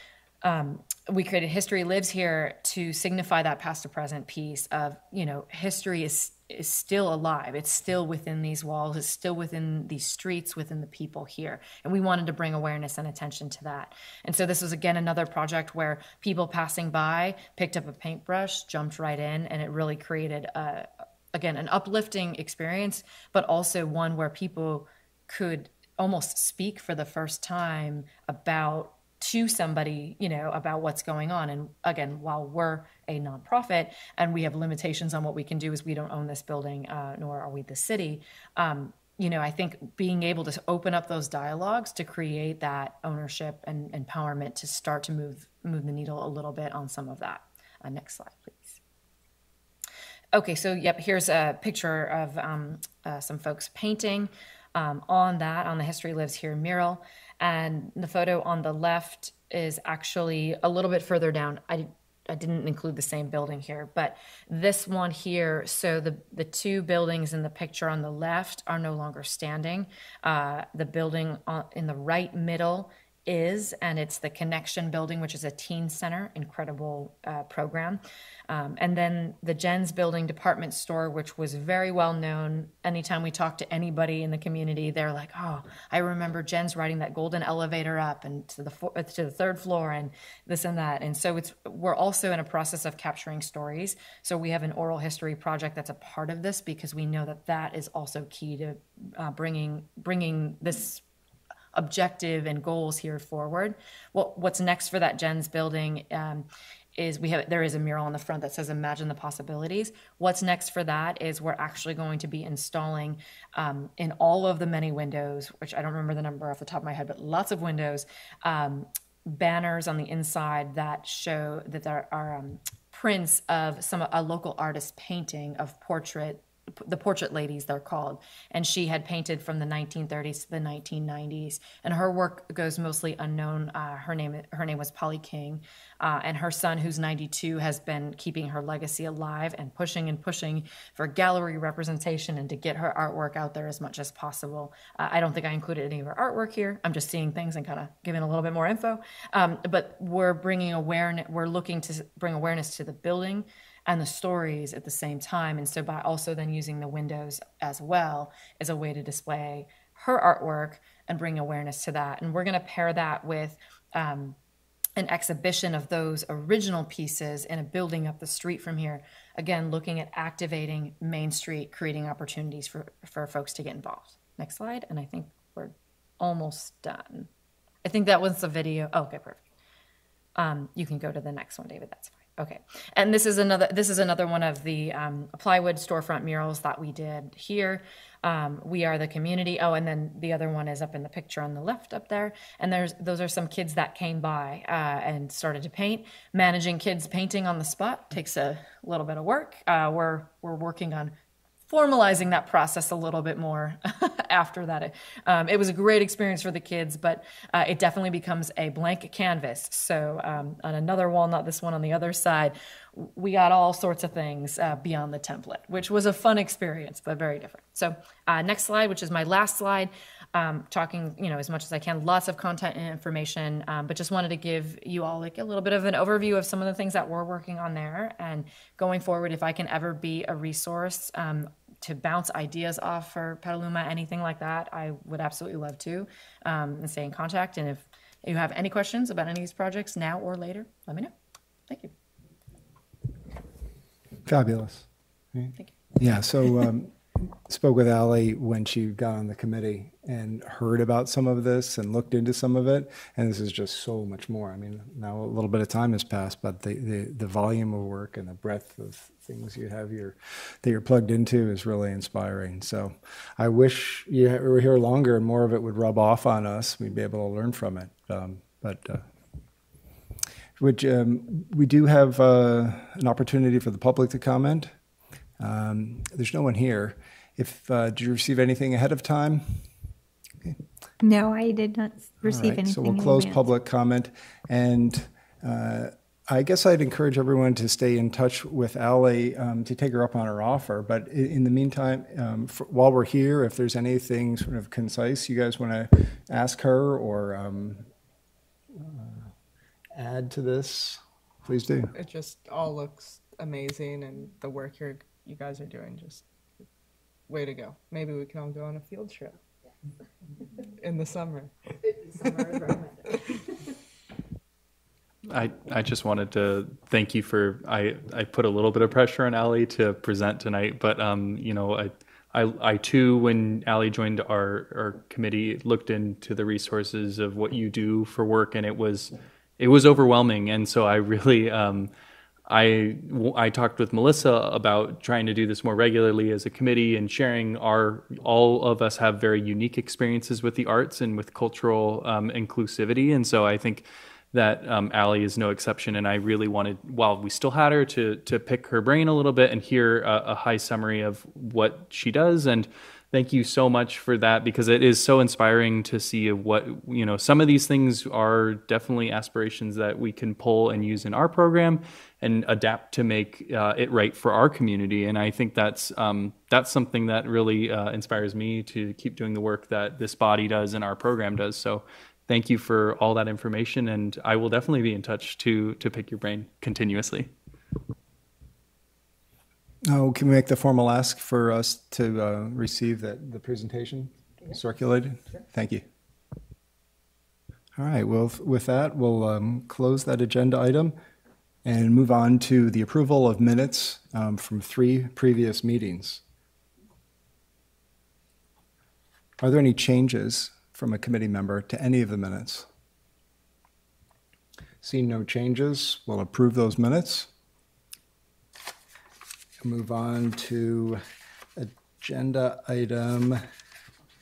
[SPEAKER 14] um, we created history lives here to signify that past to present piece of you know history is is still alive. It's still within these walls. It's still within these streets within the people here. And we wanted to bring awareness and attention to that. And so this was again another project where people passing by picked up a paintbrush jumped right in and it really created a again an uplifting experience but also one where people could almost speak for the first time about to somebody, you know, about what's going on. And again, while we're a nonprofit and we have limitations on what we can do, is we don't own this building, uh, nor are we the city. Um, you know, I think being able to open up those dialogues to create that ownership and empowerment to start to move move the needle a little bit on some of that. Uh, next slide, please. Okay, so yep, here's a picture of um, uh, some folks painting um, on that on the History Lives Here mural. And the photo on the left is actually a little bit further down. I, I didn't include the same building here, but this one here, so the, the two buildings in the picture on the left are no longer standing. Uh, the building on, in the right middle is, and it's the Connection Building, which is a teen center, incredible uh, program. Um, and then the Jenss Building department store, which was very well known. Anytime we talk to anybody in the community, they're like, "Oh, I remember Jenss riding that golden elevator up and to the fo- to the third floor, and this and that." And so it's we're also in a process of capturing stories. So we have an oral history project that's a part of this because we know that that is also key to uh, bringing bringing this objective and goals here forward. Well, what's next for that Jenss building um, is we have there is a mural on the front that says "Imagine the possibilities." What's next for that is we're actually going to be installing um, in all of the many windows, which I don't remember the number off the top of my head, but lots of windows. Um, banners on the inside that show that there are um, prints of some a local artist painting of portrait the portrait ladies they're called. And she had painted from the 1930s to the 1990s and her work goes mostly unknown. Uh, her name her name was polly king. Uh, and her son who's 92 has been keeping her legacy alive and pushing and pushing for gallery representation and to get her artwork out there as much as possible. Uh, i don't think i included any of her artwork here. I'm just seeing things and kind of giving a little bit more info. Um, but we're bringing awareness we're looking to bring awareness to the building and the stories at the same time. And so by also then using the windows as well as a way to display her artwork and bring awareness to that. And we're going to pair that with um, an exhibition of those original pieces in a building up the street from here. Again, looking at activating Main Street, creating opportunities for, for folks to get involved. Next slide. And I think we're almost done. I think that was the video. Oh, okay, perfect. Um, you can go to the next one, David. That's fine. Okay, and this is another this is another one of the um, plywood storefront murals that we did here. Um, we are the community. Oh, and then the other one is up in the picture on the left up there. And there's those are some kids that came by uh, and started to paint. Managing kids painting on the spot takes a little bit of work. Uh, we're we're working on formalizing that process a little bit more after that. Um, it was a great experience for the kids, but uh, it definitely becomes a blank canvas. So um, on another wall, not this one, on the other side, we got all sorts of things uh, beyond the template, which was a fun experience, but very different. So uh, next slide, which is my last slide um, talking, you know, as much as I can, lots of content and information, um, but just wanted to give you all like a little bit of an overview of some of the things that we're working on there. And going forward, if I can ever be a resource um, to bounce ideas off for Petaluma, anything like that, I would absolutely love to um, and stay in contact. And if you have any questions about any of these projects now or later, let me know. Thank you.
[SPEAKER 3] Fabulous.
[SPEAKER 14] Thank you.
[SPEAKER 3] Yeah, so um, spoke with Ally when she got on the committee and heard about some of this and looked into some of it. And this is just so much more. I mean, now a little bit of time has passed, but the, the, the volume of work and the breadth of things you have your, that you're plugged into is really inspiring. So I wish you were here longer and more of it would rub off on us. We'd be able to learn from it. Um, but uh, which um, we do have uh, an opportunity for the public to comment. Um, there's no one here. If uh, did you receive anything ahead of time?
[SPEAKER 5] No, I did not receive
[SPEAKER 3] All right,
[SPEAKER 5] anything.
[SPEAKER 3] So we'll close
[SPEAKER 5] advance.
[SPEAKER 3] public comment, and uh, I guess I'd encourage everyone to stay in touch with Ally um, to take her up on her offer. But i- in the meantime, um, for, while we're here, if there's anything sort of concise you guys want to ask her or um, uh, add to this, please do.
[SPEAKER 12] It just all looks amazing, and the work you're, you guys are doing just way to go. Maybe we can all go on a field trip in the summer.
[SPEAKER 4] I, I just wanted to thank you for I, I put a little bit of pressure on Ally to present tonight, but um, you know I, I I too when Ally joined our, our committee looked into the resources of what you do for work and it was it was overwhelming and so I really um, I I talked with Melissa about trying to do this more regularly as a committee and sharing our all of us have very unique experiences with the arts and with cultural um, inclusivity and so I think that um, Ally is no exception. And I really wanted, while we still had her, to to pick her brain a little bit and hear a, a high summary of what she does. And thank you so much for that because it is so inspiring to see what you know. Some of these things are definitely aspirations that we can pull and use in our program and adapt to make uh, it right for our community. And I think that's um, that's something that really uh, inspires me to keep doing the work that this body does and our program does. So thank you for all that information and i will definitely be in touch to to pick your brain continuously
[SPEAKER 3] Oh, can we make the formal ask for us to uh, receive that the presentation circulated? Thank you. All right. Well, with that, we'll um, close that agenda item and move on to the approval of minutes um, from three previous meetings. Are there any changes from a committee member to any of the minutes? Seeing no changes, we'll approve those minutes. Move on to agenda item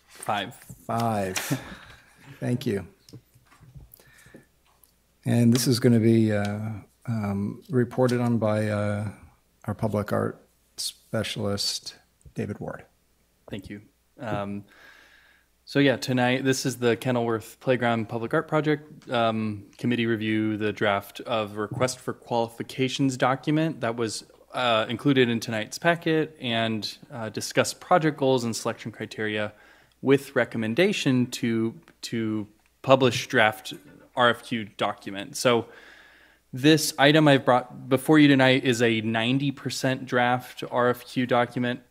[SPEAKER 4] five.
[SPEAKER 3] Five. Thank you. And this is going to be uh, um, reported on by uh, our public art specialist, David Ward.
[SPEAKER 4] Thank you. Um, so yeah, tonight this is the Kenilworth Playground Public Art Project um, committee review. The draft of request for qualifications document that was uh, included in tonight's packet and uh, discuss project goals and selection criteria with recommendation to to publish draft RFQ document. So this item I've brought before you tonight is a 90% draft RFQ document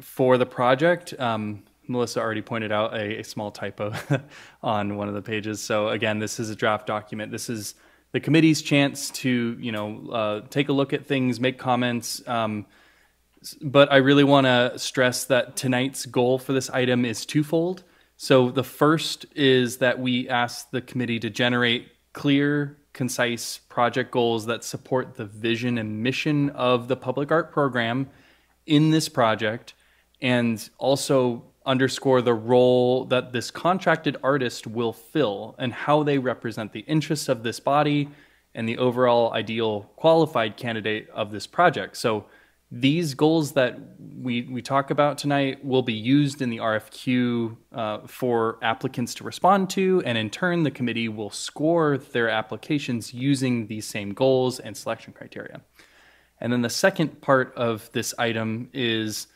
[SPEAKER 4] for the project. Um, Melissa already pointed out a, a small typo on one of the pages. So again, this is a draft document. This is the committee's chance to, you know, uh, take a look at things, make comments. Um, but I really want to stress that tonight's goal for this item is twofold. So the first is that we ask the committee to generate clear, concise project goals that support the vision and mission of the public art program in this project and also underscore the role that this contracted artist will fill and how they represent the interests of this body and the overall ideal qualified candidate of this project. So these goals that we, we talk about tonight will be used in the RFQ uh, for applicants to respond to, and in turn, the committee will score their applications using these same goals and selection criteria. And then the second part of this item is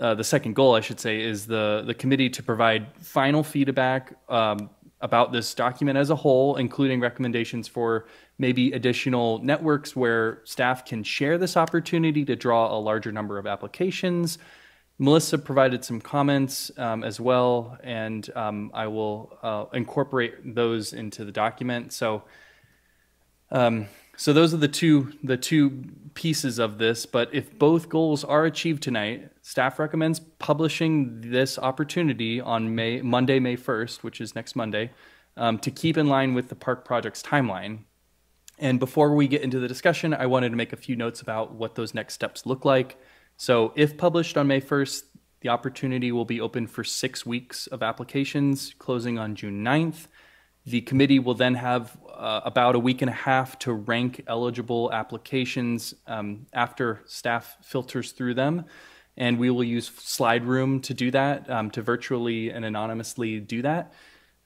[SPEAKER 4] uh, the second goal, I should say, is the, the committee to provide final feedback um, about this document as a whole, including recommendations for maybe additional networks where staff can share this opportunity to draw a larger number of applications. Melissa provided some comments um, as well, and um, I will uh, incorporate those into the document. So, um, so those are the two the two pieces of this. But if both goals are achieved tonight, staff recommends publishing this opportunity on May Monday, May first, which is next Monday, um, to keep in line with the park project's timeline. And before we get into the discussion, I wanted to make a few notes about what those next steps look like. So, if published on May 1st, the opportunity will be open for six weeks of applications, closing on June 9th. The committee will then have uh, about a week and a half to rank eligible applications um, after staff filters through them. And we will use SlideRoom to do that, um, to virtually and anonymously do that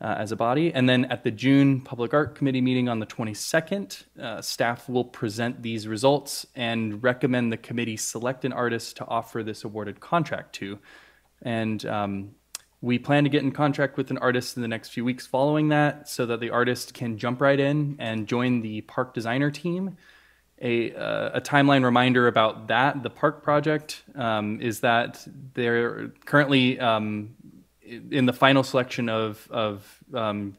[SPEAKER 4] uh, as a body. And then at the June Public Art Committee meeting on the 22nd, uh, staff will present these results and recommend the committee select an artist to offer this awarded contract to. And um, we plan to get in contract with an artist in the next few weeks following that so that the artist can jump right in and join the park designer team. A, uh, a timeline reminder about that, the park project, um, is that they're currently um, in the final selection of of um,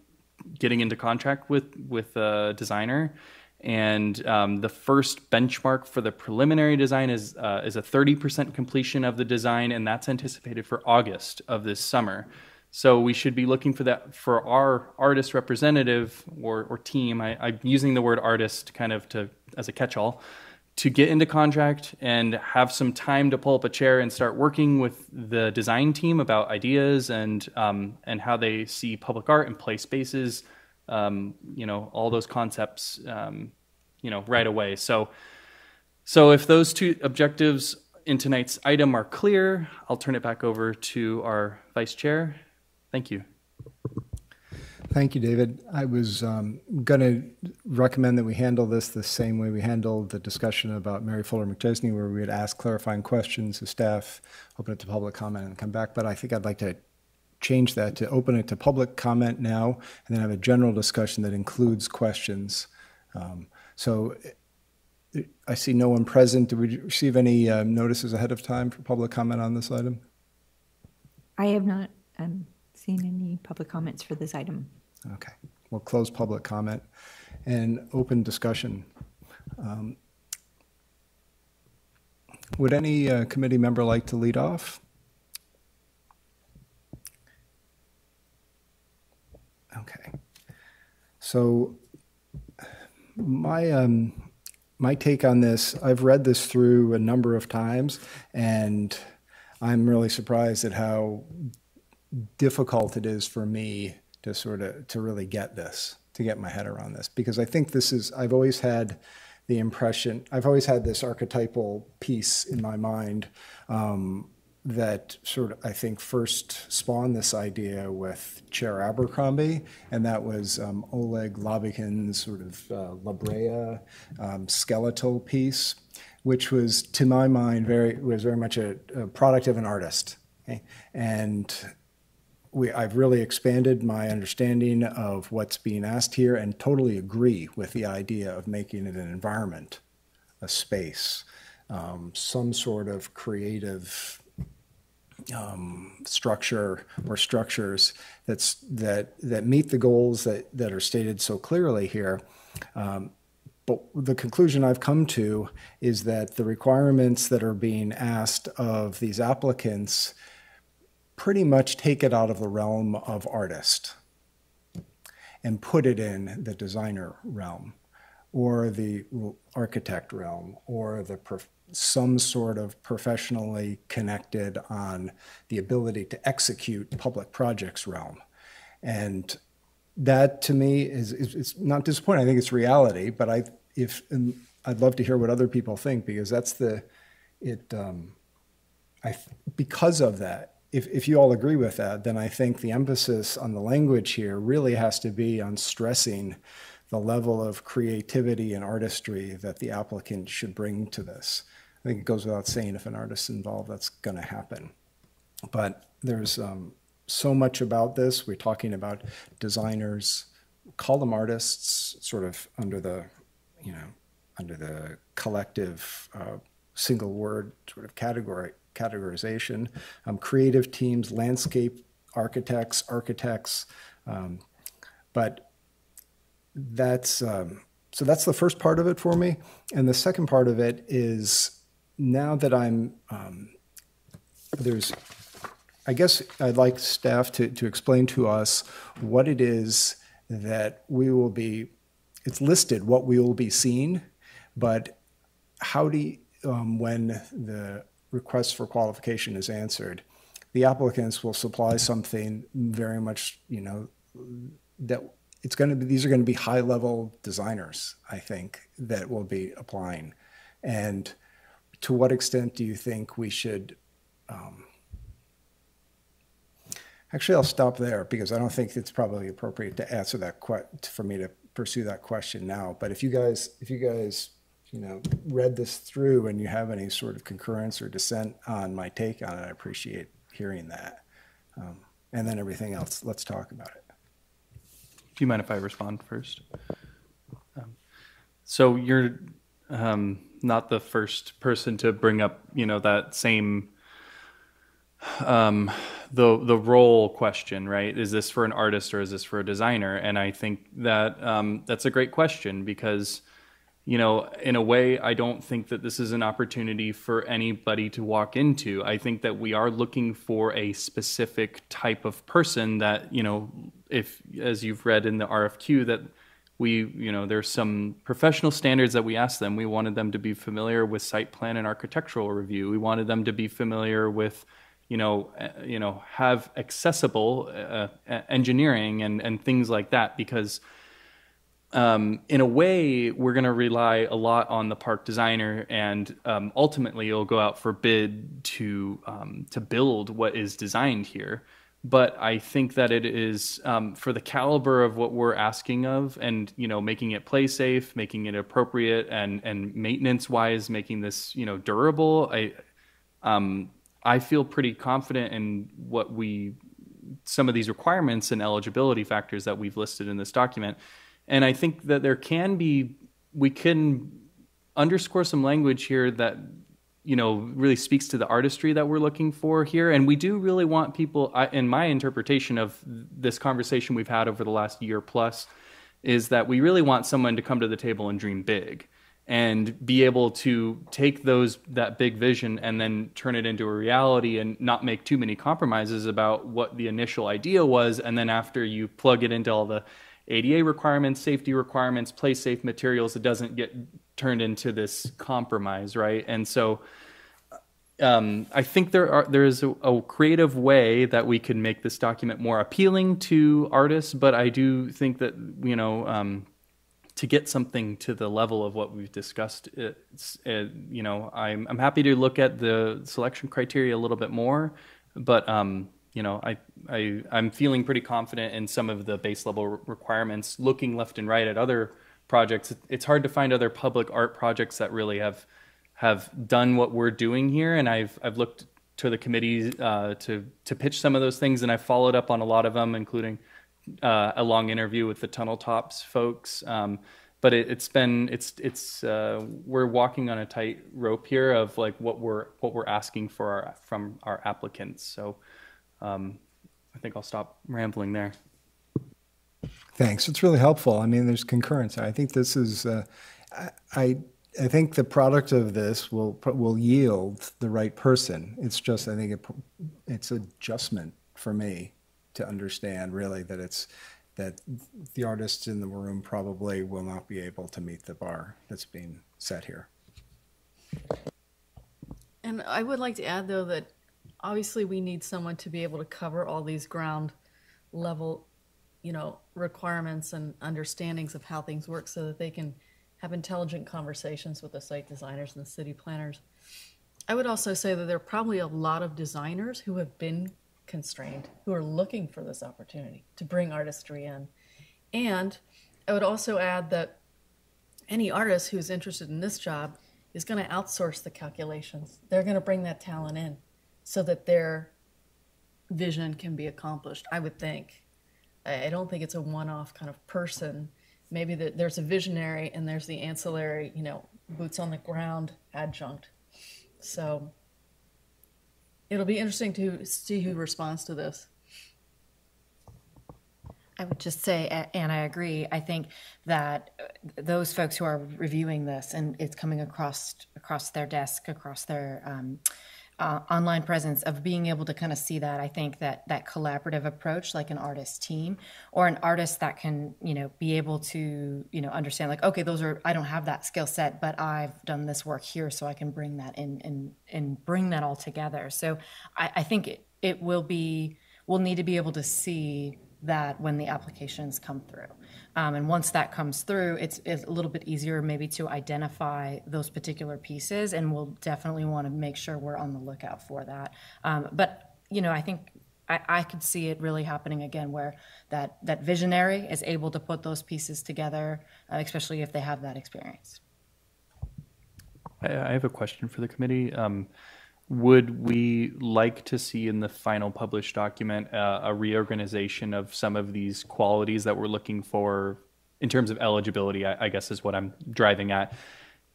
[SPEAKER 4] getting into contract with with a designer, and um, the first benchmark for the preliminary design is uh, is a thirty percent completion of the design, and that's anticipated for August of this summer. So we should be looking for that for our artist representative or, or team. I, I'm using the word artist kind of to as a catch-all to get into contract and have some time to pull up a chair and start working with the design team about ideas and um, and how they see public art and play spaces, um, you know, all those concepts, um, you know, right away. So, so if those two objectives in tonight's item are clear, I'll turn it back over to our vice chair. Thank you.
[SPEAKER 3] Thank you, David. I was um, going to recommend that we handle this the same way we handled the discussion about Mary Fuller McChesney, where we would ask clarifying questions to staff, open it to public comment, and come back. But I think I'd like to change that to open it to public comment now, and then have a general discussion that includes questions. Um, so I see no one present. Did we receive any um, notices ahead of time for public comment on this item?
[SPEAKER 5] I have not um, seen any public comments for this item.
[SPEAKER 3] Okay, we'll close public comment and open discussion. Um, Would any uh, committee member like to lead off? Okay. So my um, my take on this, I've read this through a number of times, and I'm really surprised at how difficult it is for me to sort of to really get this to get my head around this because i think this is i've always had the impression i've always had this archetypal piece in my mind um, that sort of i think first spawned this idea with chair abercrombie and that was um, oleg Labikin's sort of uh, la brea um, skeletal piece which was to my mind very was very much a, a product of an artist okay? and we, I've really expanded my understanding of what's being asked here and totally agree with the idea of making it an environment, a space, um, some sort of creative um, structure or structures that's, that, that meet the goals that, that are stated so clearly here. Um, but the conclusion I've come to is that the requirements that are being asked of these applicants pretty much take it out of the realm of artist and put it in the designer realm or the architect realm or the some sort of professionally connected on the ability to execute public projects realm. And that to me is, is it's not disappointing. I think it's reality but i if i'd love to hear what other people think because that's the it, um, I, because of that, if, if you all agree with that, then I think the emphasis on the language here really has to be on stressing the level of creativity and artistry that the applicant should bring to this. I think it goes without saying if an artist's involved, that's going to happen. But there's um, so much about this. We're talking about designers, call them artists, sort of under the, you know, under the collective uh, single word sort of category categorization. Um, creative teams, landscape architects, architects, um, but that's um, so that's the first part of it for me, and the second part of it is now that I'm um, there's I guess I'd like staff to, to explain to us what it is that we will be, it's listed what we will be seeing, but how do you, um, when the request for qualification is answered, the applicants will supply something very much, you know, that it's going to be, these are going to be high level designers, I think, that will be applying. And to what extent do you think we should, um, Actually, I'll stop there because I don't think it's probably appropriate to answer that for me to pursue that question now. But if you guys, if you guys, you know, read this through and you have any sort of concurrence or dissent on my take on it, I appreciate hearing that. Um, and then everything else, let's talk about it.
[SPEAKER 4] Do you mind if I respond first? Um, so you're um, not the first person to bring up, you know, that same um, the the role question, right? Is this for an artist or is this for a designer? And I think that um, that's a great question because, you know, in a way, I don't think that this is an opportunity for anybody to walk into. I think that we are looking for a specific type of person that, you know, if as you've read in the RFQ that we, you know, there's some professional standards that we asked them. We wanted them to be familiar with site plan and architectural review. We wanted them to be familiar with you know, uh, you know, have accessible uh, engineering and, and things like that because um, in a way we're going to rely a lot on the park designer and um, ultimately it'll go out for bid to um, to build what is designed here but I think that it is um, for the caliber of what we're asking of, and you know, making it play safe, making it appropriate, and and maintenance wise, making this you know durable. I um, I feel pretty confident in what we some of these requirements and eligibility factors that we've listed in this document. And I think that there can be we can underscore some language here that you know really speaks to the artistry that we're looking for here. And we do really want people in my interpretation of this conversation we've had over the last year plus is that we really want someone to come to the table and dream big and be able to take those that big vision and then turn it into a reality and not make too many compromises about what the initial idea was. And then after you plug it into all the ADA requirements, safety requirements, play safe materials, it doesn't get turned into this compromise, right? And so um, I think there are there is a, a, creative way that we can make this document more appealing to artists, but I do think that you know um, to get something to the level of what we've discussed, it's, it, you know, I'm, I'm happy to look at the selection criteria a little bit more, but, um, you know, I, I, I'm feeling pretty confident in some of the base level requirements. Looking left and right at other projects, it's hard to find other public art projects that really have have done what we're doing here. And I've I've looked to the committee uh, to to pitch some of those things, and I've followed up on a lot of them, including uh, a long interview with the Tunnel Tops folks. Um, but it, has been it's it's uh, we're walking on a tight rope here of like what we're what we're asking for our, from our applicants. So um, I think I'll stop rambling there.
[SPEAKER 3] Thanks. It's really helpful. I mean, there's concurrence. I think this is uh, I I think the product of this will will yield the right person. It's just I think it, it's adjustment for me to understand really that it's that the artists in the room probably will not be able to meet the bar that's being set here.
[SPEAKER 8] And I would like to add though that obviously we need someone to be able to cover all these ground level, you know, requirements and understandings of how things work so that they can have intelligent conversations with the site designers and the city planners. I would also say that there are probably a lot of designers who have been constrained, who are looking for this opportunity to bring artistry in. And I would also add that any artist who's interested in this job is going to outsource the calculations. They're going to bring that talent in so that their vision can be accomplished, I would think. I don't think it's a one off kind of person. Maybe that there's a visionary and there's the ancillary, you know, boots on the ground adjunct. So it'll be interesting to see who responds to this.
[SPEAKER 14] I would just say, and I agree, I think that uh, those folks who are reviewing this and it's coming across, across their desk, across their um, uh, online presence of being able to kind of see that, I think that that collaborative approach, like an artist team or an artist that can, you know, be able to, you know, understand like, okay, those are, I don't have that skill set, but I've done this work here, so I can bring that in and, and bring that all together. So I, I think it, it will be, we'll need to be able to see that when the applications come through. Um, and once that comes through, it's, it's a little bit easier maybe to identify those particular pieces, and we'll definitely want to make sure we're on the lookout for that. Um, but you know, I think I, I could see it really happening again, where that that visionary is able to put those pieces together, uh, especially if they have that experience.
[SPEAKER 4] I, have a question for the committee. Um, would we like to see in the final published document uh, a reorganization of some of these qualities that we're looking for in terms of eligibility? I, I guess is what I'm driving at.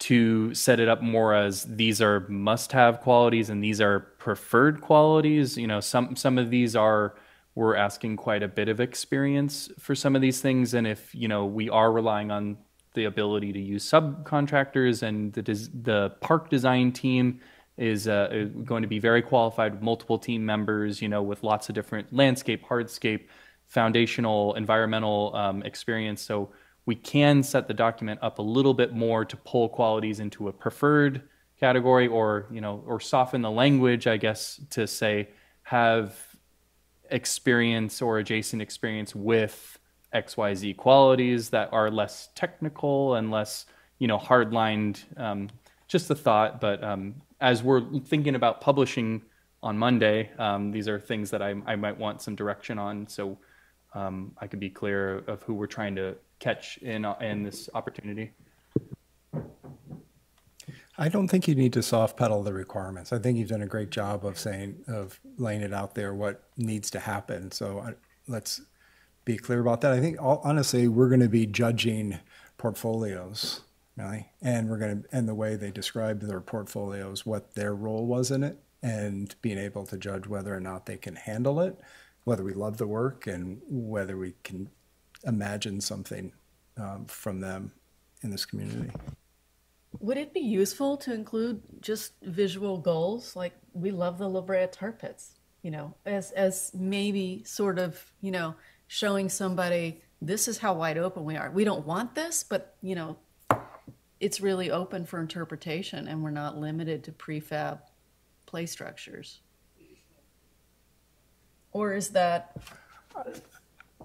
[SPEAKER 4] To set it up more as these are must-have qualities and these are preferred qualities. You know, some some of these are we're asking quite a bit of experience for some of these things, and if you know we are relying on the ability to use subcontractors and the the park design team is uh, going to be very qualified multiple team members, you know, with lots of different landscape, hardscape, foundational, environmental um, experience. So we can set the document up a little bit more to pull qualities into a preferred category or, you know, or soften the language, I guess, to say have experience or adjacent experience with XYZ qualities that are less technical and less, you know, hard-lined. Um, just a thought, but um, as we're thinking about publishing on Monday, um, these are things that I, I might want some direction on, so um, I could be clear of who we're trying to catch in in this opportunity.
[SPEAKER 3] I don't think you need to soft pedal the requirements. I think you've done a great job of saying, of laying it out there, what needs to happen. So I, let's be clear about that. I think all, honestly, we're going to be judging portfolios, really, and we're going to, and the way they described their portfolios, what their role was in it, and being able to judge whether or not they can handle it, whether we love the work, and whether we can imagine something um, from them in this community.
[SPEAKER 8] Would it be useful to include just visual goals? Like we love the La Brea tar pits, you know, as as maybe sort of, you know, showing somebody this is how wide open we are. We don't want this, but you know, it's really open for interpretation and we're not limited to prefab play structures. Or is that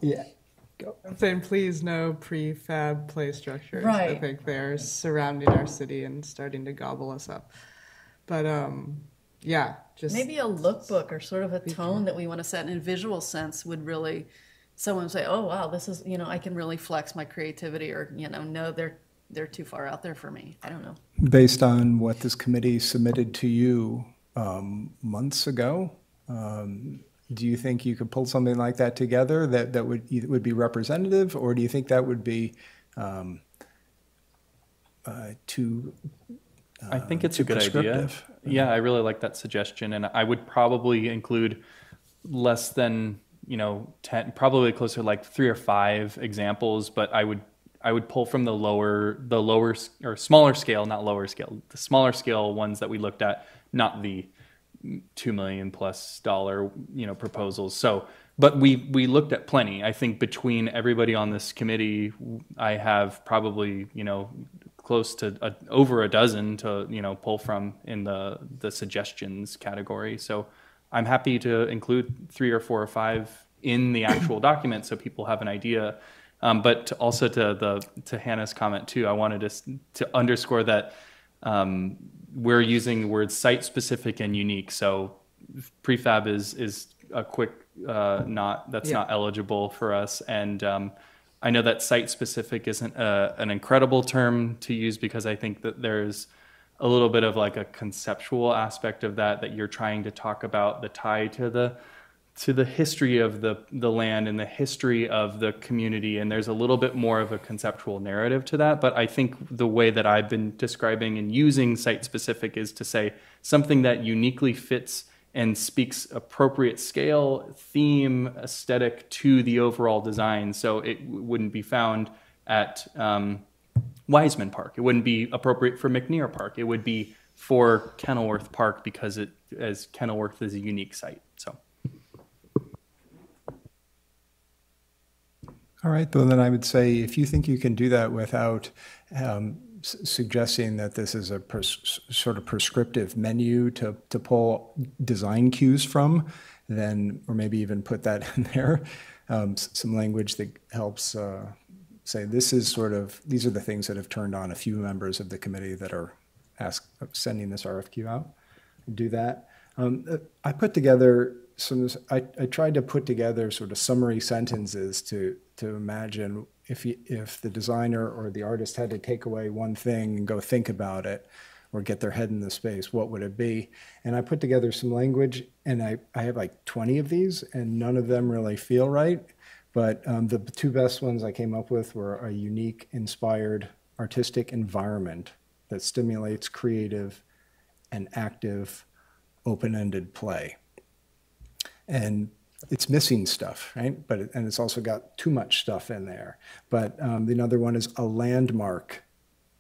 [SPEAKER 3] Yeah.
[SPEAKER 12] I'm saying please no prefab play structures.
[SPEAKER 8] right.
[SPEAKER 12] I think they're surrounding our city and starting to gobble us up. But um, yeah, just
[SPEAKER 8] maybe a lookbook or sort of a tone that we want to set in a visual sense would really someone would say, "Oh wow, this is you know I can really flex my creativity," or you know, no, they're they're too far out there for me. I don't know.
[SPEAKER 3] Based on what this committee submitted to you um, months ago, um, do you think you could pull something like that together that, that would either would be representative, or do you think that would be um, uh, too?
[SPEAKER 4] I think
[SPEAKER 3] uh,
[SPEAKER 4] it's a good idea. Yeah, I really like that suggestion, and I would probably include less than you know ten, probably closer to like three or five examples. But I would I would pull from the lower the lower or smaller scale, not lower scale, the smaller scale ones that we looked at, not the two million plus dollar you know proposals. So, but we we looked at plenty. I think between everybody on this committee, I have probably you know close to a, over a dozen to you know pull from in the the suggestions category. So I'm happy to include three or four or five in the actual document so people have an idea. Um, but to also to the to Hannah's comment too, I wanted to to underscore that um, we're using the words site specific and unique. So prefab is is a quick uh, not that's
[SPEAKER 3] Yeah.
[SPEAKER 4] not eligible for us, and um, I know that site specific isn't a, an incredible term to use because I think that there's a little bit of like a conceptual aspect of that that you're trying to talk about the tie to the to the history of the the land and the history of the community and there's a little bit more of a conceptual narrative to that but i think the way that i've been describing and using site specific is to say something that uniquely fits and speaks appropriate scale theme aesthetic to the overall design so it wouldn't be found at um, Wiseman Park. It wouldn't be appropriate for McNear Park. It would be for Kenilworth Park because it as Kenilworth is a unique site. So
[SPEAKER 3] All right, well, then I would say if you think you can do that without um, suggesting that this is a sort of prescriptive menu to, to pull design cues from, then, or maybe even put that in there, um, some language that helps uh, say this is sort of, these are the things that have turned on a few members of the committee that are ask, sending this RFQ out. Do that. Um, uh, I put together some, I, I tried to put together sort of summary sentences to, to imagine if, you, if the designer or the artist had to take away one thing and go think about it or get their head in the space, what would it be? And I put together some language and I, I have like 20 of these and none of them really feel right. But um, the two best ones I came up with were a unique, inspired, artistic environment that stimulates creative and active, open ended play. And it's missing stuff, right? But it, and it's also got too much stuff in there. But um, the other one is a landmark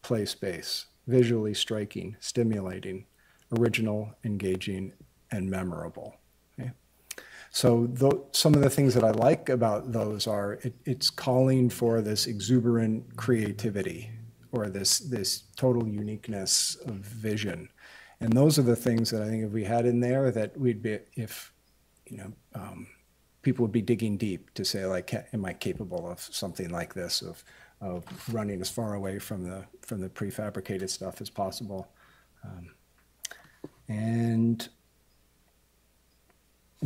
[SPEAKER 3] play space, visually striking, stimulating, original, engaging, and memorable. Okay? So tho- some of the things that I like about those are it, it's calling for this exuberant creativity or this this total uniqueness of vision, and those are the things that I think if we had in there that we'd be if you know um, people would be digging deep to say like am I capable of something like this of of running as far away from the from the prefabricated stuff as possible, um, and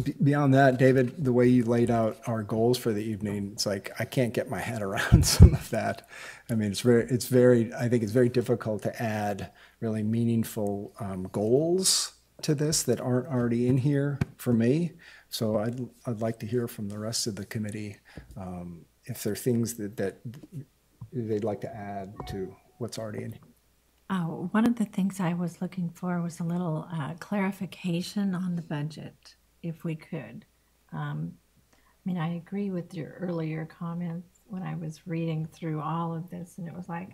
[SPEAKER 3] be- beyond that, David, the way you laid out our goals for the evening, it's like I can't get my head around some of that. I mean, it's very, it's very. I think it's very difficult to add really meaningful um, goals to this that aren't already in here for me. So I'd, I'd like to hear from the rest of the committee um, if there are things that, that they'd like to add to what's already in.
[SPEAKER 9] Oh, one of the things I was looking for was a little uh, clarification on the budget, if we could. Um, I mean, I agree with your earlier comments when I was reading through all of this, and it was like,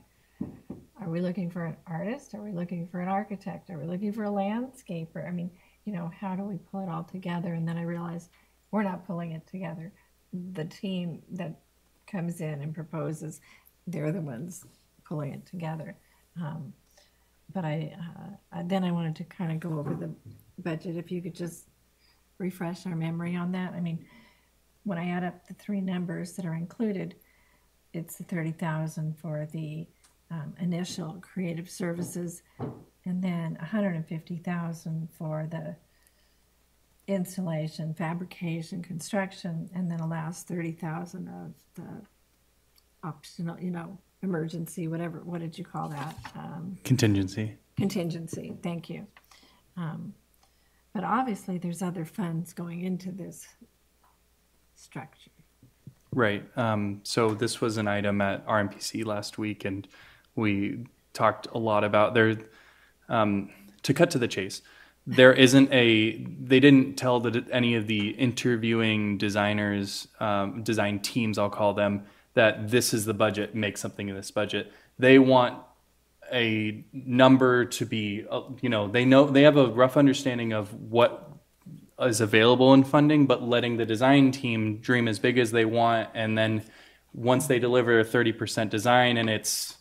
[SPEAKER 9] are we looking for an artist? Are we looking for an architect? Are we looking for a landscaper? I mean, you know, how do we pull it all together? And then I realized we're not pulling it together. The team that comes in and proposes, they're the ones pulling it together. Um, but I, uh, then I wanted to kind of go over the budget. If you could just refresh our memory on that. I mean, when I add up the three numbers that are included, it's the thirty thousand for the um, initial creative services, and then hundred and fifty thousand for the insulation, fabrication, construction, and then a last thirty thousand of the optional, you know, emergency, whatever. What did you call that? Um,
[SPEAKER 4] contingency.
[SPEAKER 9] contingency. Thank you. Um, but obviously, there's other funds going into this structure.
[SPEAKER 4] Right. Um, so this was an item at RMPC last week, and we talked a lot about there. Um, to cut to the chase, there isn't a. They didn't tell any of the interviewing designers, um, design teams, I'll call them, that this is the budget. Make something in this budget. They want a number to be. Uh, you know, they know they have a rough understanding of what is available in funding, but letting the design team dream as big as they want, and then once they deliver a thirty percent design and it's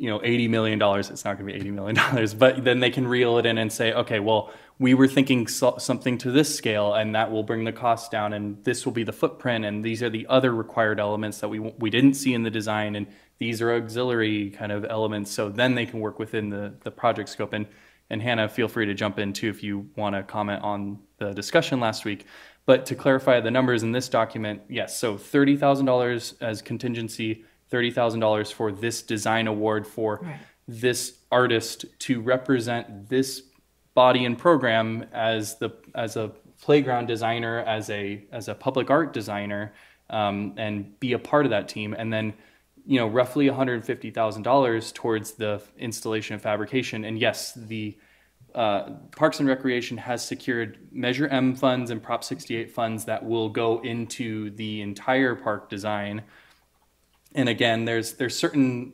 [SPEAKER 4] you know eighty million dollars, it's not going to be eighty million dollars, but then they can reel it in and say, okay, well, we were thinking so- something to this scale, and that will bring the cost down, and this will be the footprint, and these are the other required elements that we we didn't see in the design, and these are auxiliary kind of elements. So then they can work within the, the project scope. And, and Hannah, feel free to jump in too if you want to comment on the discussion last week. But to clarify the numbers in this document, yes, so $30,000 as contingency, $30,000 for this design award for
[SPEAKER 9] Right.
[SPEAKER 4] this artist to represent this body and program as the as a playground designer, as a as a public art designer, um, and be a part of that team, and then you know roughly one hundred fifty thousand dollars towards the installation and fabrication. And yes, the uh, Parks and Recreation has secured Measure M funds and Prop 68 funds that will go into the entire park design. And again, there's there's certain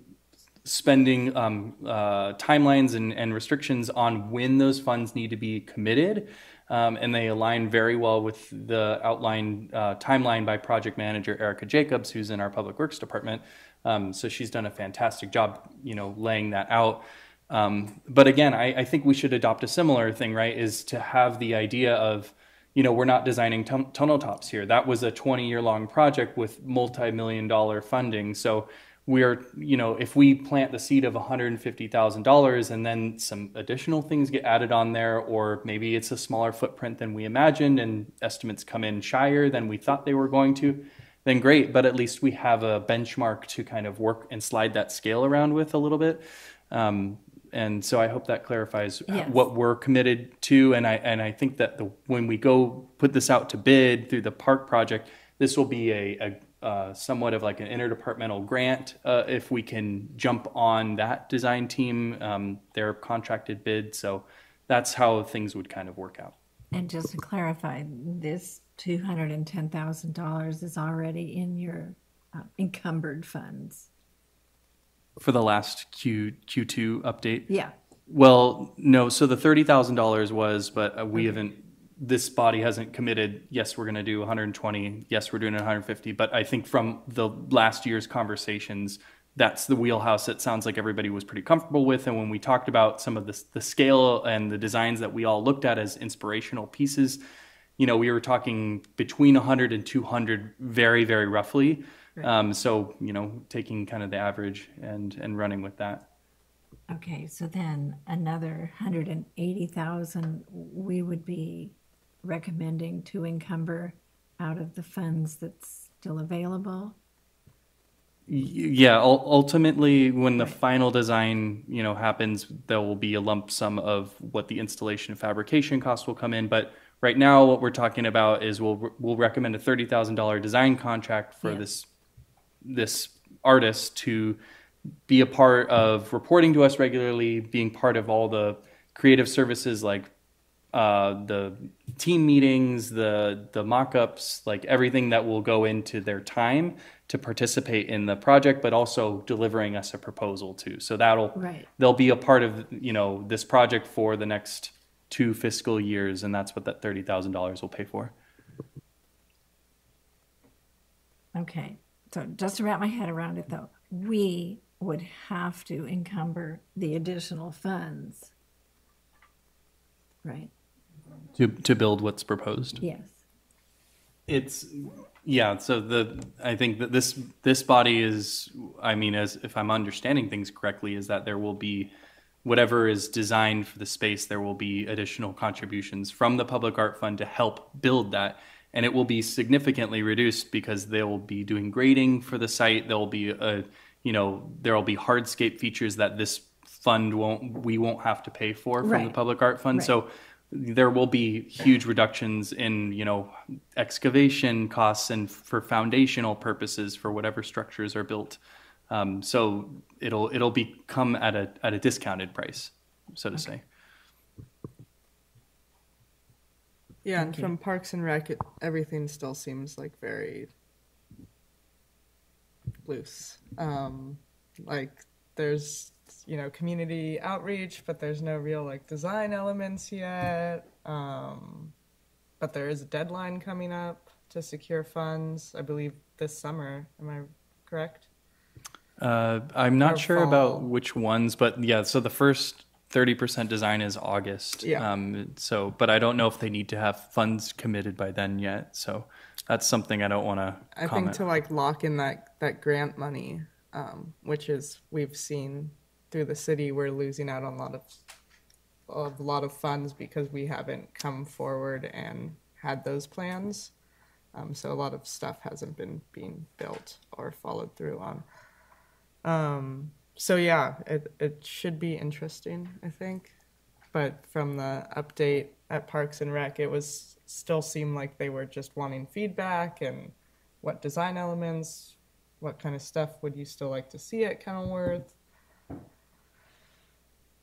[SPEAKER 4] spending um, uh, timelines and, and restrictions on when those funds need to be committed. Um, and they align very well with the outlined uh, timeline by project manager Erica Jacobs, who's in our public works department. Um, so she's done a fantastic job, you know, laying that out. Um, but again, I, I think we should adopt a similar thing, right? Is to have the idea of, you know, we're not designing tun- tunnel tops here. That was a 20 year long project with multi million dollar funding. So we're, you know, if we plant the seed of $150,000 and then some additional things get added on there, or maybe it's a smaller footprint than we imagined and estimates come in shyer than we thought they were going to, then great. But at least we have a benchmark to kind of work and slide that scale around with a little bit. Um, and so I hope that clarifies
[SPEAKER 9] Yes.
[SPEAKER 4] what we're committed to. And I and I think that the, when we go put this out to bid through the park project, this will be a, a uh, somewhat of like an interdepartmental grant uh, if we can jump on that design team. Um, they're contracted bid, so that's how things would kind of work out.
[SPEAKER 9] And just to clarify, this two hundred and ten thousand dollars is already in your uh, encumbered funds.
[SPEAKER 4] For the last Q Q2 update,
[SPEAKER 9] Yeah.
[SPEAKER 4] Well, no. So the thirty thousand dollars was, but uh, we haven't. This body hasn't committed. Yes, we're going to do one hundred twenty. Yes, we're doing one hundred fifty. But I think from the last year's conversations, that's the wheelhouse. It sounds like everybody was pretty comfortable with. And when we talked about some of the the scale and the designs that we all looked at as inspirational pieces, you know, we were talking between 100 and 200 very, very roughly. Um, so, you know, taking kind of the average and, and running with that.
[SPEAKER 9] Okay, so then another hundred and eighty thousand, we would be recommending to encumber out of the funds that's still available?
[SPEAKER 4] Yeah, ultimately, when the final design, you know, happens, there will be a lump sum of what the installation and fabrication cost will come in. But right now, what we're talking about is we'll we'll recommend a thirty thousand dollar design contract for
[SPEAKER 9] Yeah.
[SPEAKER 4] this this artist to be a part of reporting to us regularly, being part of all the creative services like uh, the team meetings, the the mock-ups, like everything that will go into their time to participate in the project, but also delivering us a proposal too. So that'll
[SPEAKER 9] Right.
[SPEAKER 4] they'll be a part of you know this project for the next two fiscal years, and that's what that thirty thousand dollars will pay for.
[SPEAKER 9] Okay, so just to wrap my head around it though, we would have to encumber the additional funds. Right,
[SPEAKER 4] To to build what's proposed.
[SPEAKER 9] yes.
[SPEAKER 4] It's yeah. So the I think that this this body is. I mean, as if I'm understanding things correctly, is that there will be whatever is designed for the space. There will be additional contributions from the public art fund to help build that, and it will be significantly reduced because they will be doing grading for the site. There will be a you know there will be hardscape features that this fund won't we won't have to pay for from the
[SPEAKER 9] Right.
[SPEAKER 4] public art fund.
[SPEAKER 9] Right.
[SPEAKER 4] So there will be huge reductions in you know excavation costs and for foundational purposes for whatever structures are built. Um, so it'll it'll become at a at a discounted price, so to say.
[SPEAKER 12] Yeah, and from Parks and Rec, it, everything still seems like very loose. Um, like there's you know community outreach, but there's no real like design elements yet. Um, but there is a deadline coming up to secure funds. I believe this summer. Am I correct?
[SPEAKER 4] Uh, I'm not
[SPEAKER 12] Or
[SPEAKER 4] sure about which ones, but yeah. So the first thirty percent design is August.
[SPEAKER 12] Yeah.
[SPEAKER 4] Um, so, but I don't know if they need to have funds committed by then yet. So that's something I don't want to
[SPEAKER 12] I
[SPEAKER 4] comment.
[SPEAKER 12] think to like lock in that that grant money um, which is we've seen through the city we're losing out on a lot of a lot of funds because we haven't come forward and had those plans. Um, so a lot of stuff hasn't been being built or followed through on. Um, so yeah, it it should be interesting, I think. But from the update at Parks and Rec, it was still seemed like they were just wanting feedback and what design elements, what kind of stuff would you still like to see at Kenilworth.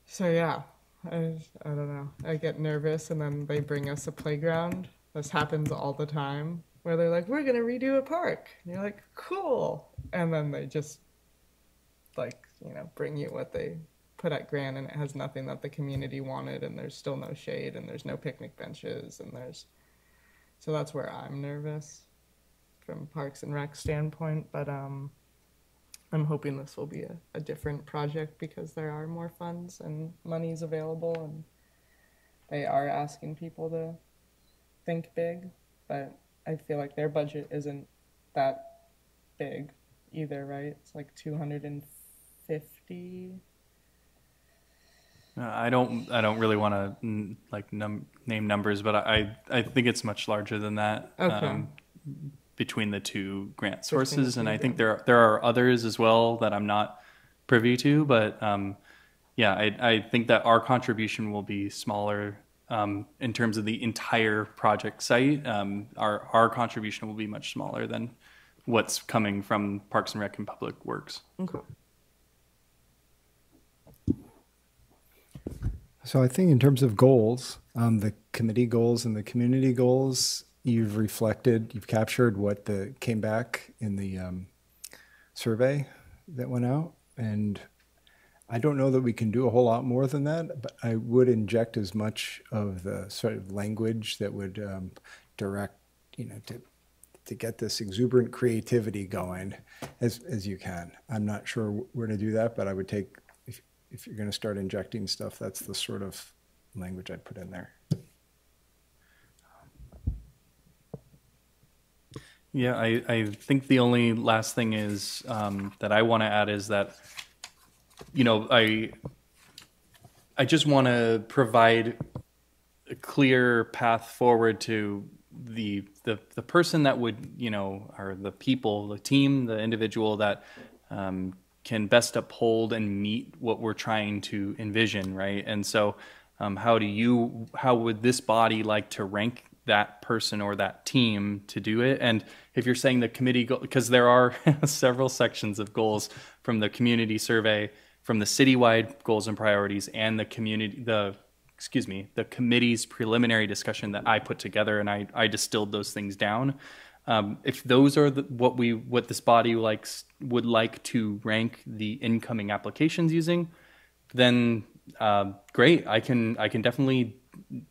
[SPEAKER 12] So yeah, I, I don't know. I get nervous and then they bring us a playground. This happens all the time where they're like, we're going to redo a park. And you're like, cool. And then they just like, you know, bring you what they put at Grant and it has nothing that the community wanted and there's still no shade and there's no picnic benches and there's, so that's where I'm nervous from Parks and Rec standpoint. But, um, I'm hoping this will be a, a different project because there are more funds and money's available and they are asking people to think big, but I feel like their budget isn't that big either, right? It's like 250.
[SPEAKER 4] Uh, I don't. I don't really want to like num- name numbers, but I I think it's much larger than that.
[SPEAKER 12] Okay.
[SPEAKER 4] Um, between the two grant sources, and
[SPEAKER 12] two
[SPEAKER 4] I think there are, there are others as well that I'm not privy to. But um, yeah, I I think that our contribution will be smaller um, in terms of the entire project site. Um, our our contribution will be much smaller than what's coming from Parks and Rec and Public Works.
[SPEAKER 12] Okay.
[SPEAKER 3] So I think in terms of goals, um, the committee goals and the community goals, you've reflected, you've captured what the came back in the um, survey that went out, and I don't know that we can do a whole lot more than that, but I would inject as much of the sort of language that would um, direct, you know, to to get this exuberant creativity going as as you can. I'm not sure where to do that, but I would take if you're going to start injecting stuff, that's the sort of language I'd put in there.
[SPEAKER 4] Yeah, I, I think the only last thing is um, that I want to add is that, you know, I I just want to provide a clear path forward to the the the person that would you know or the people, the team, the individual that um, can best uphold and meet what we're trying to envision, right? And so, um, how do you how would this body like to rank that person or that team to do it. And if you're saying the committee, because there are several sections of goals from the community survey, from the citywide goals and priorities, and the community, the excuse me, the committee's preliminary discussion that I put together, and I, I distilled those things down. Um, if those are the, what we what this body likes would like to rank the incoming applications using, then uh, great. I can I can definitely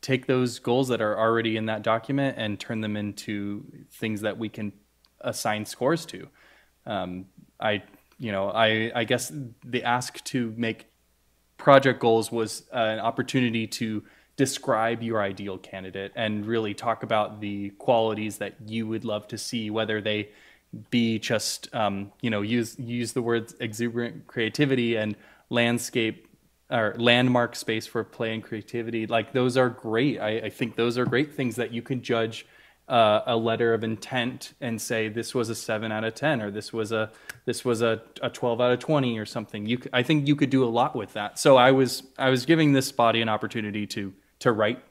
[SPEAKER 4] take those goals that are already in that document and turn them into things that we can assign scores to. Um, I, you know, I, I guess the ask to make project goals was an opportunity to describe your ideal candidate and really talk about the qualities that you would love to see, whether they be just, um, you know, use use the words exuberant creativity and landscape or landmark space for play and creativity. Like those are great. I, I think those are great things that you can judge uh, a letter of intent and say this was a seven out of ten or this was a this was a, a twelve out of twenty or something. You, I think you could do a lot with that. So I was I was giving this body an opportunity to to write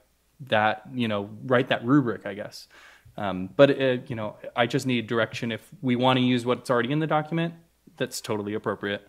[SPEAKER 4] that you know write that rubric, I guess. Um, but it, you know I just need direction. If we want to use what's already in the document, that's totally appropriate.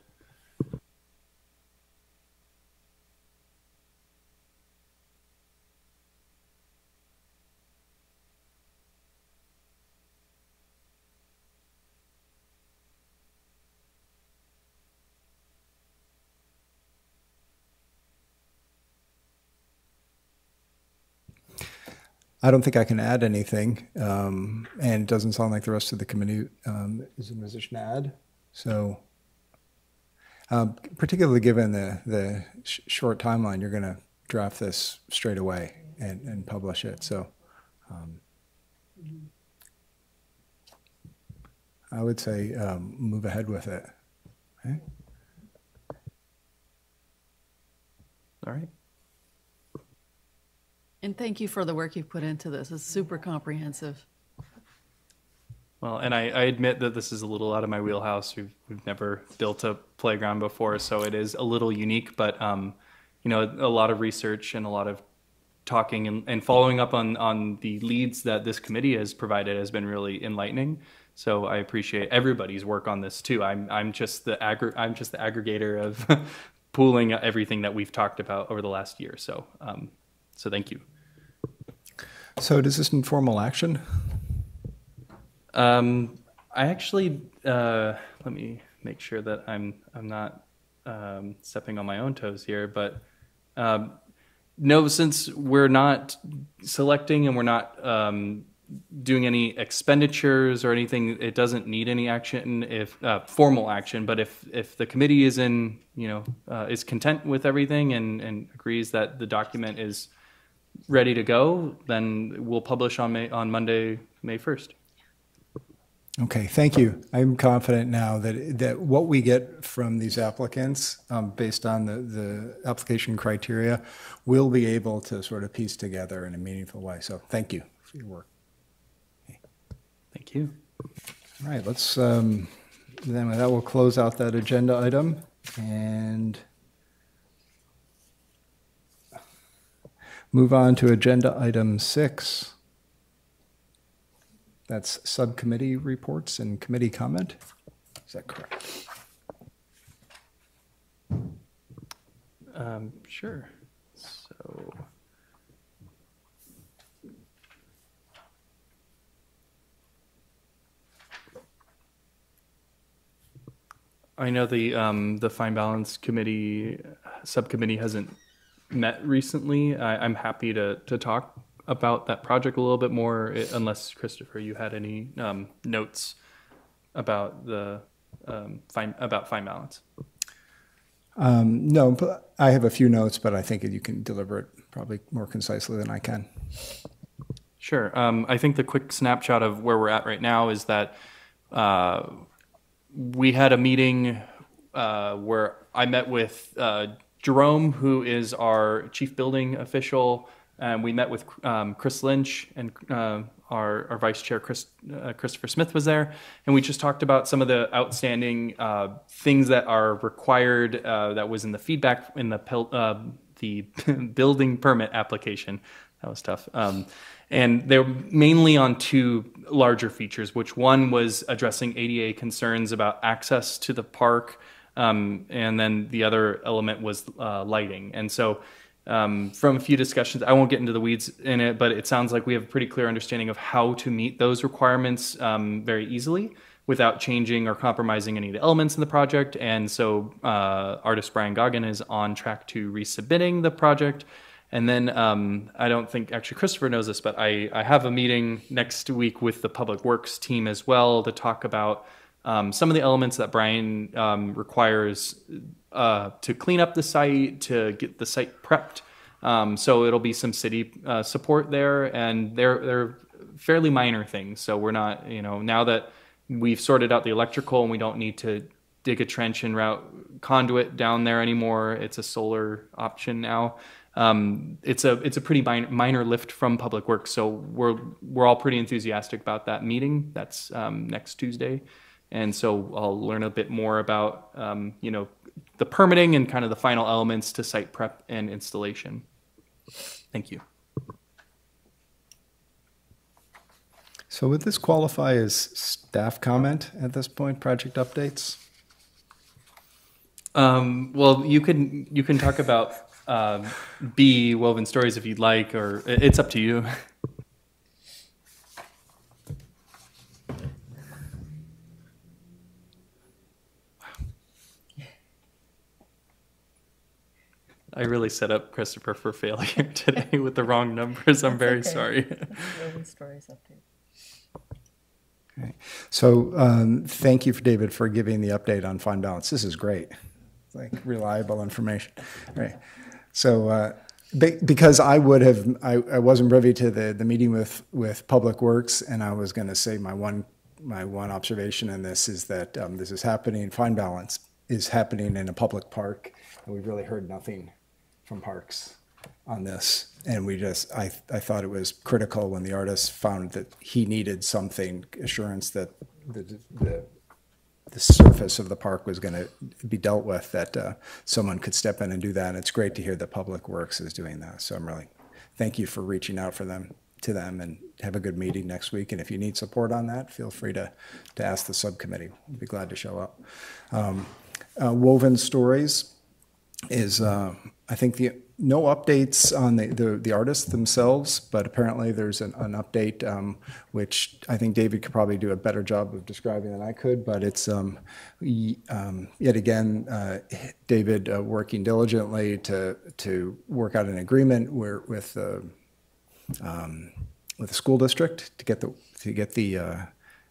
[SPEAKER 3] I don't think I can add anything, um, and it doesn't sound like the rest of the committee um, is in a position to add. So, um, particularly given the the sh- short timeline, you're going to draft this straight away and, and publish it. So, um, I would say um, move ahead with it. Okay?
[SPEAKER 4] All right.
[SPEAKER 8] And thank you for the work you've put into this. It's super comprehensive.
[SPEAKER 4] Well, and I, I admit that this is a little out of my wheelhouse. We've, we've never built a playground before, so it is a little unique. But um, you know, a lot of research and a lot of talking and, and following up on on the leads that this committee has provided has been really enlightening. So I appreciate everybody's work on this too. I'm I'm just the aggr- I'm just the aggregator of pooling everything that we've talked about over the last year. So um, so thank you.
[SPEAKER 3] So does this need formal action?
[SPEAKER 4] Um, I actually uh, let me make sure that I'm I'm not um, stepping on my own toes here, but um, no, since we're not selecting and we're not um, doing any expenditures or anything, it doesn't need any action if uh, formal action. But if if the committee is in you know uh, is content with everything and and agrees that the document is ready to go, then we'll publish on May on Monday, May first.
[SPEAKER 3] Okay, thank you. I'm confident now that, that what we get from these applicants, um, based on the, the application criteria, we'll be able to sort of piece together in a meaningful way. So thank you for your work.
[SPEAKER 4] Thank you.
[SPEAKER 3] All right, let's, um, then with that, we'll close out that agenda item and move on to agenda item six. That's subcommittee reports and committee comment. Is that correct?
[SPEAKER 4] Um, sure. So. I know the um, the fine balance committee subcommittee hasn't met recently. I, I'm happy to to talk about that project a little bit more, i- unless Christopher, you had any um, notes about the um, fine about fine balance.
[SPEAKER 3] Um, no, but I have a few notes, but I think you can deliver it probably more concisely than I can.
[SPEAKER 4] Sure. Um, I think the quick snapshot of where we're at right now is that uh, we had a meeting uh, where I met with uh, Jerome, who is our chief building official, and we met with um, Chris Lynch and uh, our, our vice chair, Chris, uh, Christopher Smith, was there, and we just talked about some of the outstanding uh, things that are required uh, that was in the feedback in the uh, the building permit application. That was tough. Um, and they're mainly on two larger features, which one was addressing ADA concerns about access to the park, um, and then the other element was uh, lighting. And so, um, from a few discussions, I won't get into the weeds in it, but it sounds like we have a pretty clear understanding of how to meet those requirements um, very easily without changing or compromising any of the elements in the project. And so, uh, artist Brian Goggin is on track to resubmitting the project. And then um, I don't think actually Christopher knows this, but I, I have a meeting next week with the Public Works team as well to talk about um, some of the elements that Brian um, requires uh, to clean up the site, to get the site prepped. Um, so it'll be some city uh, support there, and they're they're fairly minor things. So we're not, you know, now that we've sorted out the electrical and we don't need to dig a trench and route conduit down there anymore. It's a solar option now. Um, it's a it's a pretty minor, minor lift from Public Works, so we're we're all pretty enthusiastic about that meeting. That's um, next Tuesday, and so I'll learn a bit more about um, you know the permitting and kind of the final elements to site prep and installation. Thank you.
[SPEAKER 3] So would this qualify as staff comment at this point, project updates?
[SPEAKER 4] Um, well, you can you can talk about um, B woven stories if you'd like, or it's up to you. I really set up Christopher for failure today with the wrong numbers. I'm very sorry.
[SPEAKER 8] stories update.
[SPEAKER 3] Okay. So um, thank you, for David, for giving the update on fine balance. This is great. It's like reliable information. Right. So uh, be- because I would have, I, I wasn't privy to the, the meeting with, with Public Works, and I was going to say my one my one observation in this is that um, this is happening. Fine balance is happening in a public park, and we've really heard nothing from parks on this. And we just, I, I thought it was critical when the artist found that he needed something, assurance that the, the, the surface of the park was going to be dealt with, that uh, someone could step in and do that. And it's great to hear that Public Works is doing that. So I'm really, thank you for reaching out for them, to them, and have a good meeting next week. And if you need support on that, feel free to, to ask the subcommittee. We'd be glad to show up. Um, uh, Woven Stories is, uh, I think, the no updates on the, the, the artists themselves, but apparently there's an, an update um, which I think David could probably do a better job of describing than I could. But it's um, um, yet again uh, David uh, working diligently to to work out an agreement where, with the um, with the school district to get the to get the uh,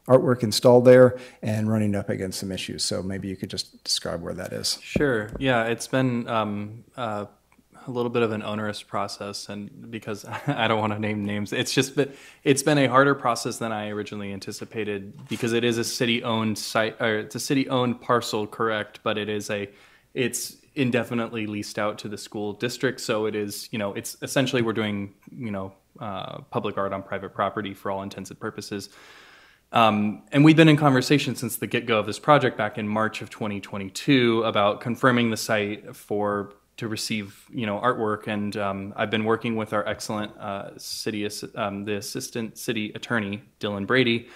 [SPEAKER 3] artwork installed there and running up against some issues. So maybe you could just describe where that is.
[SPEAKER 4] Sure. Yeah, it's been um, uh, a little bit of an onerous process, and because I don't want to name names, it's just been it's been a harder process than I originally anticipated because it is a city-owned site, or it's a city-owned parcel, correct? But it is a it's indefinitely leased out to the school district, so it is you know it's essentially we're doing you know uh, public art on private property for all intents and purposes. Um, and we've been in conversation since the get go of this project back in March of 2022 about confirming the site for to receive you know artwork. And um, I've been working with our excellent uh, city um, the assistant city attorney Dylan Brady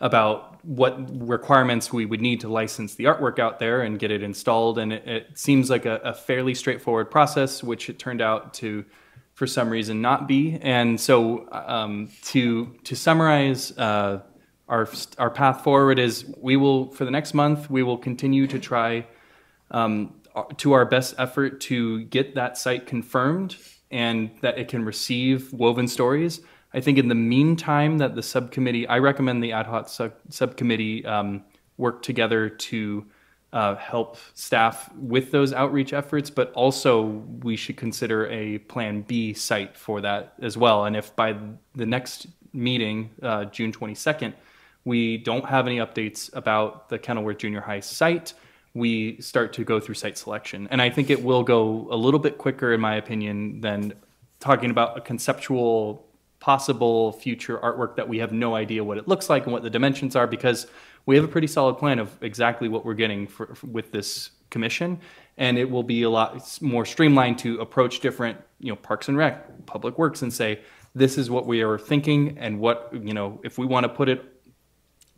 [SPEAKER 4] about what requirements we would need to license the artwork out there and get it installed. And it, it seems like a, a fairly straightforward process, which it turned out to for some reason not be. And so um, to to summarize. Uh, our our path forward is we will for the next month we will continue to try um, to our best effort to get that site confirmed and that it can receive woven stories. I think in the meantime that the subcommittee, I recommend the ad hoc sub- subcommittee um, work together to uh, help staff with those outreach efforts, but also we should consider a Plan B site for that as well. And if by the next meeting, uh, June 22nd, we don't have any updates about the Kenilworth Junior High site. We start to go through site selection. And I think it will go a little bit quicker, in my opinion, than talking about a conceptual, possible future artwork that we have no idea what it looks like and what the dimensions are because we have a pretty solid plan of exactly what we're getting for, with this commission. And it will be a lot more streamlined to approach different, you know, parks and rec, public works, and say, this is what we are thinking and what, you know, if we want to put it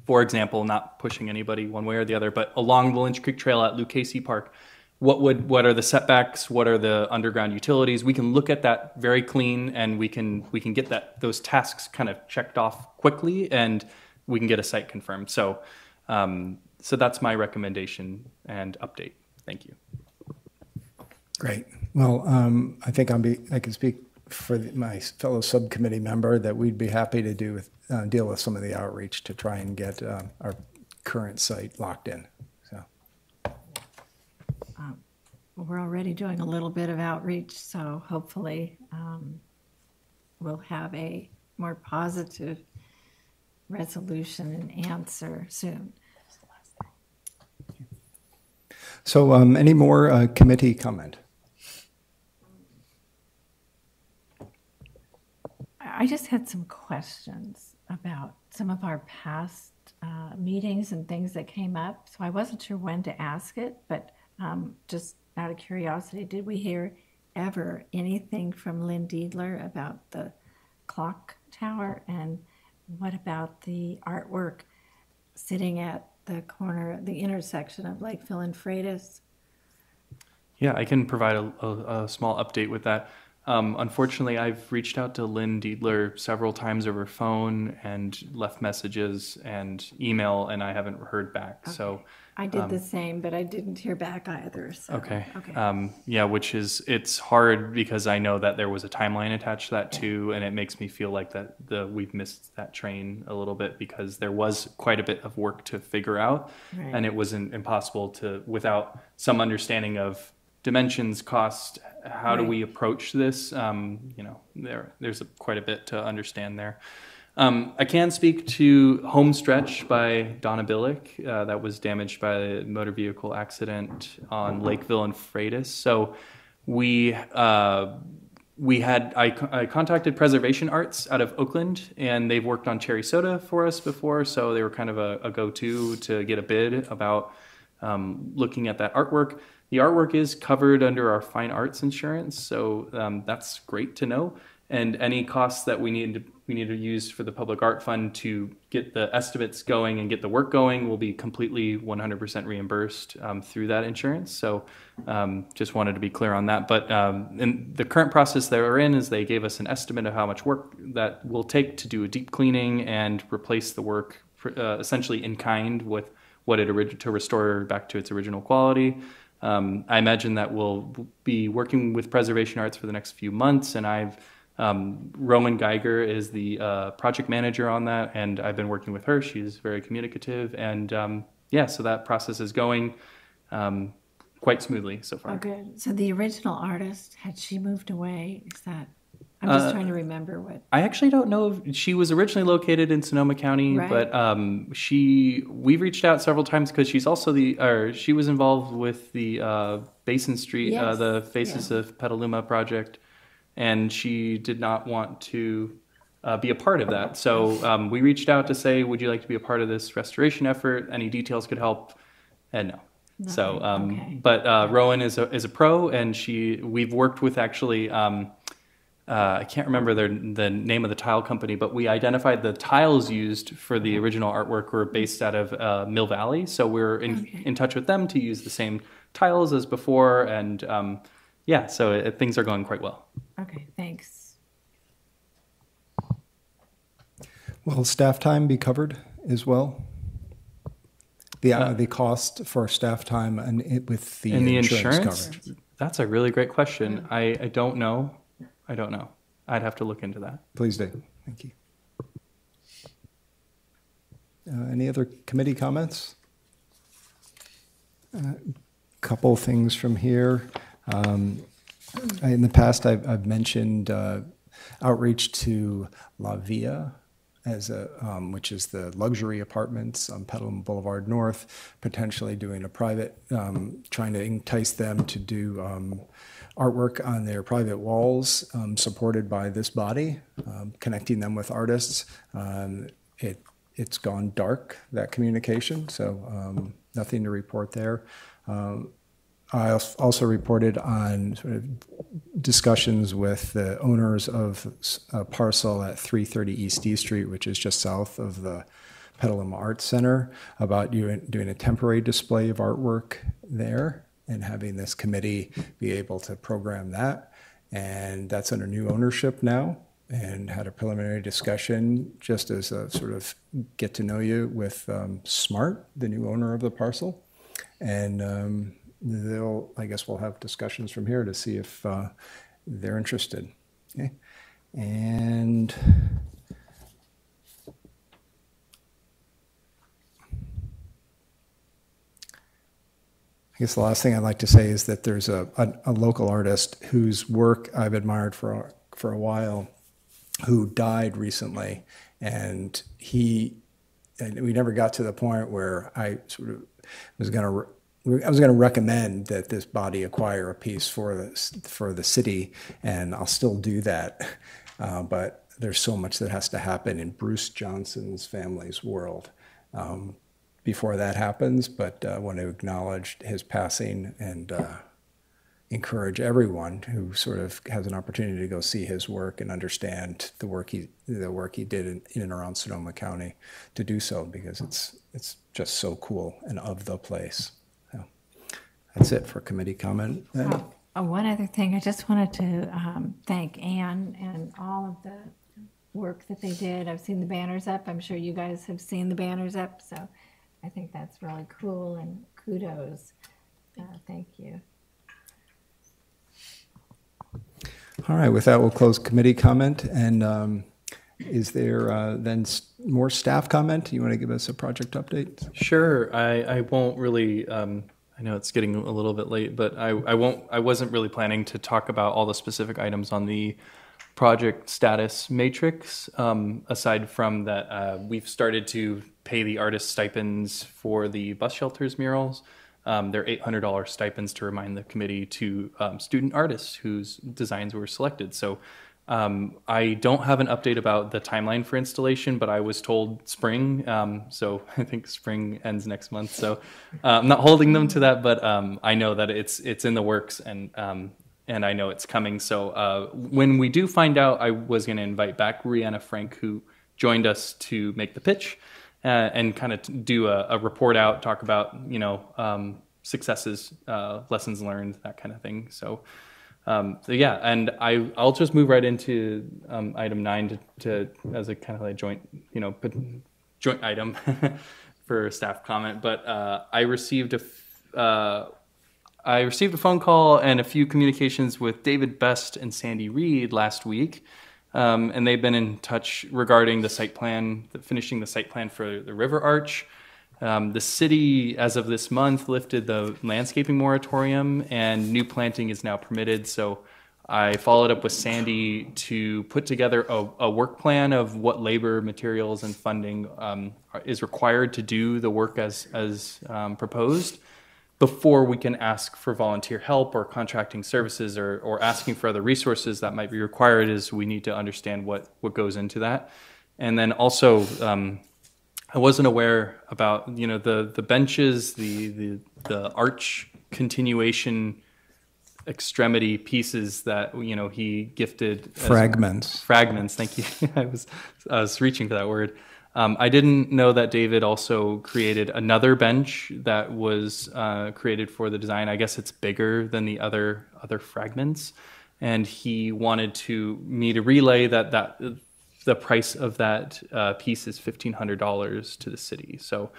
[SPEAKER 4] for example, not pushing anybody one way or the other, but along the Lynch Creek Trail at Lucchesi Park, what would what are the setbacks? What are the underground utilities? We can look at that very clean, and we can we can get that those tasks kind of checked off quickly, and we can get a site confirmed. So, um, so that's my recommendation and update. Thank you.
[SPEAKER 3] Great. Well, um, I think I'll be I can speak for the, my fellow subcommittee member that we'd be happy to do with, uh, deal with some of the outreach to try and get uh, our current site locked in. So
[SPEAKER 9] Um, We're already doing a little bit of outreach, so hopefully um, we'll have a more positive resolution and answer soon.
[SPEAKER 3] So, um, any more uh, committee comment?
[SPEAKER 9] I just had some questions about some of our past uh, meetings and things that came up. So I wasn't sure when to ask it, but um, just out of curiosity, did we hear ever anything from Lynn Diedler about the clock tower? And what about the artwork sitting at the corner, the intersection of Lakeville and Frates?
[SPEAKER 4] Yeah, I can provide a, a, a small update with that. Um, unfortunately, I've reached out to Lynn Diedler several times over phone and left messages and email, and I haven't heard back.
[SPEAKER 9] Okay.
[SPEAKER 4] So
[SPEAKER 9] I did
[SPEAKER 4] um,
[SPEAKER 9] the same, but I didn't hear back either. So.
[SPEAKER 4] Okay.
[SPEAKER 9] Okay.
[SPEAKER 4] Um, yeah, which is it's hard because I know that there was a timeline attached to that too, and it makes me feel like that the we've missed that train a little bit because there was quite a bit of work to figure out,
[SPEAKER 9] Right.
[SPEAKER 4] and it wasn't impossible to without some understanding of dimensions, cost, how do we approach this? Um, you know, there there's a, quite a bit to understand there. Um, I can speak to Home Stretch by Donna Billick. Uh, that was damaged by a motor vehicle accident on Lakeville and Frates. So we uh, we had I, I contacted Preservation Arts out of Oakland, and they've worked on cherry soda for us before. So they were kind of a, a go-to to get a bid about um, looking at that artwork. The artwork is covered under our fine arts insurance, so um, that's great to know. And any costs that we need to we need to use for the public art fund to get the estimates going and get the work going will be completely 100% reimbursed um, through that insurance. So um, just wanted to be clear on that. But um, in the current process that we're in is they gave us an estimate of how much work that will take to do a deep cleaning and replace the work uh, essentially in kind with what it to restore back to its original quality. Um, I imagine that we'll be working with Preservation Arts for the next few months, and I've um, Rowan Geiger is the uh, project manager on that, and I've been working with her. She's very communicative, and um, yeah, so that process is going um, quite smoothly so far.
[SPEAKER 9] Oh, good. So the original artist, had she moved away? Is that? I'm just
[SPEAKER 4] Uh,
[SPEAKER 9] trying to remember what.
[SPEAKER 4] I actually don't know if she was originally located in Sonoma County,
[SPEAKER 9] Right.
[SPEAKER 4] but um, she we've reached out several times because she's also the or she was involved with the uh, Basin Street, uh, the Faces of Petaluma project, and she did not want to uh, be a part of that. So um, we reached out to say, would you like to be a part of this restoration effort? Any details could help, and no. So, um,
[SPEAKER 9] Okay.
[SPEAKER 4] but uh, Rowan is a is a pro, and she we've worked with actually. Uh, I can't remember their, the name of the tile company, but we identified the tiles used for the original artwork were based out of uh, Mill Valley. So we're in, in touch with them to use the same tiles as before. And um, yeah, so it, things are going quite well.
[SPEAKER 9] Okay, thanks.
[SPEAKER 3] Will staff time be covered as well? The, uh, the cost for staff time and it with the
[SPEAKER 4] and the
[SPEAKER 3] insurance,
[SPEAKER 4] insurance?
[SPEAKER 3] coverage?
[SPEAKER 4] That's a really great question. I, I don't know. I don't know. I'd have to look into that.
[SPEAKER 3] Please do. Thank you. Uh, any other committee comments? A couple things from here. Um, in the past, I've, I've mentioned uh, outreach to La Via as a, um, which is the luxury apartments on Petaluma Boulevard North, potentially doing a private, um, trying to entice them to do um, artwork on their private walls, um, supported by this body, um, connecting them with artists. Um, it it's gone dark that communication, so um, nothing to report there. Um, I also reported on sort of discussions with the owners of a parcel at 330 East D Street, which is just south of the Petaluma Arts Center, about doing, doing a temporary display of artwork there and having this committee be able to program that. And that's under new ownership now and had a preliminary discussion just as a sort of get to know you with um, Smart, the new owner of the parcel. And um, they'll, I guess we'll have discussions from here to see if uh, they're interested. Okay. And I guess the last thing I'd like to say is that there's a, a, a local artist whose work I've admired for, for a while who died recently. And he, and we never got to the point where I sort of was going to. I was going to recommend that this body acquire a piece for the for the city, and I'll still do that. Uh, but there's so much that has to happen in Bruce Johnson's family's world um, before that happens. But I want to acknowledge his passing and uh, encourage everyone who sort of has an opportunity to go see his work and understand the work he the work he did in, in and around Sonoma County to do so because it's it's just so cool and of the place. So that's it for committee comment.
[SPEAKER 9] Oh, oh, one other thing, I just wanted to um, thank Anne and all of the work that they did. I've seen the banners up. I'm sure you guys have seen the banners up. So I think that's really cool and kudos. Uh, thank you.
[SPEAKER 3] All right, with that, we'll close committee comment. And um, is there uh, then s- more staff comment? You want to give us a project update?
[SPEAKER 4] Sure. I, I won't really. Um, I know it's getting a little bit late, but I, I won't. I wasn't really planning to talk about all the specific items on the project status matrix. Um, aside from that, uh, we've started to pay the artist stipends for the bus shelters murals. Um, they're $800 stipends to remind the committee to um, student artists whose designs were selected. So um, I don't have an update about the timeline for installation, but I was told spring. Um, so I think spring ends next month. So uh, I'm not holding them to that, but um, I know that it's it's in the works and um, and I know it's coming. So uh, when we do find out, I was going to invite back Rihanna Frank, who joined us to make the pitch uh, and kind of do a, a, report out, talk about you know um, successes, uh, lessons learned, that kind of thing. So. Um, so yeah, and I I'll just move right into um, item nine to, to as a kind of like joint you know joint item for staff comment. But uh, I received a uh, I received a phone call and a few communications with David Best and Sandy Reed last week. Um, and they've been in touch regarding the site plan, the, finishing the site plan for the river arch. Um, the city, as of this month, lifted the landscaping moratorium and new planting is now permitted. So I followed up with Sandy to put together a, a work plan of what labor, materials, and funding um, is required to do the work as, as um, proposed before we can ask for volunteer help or contracting services or, or asking for other resources that might be required is we need to understand what, what goes into that. And then also, um, I wasn't aware about you know the the benches, the the the arch continuation extremity pieces that you know he gifted
[SPEAKER 3] Fragments.
[SPEAKER 4] fragments. Thank you. I was I was reaching for that word. Um, I didn't know that David also created another bench that was uh, created for the design. I guess it's bigger than the other other fragments, and he wanted to me to relay that that the price of that uh, piece is fifteen hundred dollars to the city. So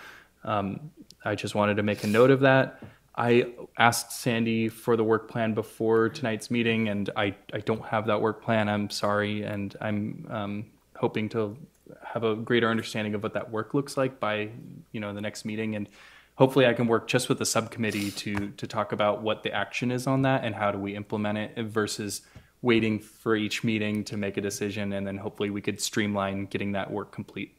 [SPEAKER 4] um, I just wanted to make a note of that. I asked Sandy for the work plan before tonight's meeting, and I, I don't have that work plan. I'm sorry, and I'm um, hoping to have a greater understanding of what that work looks like by you know the next meeting, and hopefully I can work just with the subcommittee to to talk about what the action is on that and how do we implement it versus waiting for each meeting to make a decision, and then hopefully we could streamline getting that work complete.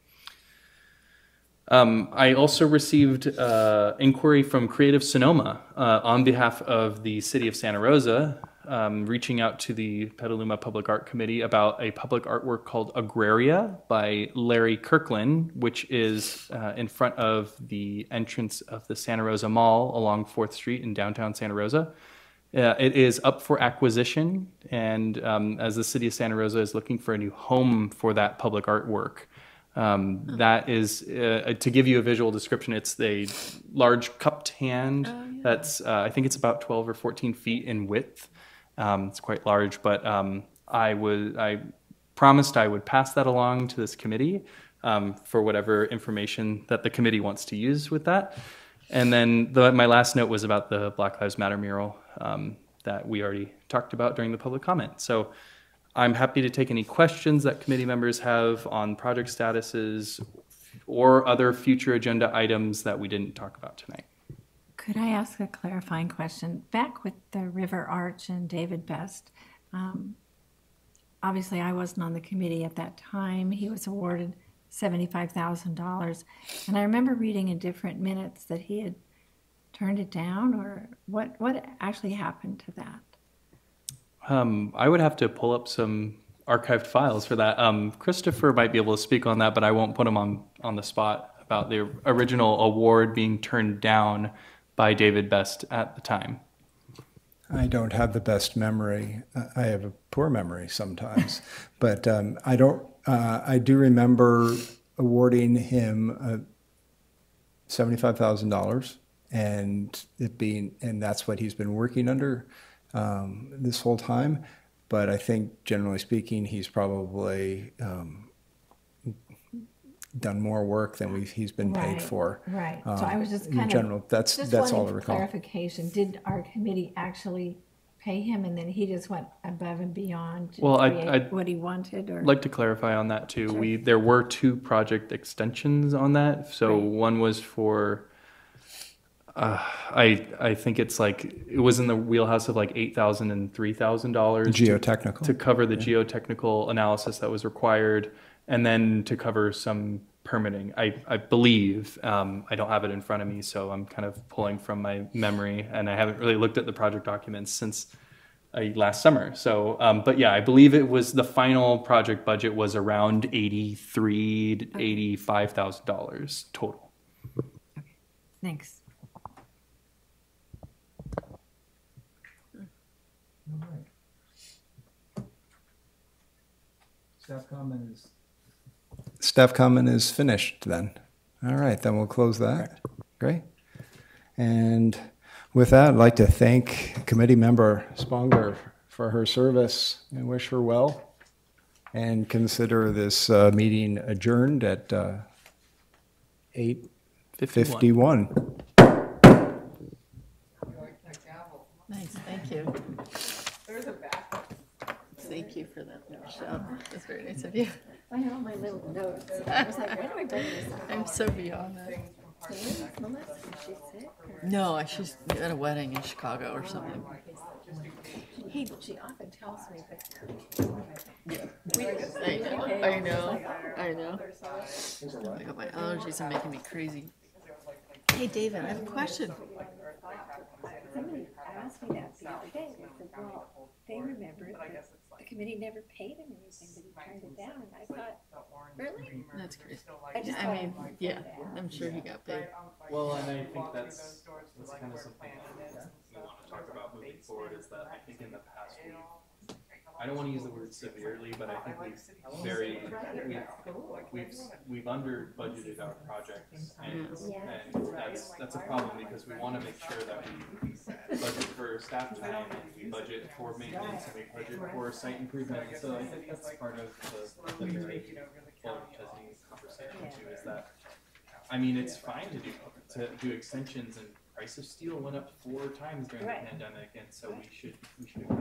[SPEAKER 4] Um, I also received uh, inquiry from Creative Sonoma uh, on behalf of the City of Santa Rosa, um, reaching out to the Petaluma Public Art Committee about a public artwork called Agraria by Larry Kirkland, which is uh, in front of the entrance of the Santa Rosa Mall along 4th Street in downtown Santa Rosa. Uh, it is up for acquisition, and um, as the city of Santa Rosa is looking for a new home for that public artwork, um, that is uh, to give you a visual description. It's a large cupped hand that's uh, I think it's about 12 or 14 feet in width. Um, it's quite large, but um, I was I promised I would pass that along to this committee um, for whatever information that the committee wants to use with that. And then the, my last note was about the Black Lives Matter mural um, that we already talked about during the public comment. So I'm happy to take any questions that committee members have on project statuses or other future agenda items that we didn't talk about tonight.
[SPEAKER 9] Could I ask a clarifying question? Back with the River Arch and David Best, um, obviously I wasn't on the committee at that time. He was awarded $75,000. And I remember reading in different minutes that he had turned it down, or what, what actually happened to that?
[SPEAKER 4] Um, I would have to pull up some archived files for that. Um, Christopher might be able to speak on that, but I won't put him on, on the spot about the original award being turned down by David Best at the time.
[SPEAKER 3] I don't have the best memory. I have a poor memory sometimes, but um, I don't. Uh, I do remember awarding him uh, seventy-five thousand dollars, and it being, and that's what he's been working under um, this whole time. But I think, generally speaking, he's probably um, done more work than we've he's been paid for.
[SPEAKER 9] Right. So
[SPEAKER 3] um,
[SPEAKER 9] I was just
[SPEAKER 3] in
[SPEAKER 9] kind of.
[SPEAKER 3] general. That's that's all I recall.
[SPEAKER 9] Clarification, did our committee actually pay him and then he just went above and beyond to
[SPEAKER 4] Well, I- I'd
[SPEAKER 9] what he wanted or?
[SPEAKER 4] I'd like to clarify on that too.
[SPEAKER 9] Sure.
[SPEAKER 4] We there were two project extensions on that. So
[SPEAKER 9] Right.
[SPEAKER 4] one was for Uh, I I think it's like it was in the wheelhouse of like eight thousand and three thousand dollars
[SPEAKER 3] Geotechnical.
[SPEAKER 4] to cover the geotechnical analysis that was required, and then to cover some permitting. I I believe um, I don't have it in front of me, so I'm kind of pulling from my memory, and I haven't really looked at the project documents since uh, last summer. So, um, but yeah, I believe it was the final project budget was around eighty three to eighty five thousand dollars total.
[SPEAKER 15] Okay, Thanks.
[SPEAKER 3] Staff comment is. Staff comment is finished then. All right, then we'll close that. Great. And with that, I'd like to thank committee member Sponger for her service and wish her well. And consider this uh, meeting adjourned at uh, 8:51.
[SPEAKER 8] Nice, thank you. Thank you for that, Michelle. That's very nice of you.
[SPEAKER 9] I have all my little notes. I was like, when do I bring this up?
[SPEAKER 8] I'm so beyond that.
[SPEAKER 9] Melissa, she's sick. or-
[SPEAKER 8] No, she's at a wedding in Chicago or something.
[SPEAKER 9] Hey, she often tells me, but.
[SPEAKER 8] I know, I know, I know. Oh my God, my allergies are making me crazy. Hey, David, I have a question.
[SPEAKER 9] Somebody asked me that the other day, and I said, well, they remembered that the committee never paid him anything, but he turned it down, and I thought, really?
[SPEAKER 8] That's crazy.
[SPEAKER 9] I just
[SPEAKER 8] I
[SPEAKER 9] thought
[SPEAKER 8] mean,
[SPEAKER 9] it might
[SPEAKER 8] yeah. I'm sure he got paid.
[SPEAKER 12] Well, and I think that's, that's kind of something that we want to talk about moving forward is that I think in the past we, I don't want to use the word severely, but I think we've very, we've, we've, we've under budgeted our projects. And, and that's, that's a problem because we want to make sure that we budget for staff time, and we budget for maintenance, and we budget for site improvement. And so I think that's part of the, the very, well, conversation too, is that I mean, it's fine to do to do extensions, and price of steel went up four times during
[SPEAKER 9] Right.
[SPEAKER 12] the pandemic, and so we should we should account